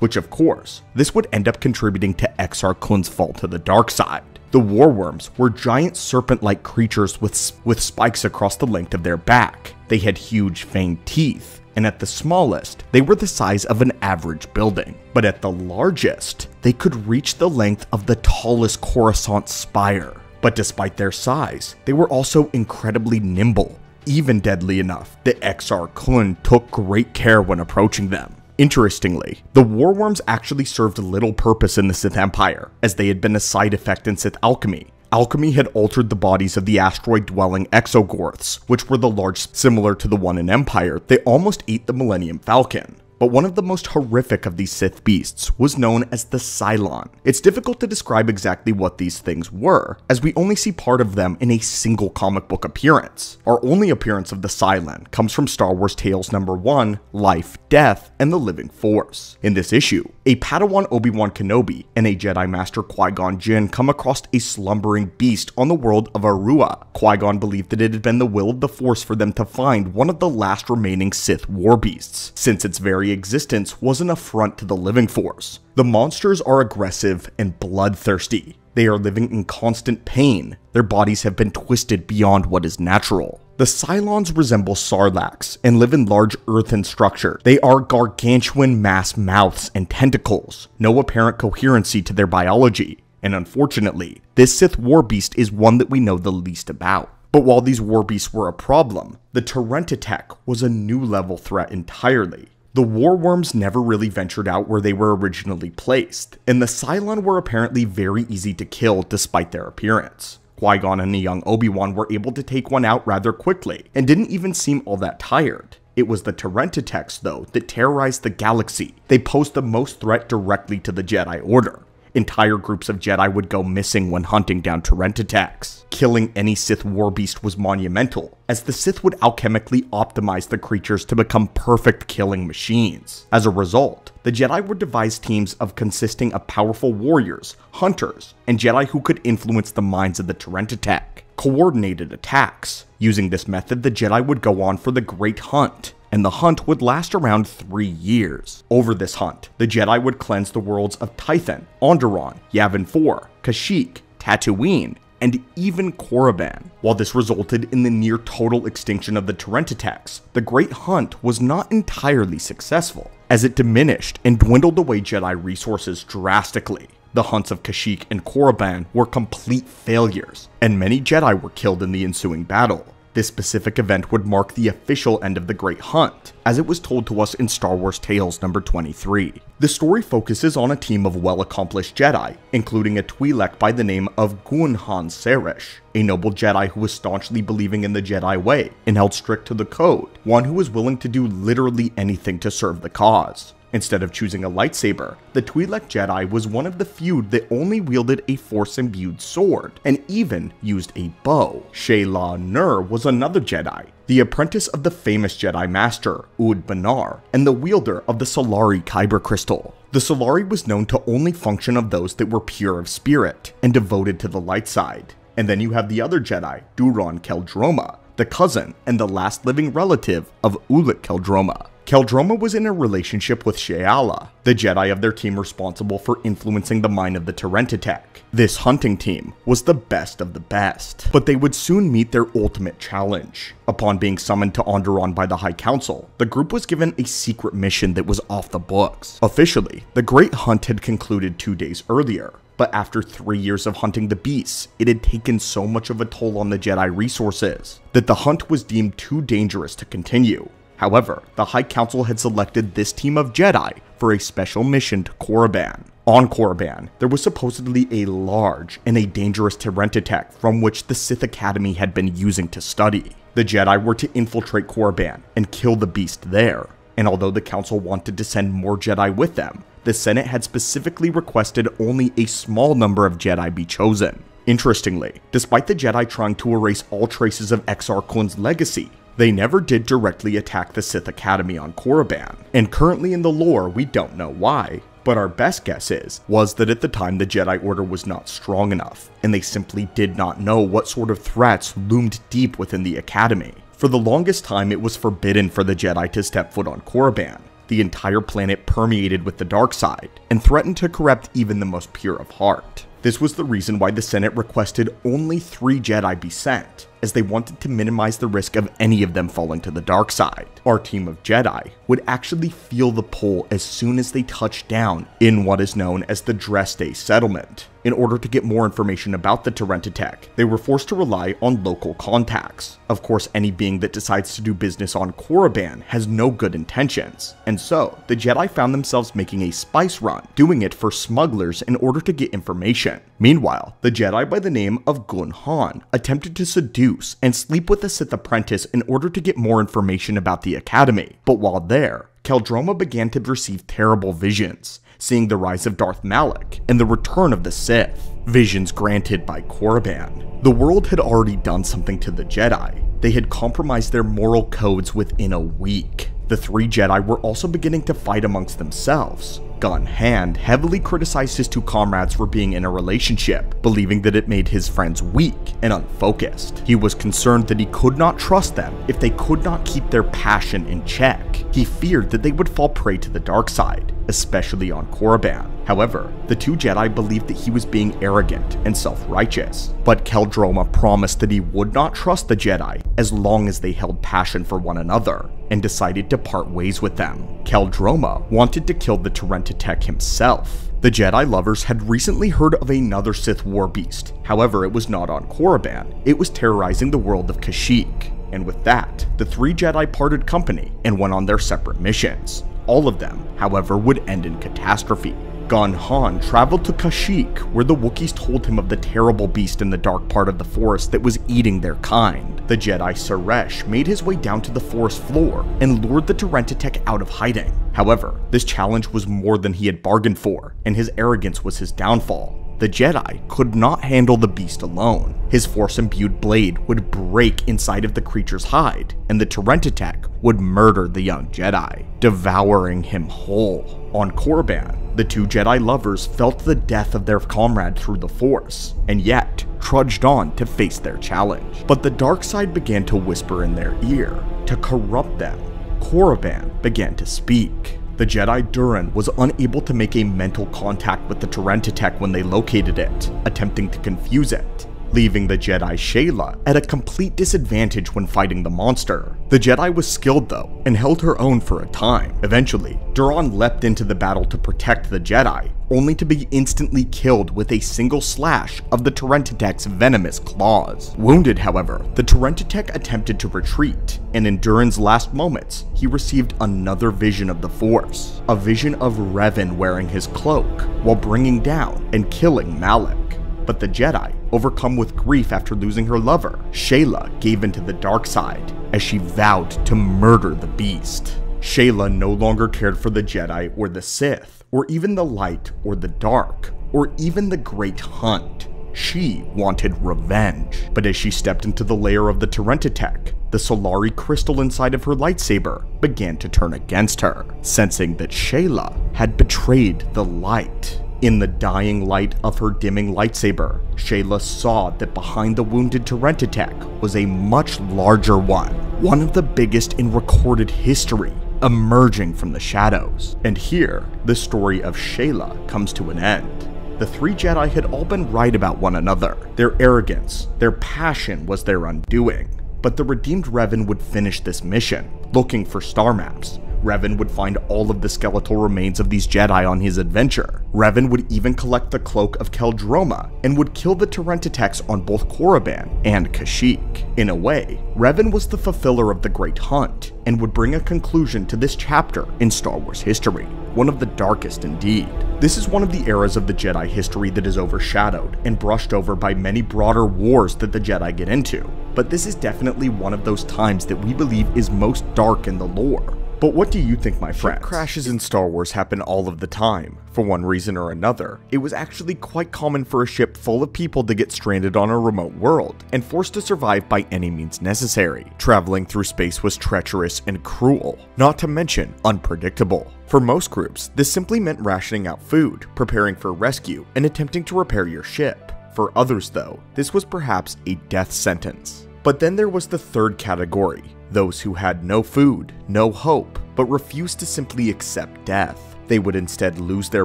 which of course, this would end up contributing to Exar Kun's fall to the dark side. The war worms were giant serpent-like creatures with, with spikes across the length of their back. They had huge fanged teeth, and at the smallest, they were the size of an average building. But at the largest, they could reach the length of the tallest Coruscant spire. But despite their size, they were also incredibly nimble, even deadly enough that Exar Kun took great care when approaching them. Interestingly, the warworms actually served little purpose in the Sith Empire, as they had been a side effect in Sith alchemy. Alchemy had altered the bodies of the asteroid-dwelling Exogorths, which were the large similar to the one in Empire. They almost ate the Millennium Falcon but one of the most horrific of these Sith beasts was known as the Cylon. It's difficult to describe exactly what these things were, as we only see part of them in a single comic book appearance. Our only appearance of the Cylon comes from Star Wars Tales number 1, Life, Death, and the Living Force. In this issue, a Padawan Obi-Wan Kenobi and a Jedi Master Qui-Gon Jinn come across a slumbering beast on the world of Arua. Qui-Gon believed that it had been the will of the Force for them to find one of the last remaining Sith war beasts, since its very existence was an affront to the living force. The monsters are aggressive and bloodthirsty. They are living in constant pain. Their bodies have been twisted beyond what is natural. The Cylons resemble Sarlaccs and live in large earthen structure. They are gargantuan mass mouths and tentacles, no apparent coherency to their biology, and unfortunately, this Sith war beast is one that we know the least about. But while these war beasts were a problem, the Terentatek was a new level threat entirely. The war worms never really ventured out where they were originally placed, and the Cylon were apparently very easy to kill despite their appearance. Qui-Gon and the young Obi-Wan were able to take one out rather quickly, and didn't even seem all that tired. It was the Terentateks, though, that terrorized the galaxy. They posed the most threat directly to the Jedi Order. Entire groups of Jedi would go missing when hunting down Terentateks. Killing any Sith war beast was monumental, as the Sith would alchemically optimize the creatures to become perfect killing machines. As a result, the Jedi would devise teams of consisting of powerful warriors, hunters, and Jedi who could influence the minds of the Terentatek. Coordinated attacks. Using this method, the Jedi would go on for the Great Hunt, and the hunt would last around three years. Over this hunt, the Jedi would cleanse the worlds of Tython, Onderon, Yavin 4, Kashyyyk, Tatooine, and even Korriban. While this resulted in the near total extinction of the Terentateks, the Great Hunt was not entirely successful, as it diminished and dwindled away Jedi resources drastically. The hunts of Kashyyyk and Korriban were complete failures, and many Jedi were killed in the ensuing battle. This specific event would mark the official end of the Great Hunt, as it was told to us in Star Wars Tales number 23. The story focuses on a team of well-accomplished Jedi, including a Twi'lek by the name of Guun Han Saresh, a noble Jedi who was staunchly believing in the Jedi way and held strict to the code, one who was willing to do literally anything to serve the cause. Instead of choosing a lightsaber, the Twi'lek Jedi was one of the few that only wielded a force-imbued sword, and even used a bow. Shaela Nuur was another Jedi, the apprentice of the famous Jedi Master, Odan-Urr, and the wielder of the Solari Kyber Crystal. The Solari was known to only function of those that were pure of spirit, and devoted to the light side. And then you have the other Jedi, Duron Qel-Droma, the cousin and the last living relative of Ulic Qel-Droma. Qel-Droma was in a relationship with Shaela, the Jedi of their team responsible for influencing the mind of the Terentatek. This hunting team was the best of the best, but they would soon meet their ultimate challenge. Upon being summoned to Onderon by the High Council, the group was given a secret mission that was off the books. Officially, the Great Hunt had concluded two days earlier, but after three years of hunting the beasts, it had taken so much of a toll on the Jedi resources that the hunt was deemed too dangerous to continue. However, the High Council had selected this team of Jedi for a special mission to Korriban. On Korriban, there was supposedly a large and a dangerous Terentatek from which the Sith Academy had been using to study. The Jedi were to infiltrate Korriban and kill the beast there, and although the Council wanted to send more Jedi with them, the Senate had specifically requested only a small number of Jedi be chosen. Interestingly, despite the Jedi trying to erase all traces of Exar Kun's legacy, they never did directly attack the Sith Academy on Korriban, and currently in the lore we don't know why, but our best guess is, was that at the time the Jedi Order was not strong enough, and they simply did not know what sort of threats loomed deep within the Academy. For the longest time it was forbidden for the Jedi to step foot on Korriban, the entire planet permeated with the dark side, and threatened to corrupt even the most pure of heart. This was the reason why the Senate requested only three Jedi be sent, as they wanted to minimize the risk of any of them falling to the dark side. Our team of Jedi would actually feel the pull as soon as they touched down in what is known as the Dreshdae settlement. In order to get more information about the Terentatek, they were forced to rely on local contacts. Of course, any being that decides to do business on Korriban has no good intentions, and so the Jedi found themselves making a spice run, doing it for smugglers in order to get information. Meanwhile, the Jedi by the name of Guun Han attempted to seduce and sleep with the Sith apprentice in order to get more information about the Academy, but while there, Qel-Droma began to receive terrible visions, seeing the rise of Darth Malak and the return of the Sith. Visions granted by Korriban. The world had already done something to the Jedi. They had compromised their moral codes within a week. The three Jedi were also beginning to fight amongst themselves. Gun Hand heavily criticized his two comrades for being in a relationship, believing that it made his friends weak and unfocused. He was concerned that he could not trust them if they could not keep their passion in check. He feared that they would fall prey to the dark side, especially on Korriban. However, the two Jedi believed that he was being arrogant and self-righteous, but Qel-Droma promised that he would not trust the Jedi as long as they held passion for one another, and decided to part ways with them. Qel-Droma wanted to kill the Terentatek himself. The Jedi lovers had recently heard of another Sith war beast, however it was not on Korriban, it was terrorizing the world of Kashyyyk. And with that, the three Jedi parted company and went on their separate missions. All of them, however, would end in catastrophe. Guun Han traveled to Kashyyyk, where the Wookiees told him of the terrible beast in the dark part of the forest that was eating their kind. the Jedi Saresh made his way down to the forest floor and lured the Terentatek out of hiding. However, this challenge was more than he had bargained for, and his arrogance was his downfall. The Jedi could not handle the beast alone. His force-imbued blade would break inside of the creature's hide, and the Terentatek would murder the young Jedi, devouring him whole. On Korriban, the two Jedi lovers felt the death of their comrade through the Force, and yet trudged on to face their challenge. But the dark side began to whisper in their ear, to corrupt them. Korriban began to speak. The Jedi Duron was unable to make a mental contact with the Terentatek when they located it, attempting to confuse it, leaving the Jedi Shaela at a complete disadvantage when fighting the monster. The Jedi was skilled though, and held her own for a time. Eventually, Duron leapt into the battle to protect the Jedi, only to be instantly killed with a single slash of the Terentatek's venomous claws. Wounded, however, the Terentatek attempted to retreat, and in Duron's last moments, he received another vision of the Force, a vision of Revan wearing his cloak, while bringing down and killing Malak. But the Jedi, overcome with grief after losing her lover, Shaela gave in to the dark side as she vowed to murder the beast. Shaela no longer cared for the Jedi or the Sith, or even the light or the dark, or even the Great Hunt. She wanted revenge. But as she stepped into the lair of the Terentatek, the Solari crystal inside of her lightsaber began to turn against her, sensing that Shaela had betrayed the light. In the dying light of her dimming lightsaber, Shaela saw that behind the wounded Terentatek was a much larger one, one of the biggest in recorded history, emerging from the shadows. And here, the story of Shaela comes to an end. The three Jedi had all been right about one another. Their arrogance, their passion was their undoing. But the redeemed Revan would finish this mission, looking for star maps, Revan would find all of the skeletal remains of these Jedi on his adventure. Revan would even collect the cloak of Qel-Droma and would kill the Terentateks on both Korriban and Kashyyyk. In a way, Revan was the fulfiller of the Great Hunt and would bring a conclusion to this chapter in Star Wars history, one of the darkest indeed. This is one of the eras of the Jedi history that is overshadowed and brushed over by many broader wars that the Jedi get into, but this is definitely one of those times that we believe is most dark in the lore. But what do you think, my friend? Crashes in Star Wars happen all of the time. For one reason or another, it was actually quite common for a ship full of people to get stranded on a remote world and forced to survive by any means necessary. Traveling through space was treacherous and cruel, not to mention unpredictable. For most groups, this simply meant rationing out food, preparing for rescue, and attempting to repair your ship. For others, though, this was perhaps a death sentence. But then there was the third category, those who had no food, no hope, but refused to simply accept death. They would instead lose their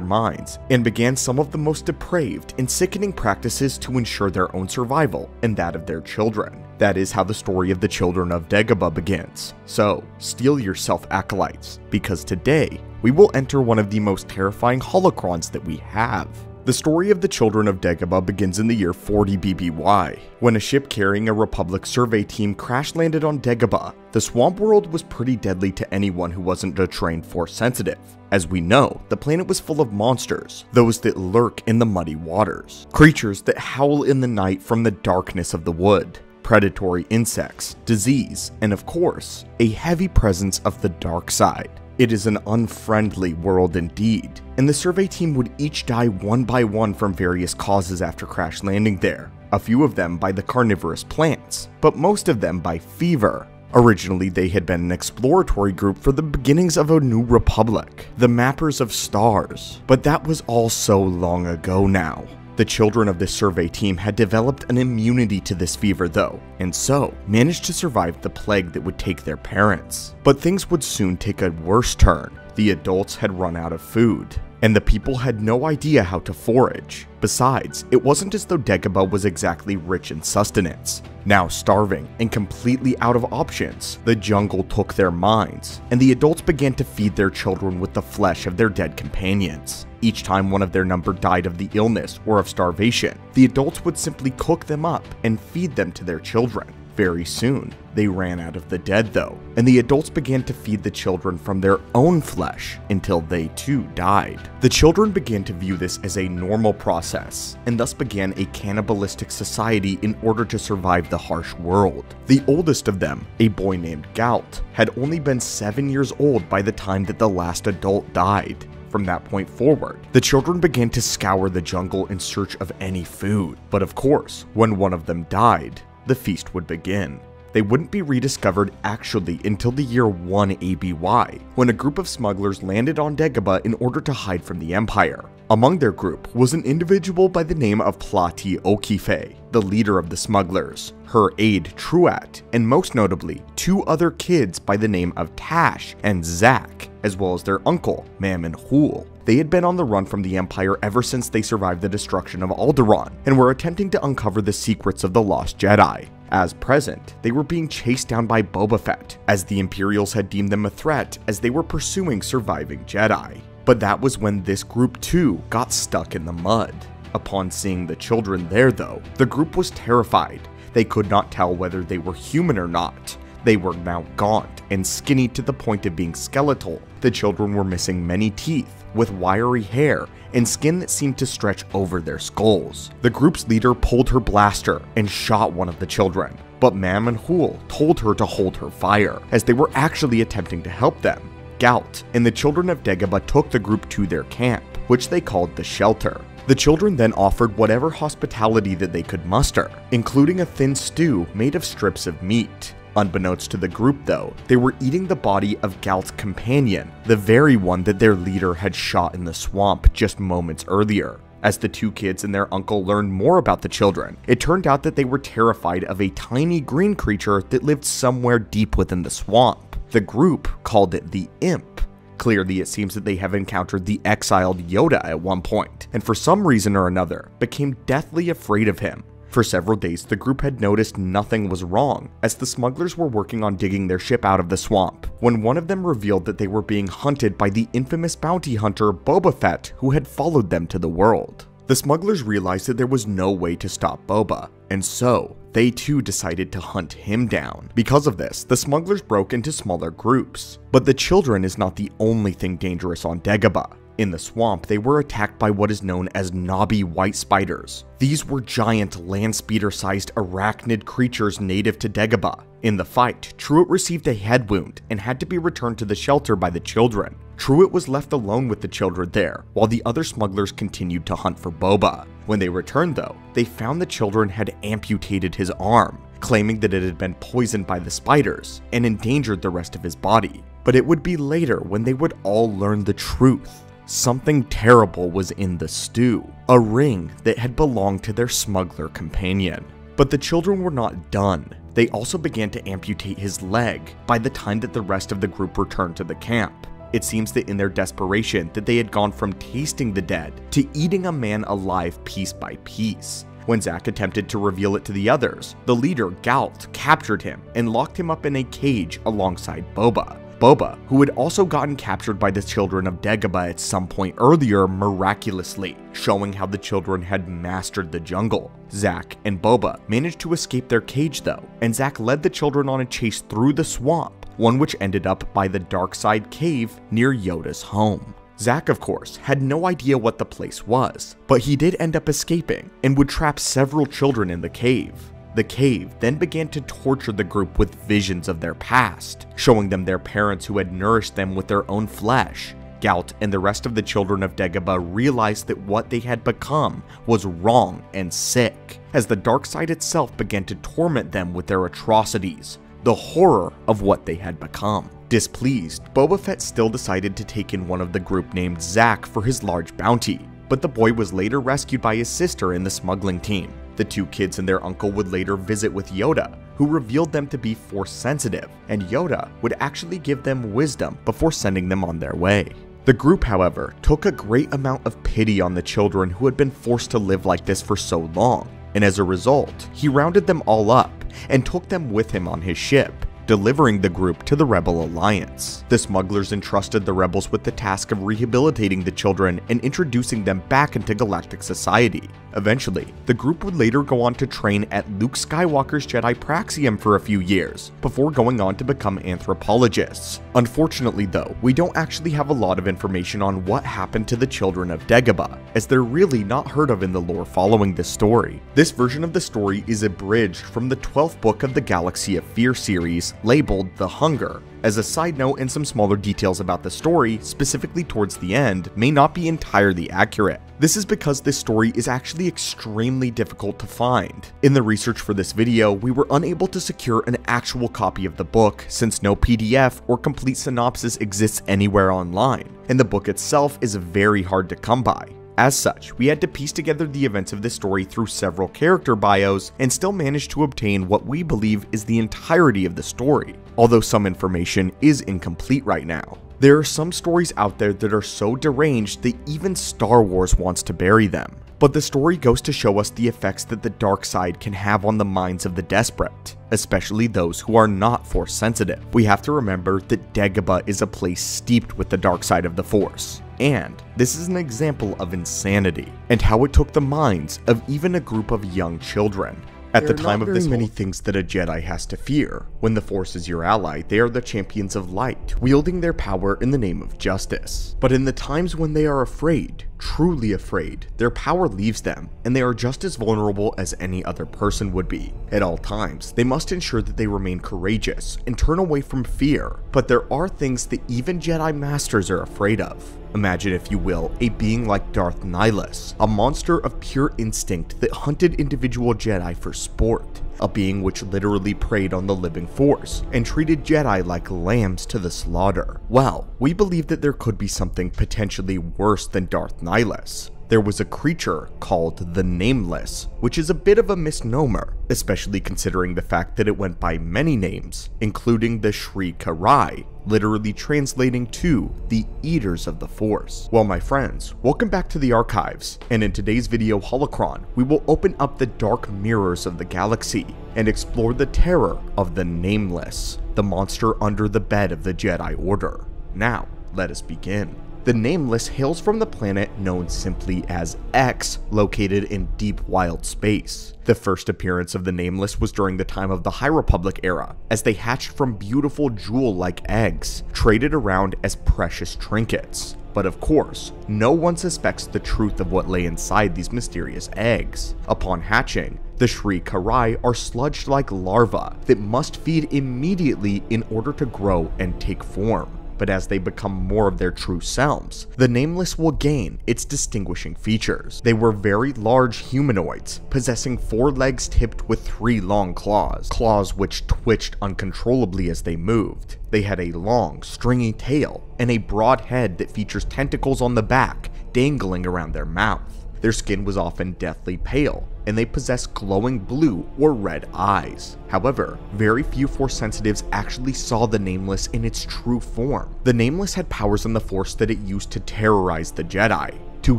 minds and began some of the most depraved and sickening practices to ensure their own survival and that of their children. That is how the story of the children of Dagobah begins. So, steel yourself, acolytes, because today we will enter one of the most terrifying holocrons that we have. The story of the children of Dagobah begins in the year 40 BBY, when a ship carrying a Republic survey team crash landed on Dagobah. The swamp world was pretty deadly to anyone who wasn't a trained force sensitive. As we know, the planet was full of monsters, those that lurk in the muddy waters, creatures that howl in the night from the darkness of the wood, predatory insects, disease, and of course, a heavy presence of the dark side. It is an unfriendly world indeed, and the survey team would each die one by one from various causes after crash landing there. A few of them by the carnivorous plants, but most of them by fever. Originally, they had been an exploratory group for the beginnings of a new republic, the Mappers of Stars, but that was all so long ago now. The children of this survey team had developed an immunity to this fever though, and so managed to survive the plague that would take their parents. But things would soon take a worse turn. The adults had run out of food, and the people had no idea how to forage. Besides, it wasn't as though Dagobah was exactly rich in sustenance. Now starving and completely out of options, the jungle took their minds, and the adults began to feed their children with the flesh of their dead companions. Each time one of their number died of the illness or of starvation, the adults would simply cook them up and feed them to their children. Very soon, they ran out of the dead though, and the adults began to feed the children from their own flesh until they too died. The children began to view this as a normal process, and thus began a cannibalistic society in order to survive the harsh world. The oldest of them, a boy named Galt, had only been 7 years old by the time that the last adult died. From that point forward, the children began to scour the jungle in search of any food. But of course, when one of them died, the feast would begin. They wouldn't be rediscovered actually until the year 1 ABY, when a group of smugglers landed on Dagobah in order to hide from the Empire. Among their group was an individual by the name of Platt Okeefe, the leader of the smugglers, her aide Truat, and most notably, two other kids by the name of Tash and Zak, as well as their uncle, Mammon Hoole. They had been on the run from the Empire ever since they survived the destruction of Alderaan, and were attempting to uncover the secrets of the Lost Jedi. As present, they were being chased down by Boba Fett, as the Imperials had deemed them a threat as they were pursuing surviving Jedi. But that was when this group too got stuck in the mud. Upon seeing the children there though, the group was terrified. They could not tell whether they were human or not. They were now gaunt and skinny to the point of being skeletal. The children were missing many teeth, with wiry hair and skin that seemed to stretch over their skulls. The group's leader pulled her blaster and shot one of the children, but Mammon Hoole told her to hold her fire, as they were actually attempting to help them. Galt and the children of Dagobah took the group to their camp, which they called the shelter. The children then offered whatever hospitality that they could muster, including a thin stew made of strips of meat. Unbeknownst to the group though, they were eating the body of Galt's companion, the very one that their leader had shot in the swamp just moments earlier. As the two kids and their uncle learned more about the children, it turned out that they were terrified of a tiny green creature that lived somewhere deep within the swamp. The group called it the Imp. Clearly, it seems that they have encountered the exiled Yoda at one point, and for some reason or another, became deathly afraid of him. For several days, the group had noticed nothing was wrong, as the smugglers were working on digging their ship out of the swamp, when one of them revealed that they were being hunted by the infamous bounty hunter Boba Fett, who had followed them to the world. The smugglers realized that there was no way to stop Boba, and so they too decided to hunt him down. Because of this, the smugglers broke into smaller groups. But the children is not the only thing dangerous on Dagobah. In the swamp, they were attacked by what is known as knobby white spiders. These were giant land speeder sized arachnid creatures native to Dagobah. In the fight, Truitt received a head wound and had to be returned to the shelter by the children. Truitt was left alone with the children there, while the other smugglers continued to hunt for Boba. When they returned though, they found the children had amputated his arm, claiming that it had been poisoned by the spiders and endangered the rest of his body. But it would be later when they would all learn the truth. Something terrible was in the stew, a ring that had belonged to their smuggler companion. But the children were not done. They also began to amputate his leg by the time that the rest of the group returned to the camp. It seems that in their desperation that they had gone from tasting the dead to eating a man alive piece by piece. When Zak attempted to reveal it to the others, the leader, Galt, captured him and locked him up in a cage alongside Boba. Boba, who had also gotten captured by the children of Dagobah at some point earlier miraculously, showing how the children had mastered the jungle. Zak and Boba managed to escape their cage though, and Zak led the children on a chase through the swamp, one which ended up by the Dark Side Cave near Yoda's home. Zak, of course, had no idea what the place was, but he did end up escaping and would trap several children in the cave. The cave then began to torture the group with visions of their past, showing them their parents who had nourished them with their own flesh. Galt and the rest of the children of Dagobah realized that what they had become was wrong and sick, as the dark side itself began to torment them with their atrocities, the horror of what they had become. Displeased, Boba Fett still decided to take in one of the group named Zak for his large bounty, but the boy was later rescued by his sister in the smuggling team. The two kids and their uncle would later visit with Yoda, who revealed them to be force sensitive, and Yoda would actually give them wisdom before sending them on their way. The group, however, took a great amount of pity on the children who had been forced to live like this for so long, and as a result, he rounded them all up and took them with him on his ship. Delivering the group to the Rebel Alliance. The smugglers entrusted the rebels with the task of rehabilitating the children and introducing them back into galactic society. Eventually, the group would later go on to train at Luke Skywalker's Jedi Praxium for a few years, before going on to become anthropologists. Unfortunately though, we don't actually have a lot of information on what happened to the children of Dagobah, as they're really not heard of in the lore following this story. This version of the story is abridged from the 12th book of the Galaxy of Fear series, labeled The Hunger, as a side note and some smaller details about the story, specifically towards the end, may not be entirely accurate. This is because this story is actually extremely difficult to find. In the research for this video, we were unable to secure an actual copy of the book since no PDF or complete synopsis exists anywhere online, and the book itself is very hard to come by. As such, we had to piece together the events of this story through several character bios and still managed to obtain what we believe is the entirety of the story, although some information is incomplete right now. There are some stories out there that are so deranged that even Star Wars wants to bury them. But the story goes to show us the effects that the dark side can have on the minds of the desperate, especially those who are not force sensitive. We have to remember that Dagobah is a place steeped with the dark side of the force, and this is an example of insanity, and how it took the minds of even a group of young children. At the time of this many things that a Jedi has to fear. When the Force is your ally, they are the champions of light, wielding their power in the name of justice. But in the times when they are afraid, truly afraid, their power leaves them, and they are just as vulnerable as any other person would be. At all times, they must ensure that they remain courageous and turn away from fear, but there are things that even Jedi Masters are afraid of. Imagine, if you will, a being like Darth Nihilus, a monster of pure instinct that hunted individual Jedi for sport, a being which literally preyed on the living force and treated Jedi like lambs to the slaughter. Well, we believe that there could be something potentially worse than Darth Nihilus, there was a creature called the Nameless, which is a bit of a misnomer, especially considering the fact that it went by many names, including the Shrii Ka Rai, literally translating to the Eaters of the Force. Well my friends, welcome back to the archives, and in today's video Holocron, we will open up the dark mirrors of the galaxy and explore the terror of the Nameless, the monster under the bed of the Jedi Order. Now, let us begin. The Nameless hails from the planet known simply as X, located in deep wild space. The first appearance of the Nameless was during the time of the High Republic era, as they hatched from beautiful jewel-like eggs, traded around as precious trinkets. But of course, no one suspects the truth of what lay inside these mysterious eggs. Upon hatching, the Shrii Ka Rai are sludged like larvae that must feed immediately in order to grow and take form but as they become more of their true selves, the Nameless will gain its distinguishing features. They were very large humanoids, possessing four legs tipped with three long claws, claws which twitched uncontrollably as they moved. They had a long, stringy tail, and a broad head that features tentacles on the back, dangling around their mouth. Their skin was often deathly pale, and they possess glowing blue or red eyes. However, very few Force sensitives actually saw the Nameless in its true form. The Nameless had powers in the Force that it used to terrorize the Jedi, to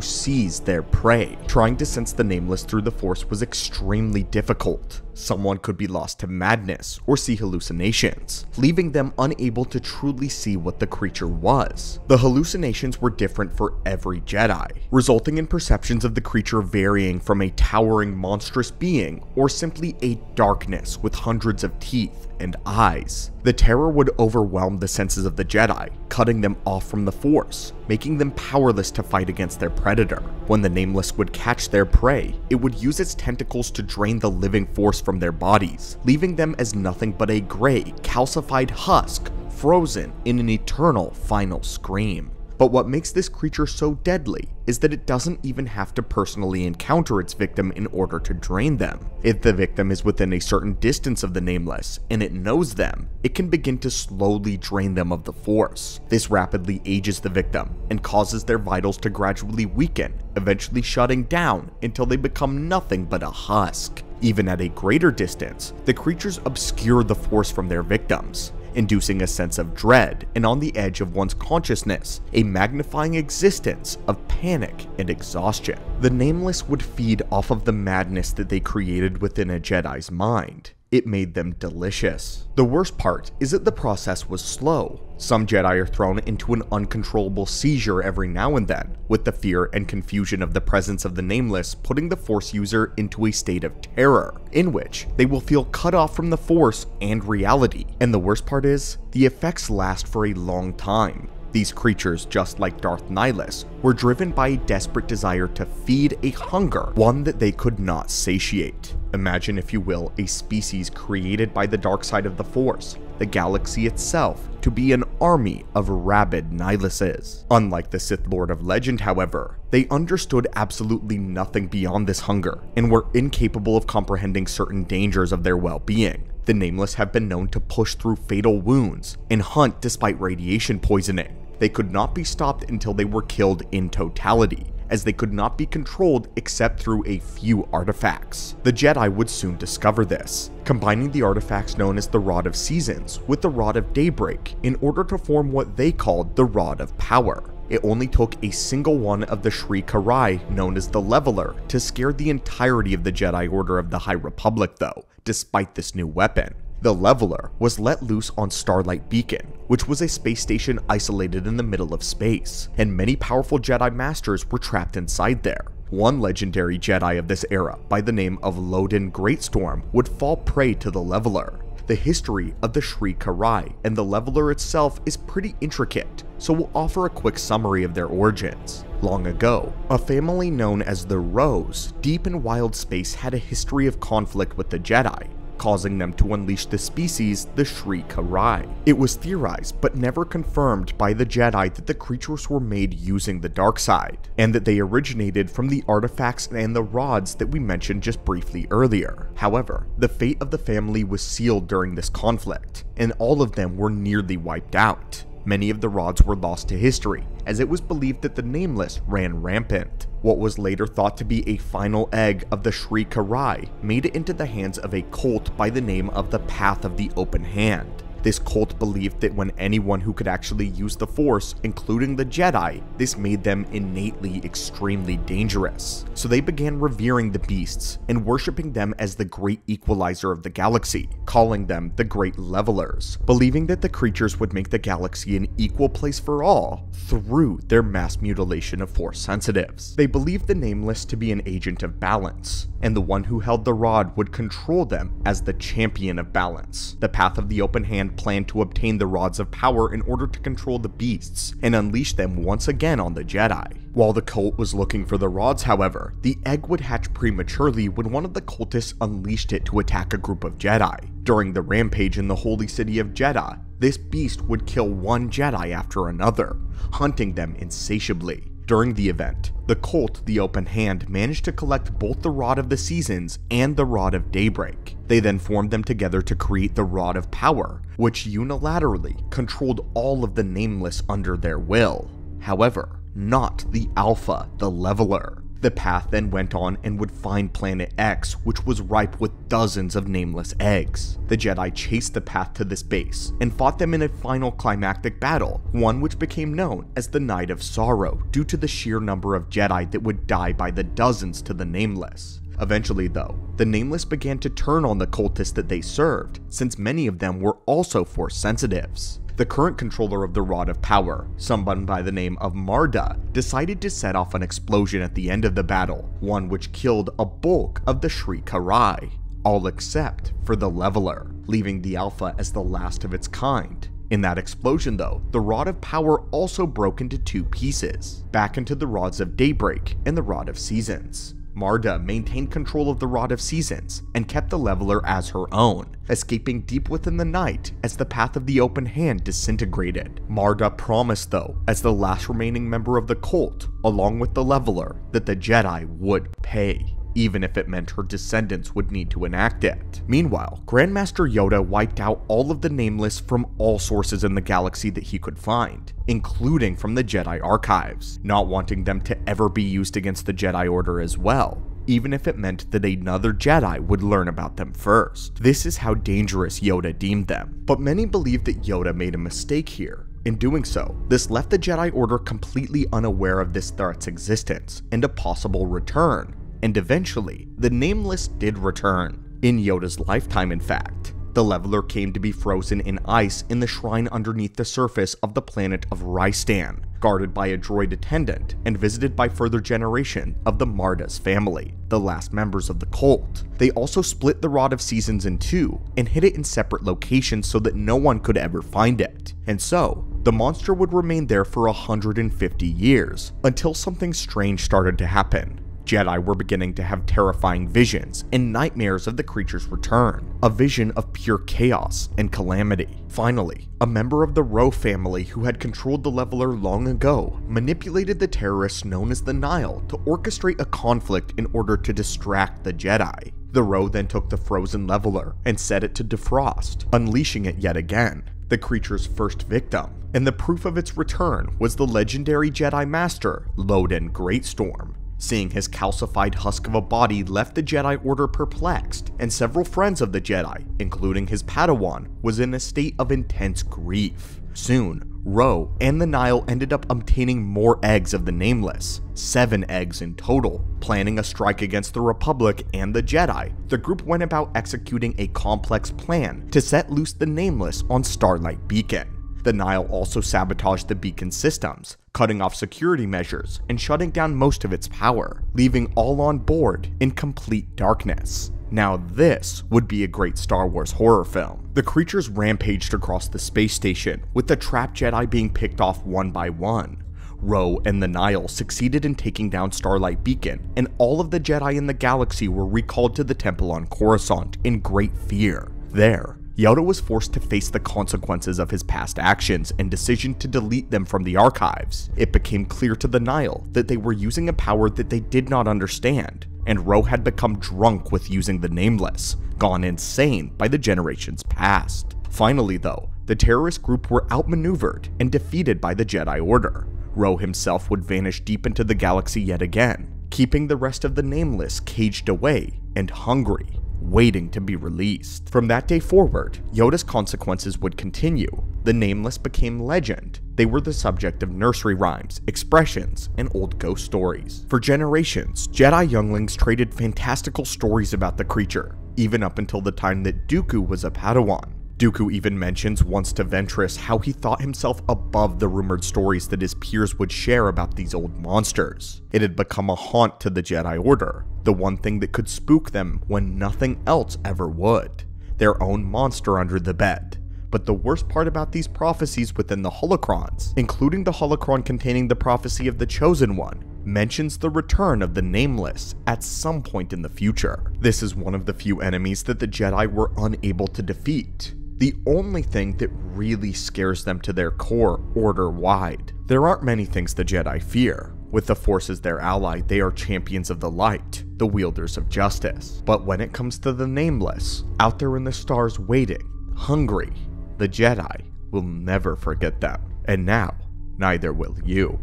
seize their prey. Trying to sense the Nameless through the Force was extremely difficult. Someone could be lost to madness or see hallucinations, leaving them unable to truly see what the creature was. The hallucinations were different for every Jedi, resulting in perceptions of the creature varying from a towering monstrous being or simply a darkness with hundreds of teeth and eyes. The terror would overwhelm the senses of the Jedi, cutting them off from the Force, making them powerless to fight against their predator. When the Nameless would catch their prey, it would use its tentacles to drain the living Force from their bodies, leaving them as nothing but a gray, calcified husk, frozen in an eternal final scream. But what makes this creature so deadly is that it doesn't even have to personally encounter its victim in order to drain them. If the victim is within a certain distance of the Nameless, and it knows them, it can begin to slowly drain them of the Force. This rapidly ages the victim, and causes their vitals to gradually weaken, eventually shutting down until they become nothing but a husk. Even at a greater distance, the creatures obscure the Force from their victims, inducing a sense of dread and on the edge of one's consciousness, a magnifying existence of panic and exhaustion. The Nameless would feed off of the madness that they created within a Jedi's mind, it made them delicious. The worst part is that the process was slow. Some Jedi are thrown into an uncontrollable seizure every now and then, with the fear and confusion of the presence of the Nameless putting the Force user into a state of terror, in which they will feel cut off from the Force and reality. And the worst part is, the effects last for a long time. These creatures, just like Darth Nihilus, were driven by a desperate desire to feed a hunger, one that they could not satiate. Imagine, if you will, a species created by the dark side of the Force, the galaxy itself, to be an army of rabid Nihiluses. Unlike the Sith Lord of Legend, however, they understood absolutely nothing beyond this hunger, and were incapable of comprehending certain dangers of their well-being. The Nameless have been known to push through fatal wounds and hunt despite radiation poisoning. They could not be stopped until they were killed in totality, as they could not be controlled except through a few artifacts. The Jedi would soon discover this, combining the artifacts known as the Rod of Seasons with the Rod of Daybreak in order to form what they called the Rod of Power. It only took a single one of the Shrii Ka Rai, known as the Leveler, to scare the entirety of the Jedi Order of the High Republic though, despite this new weapon. The Leveler was let loose on Starlight Beacon, which was a space station isolated in the middle of space, and many powerful Jedi Masters were trapped inside there. One legendary Jedi of this era, by the name of Loden Greatstorm, would fall prey to the Leveler. The history of the Shrii Ka Rai and the Leveler itself is pretty intricate, so we'll offer a quick summary of their origins. Long ago, a family known as the Rose, deep in wild space had a history of conflict with the Jedi, causing them to unleash the species the Shrii Ka Rai. It was theorized, but never confirmed by the Jedi that the creatures were made using the dark side, and that they originated from the artifacts and the rods that we mentioned just briefly earlier. However, the fate of the family was sealed during this conflict, and all of them were nearly wiped out. Many of the rods were lost to history, as it was believed that the Nameless ran rampant. What was later thought to be a final egg of the Shrii Ka Rai made it into the hands of a cult by the name of the Path of the Open Hand. This cult believed that when anyone who could actually use the Force, including the Jedi, this made them innately extremely dangerous. So they began revering the beasts and worshipping them as the great equalizer of the galaxy, calling them the Great Levelers, believing that the creatures would make the galaxy an equal place for all through their mass mutilation of Force sensitives. They believed the Nameless to be an agent of balance, and the one who held the rod would control them as the champion of balance. The Path of the Open Hand planned to obtain the Rods of Power in order to control the beasts and unleash them once again on the Jedi. While the cult was looking for the rods, however, the egg would hatch prematurely when one of the cultists unleashed it to attack a group of Jedi. During the rampage in the holy city of Jedha, this beast would kill one Jedi after another, hunting them insatiably. During the event, the Colt, the Open Hand, managed to collect both the Rod of the Seasons and the Rod of Daybreak. They then formed them together to create the Rod of Power, which unilaterally controlled all of the Nameless under their will. However, not the Alpha, the Leveler. The path then went on and would find Planet X, which was ripe with dozens of nameless eggs. The Jedi chased the path to this base and fought them in a final climactic battle, one which became known as the Night of Sorrow due to the sheer number of Jedi that would die by the dozens to the Nameless. Eventually, though, the Nameless began to turn on the cultists that they served, since many of them were also Force sensitives. The current controller of the Rod of Power, someone by the name of Marda, decided to set off an explosion at the end of the battle, one which killed a bulk of the Shrii Ka Rai, all except for the Leveler, leaving the Alpha as the last of its kind. In that explosion though, the Rod of Power also broke into two pieces, back into the Rods of Daybreak and the Rod of Seasons. Marda maintained control of the Rod of Seasons and kept the Leveler as her own, escaping deep within the night as the Path of the Open Hand disintegrated. Marda promised though, as the last remaining member of the cult, along with the Leveler, that the Jedi would pay even if it meant her descendants would need to enact it. Meanwhile, Grandmaster Yoda wiped out all of the Nameless from all sources in the galaxy that he could find, including from the Jedi archives, not wanting them to ever be used against the Jedi Order as well even if it meant that another Jedi would learn about them first. This is how dangerous Yoda deemed them. But many believe that Yoda made a mistake here. In doing so, this left the Jedi Order completely unaware of this threat's existence and a possible return, and eventually, the Nameless did return. In Yoda's lifetime, in fact, the leveler came to be frozen in ice in the shrine underneath the surface of the planet of Rystan, guarded by a droid attendant and visited by further generation of the Mardas family, the last members of the cult. They also split the Rod of Seasons in two and hid it in separate locations so that no one could ever find it. And so, the monster would remain there for 150 years, until something strange started to happen. Jedi were beginning to have terrifying visions and nightmares of the creature's return, a vision of pure chaos and calamity. Finally, a member of the Ro family who had controlled the leveler long ago manipulated the terrorists known as the Nihil to orchestrate a conflict in order to distract the Jedi. The Ro then took the frozen leveler and set it to defrost, unleashing it yet again, the creature's first victim, and the proof of its return was the legendary Jedi Master, Loden Greatstorm, Seeing his calcified husk of a body left the Jedi Order perplexed, and several friends of the Jedi, including his Padawan, was in a state of intense grief. Soon, Ro and the Nihil ended up obtaining more eggs of the Nameless, seven eggs in total. Planning a strike against the Republic and the Jedi, the group went about executing a complex plan to set loose the Nameless on Starlight Beacon. The Nihil also sabotaged the beacon systems, cutting off security measures and shutting down most of its power, leaving all on board in complete darkness. Now this would be a great Star Wars horror film. The creatures rampaged across the space station, with the trapped Jedi being picked off one by one. Ro and the Nihil succeeded in taking down Starlight Beacon, and all of the Jedi in the galaxy were recalled to the temple on Coruscant in great fear. There, Yoda was forced to face the consequences of his past actions and decision to delete them from the archives. It became clear to the Nihil that they were using a power that they did not understand, and Ro had become drunk with using the Nameless, gone insane by the generations past. Finally though, the terrorist group were outmaneuvered and defeated by the Jedi Order. Ro himself would vanish deep into the galaxy yet again, keeping the rest of the Nameless caged away and hungry waiting to be released. From that day forward, Yoda's consequences would continue. The Nameless became legend. They were the subject of nursery rhymes, expressions, and old ghost stories. For generations, Jedi younglings traded fantastical stories about the creature, even up until the time that Dooku was a Padawan. Dooku even mentions once to Ventress how he thought himself above the rumored stories that his peers would share about these old monsters. It had become a haunt to the Jedi Order, the one thing that could spook them when nothing else ever would. Their own monster under the bed. But the worst part about these prophecies within the holocrons, including the holocron containing the prophecy of the Chosen One, mentions the return of the Nameless at some point in the future. This is one of the few enemies that the Jedi were unable to defeat, the only thing that really scares them to their core order wide. There aren't many things the Jedi fear. With the Force as their ally, they are champions of the light, the wielders of justice. But when it comes to the Nameless, out there in the stars waiting, hungry, the Jedi will never forget them. And now, neither will you.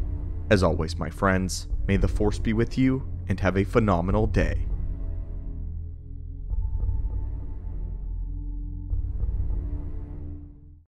As always, my friends, may the Force be with you and have a phenomenal day.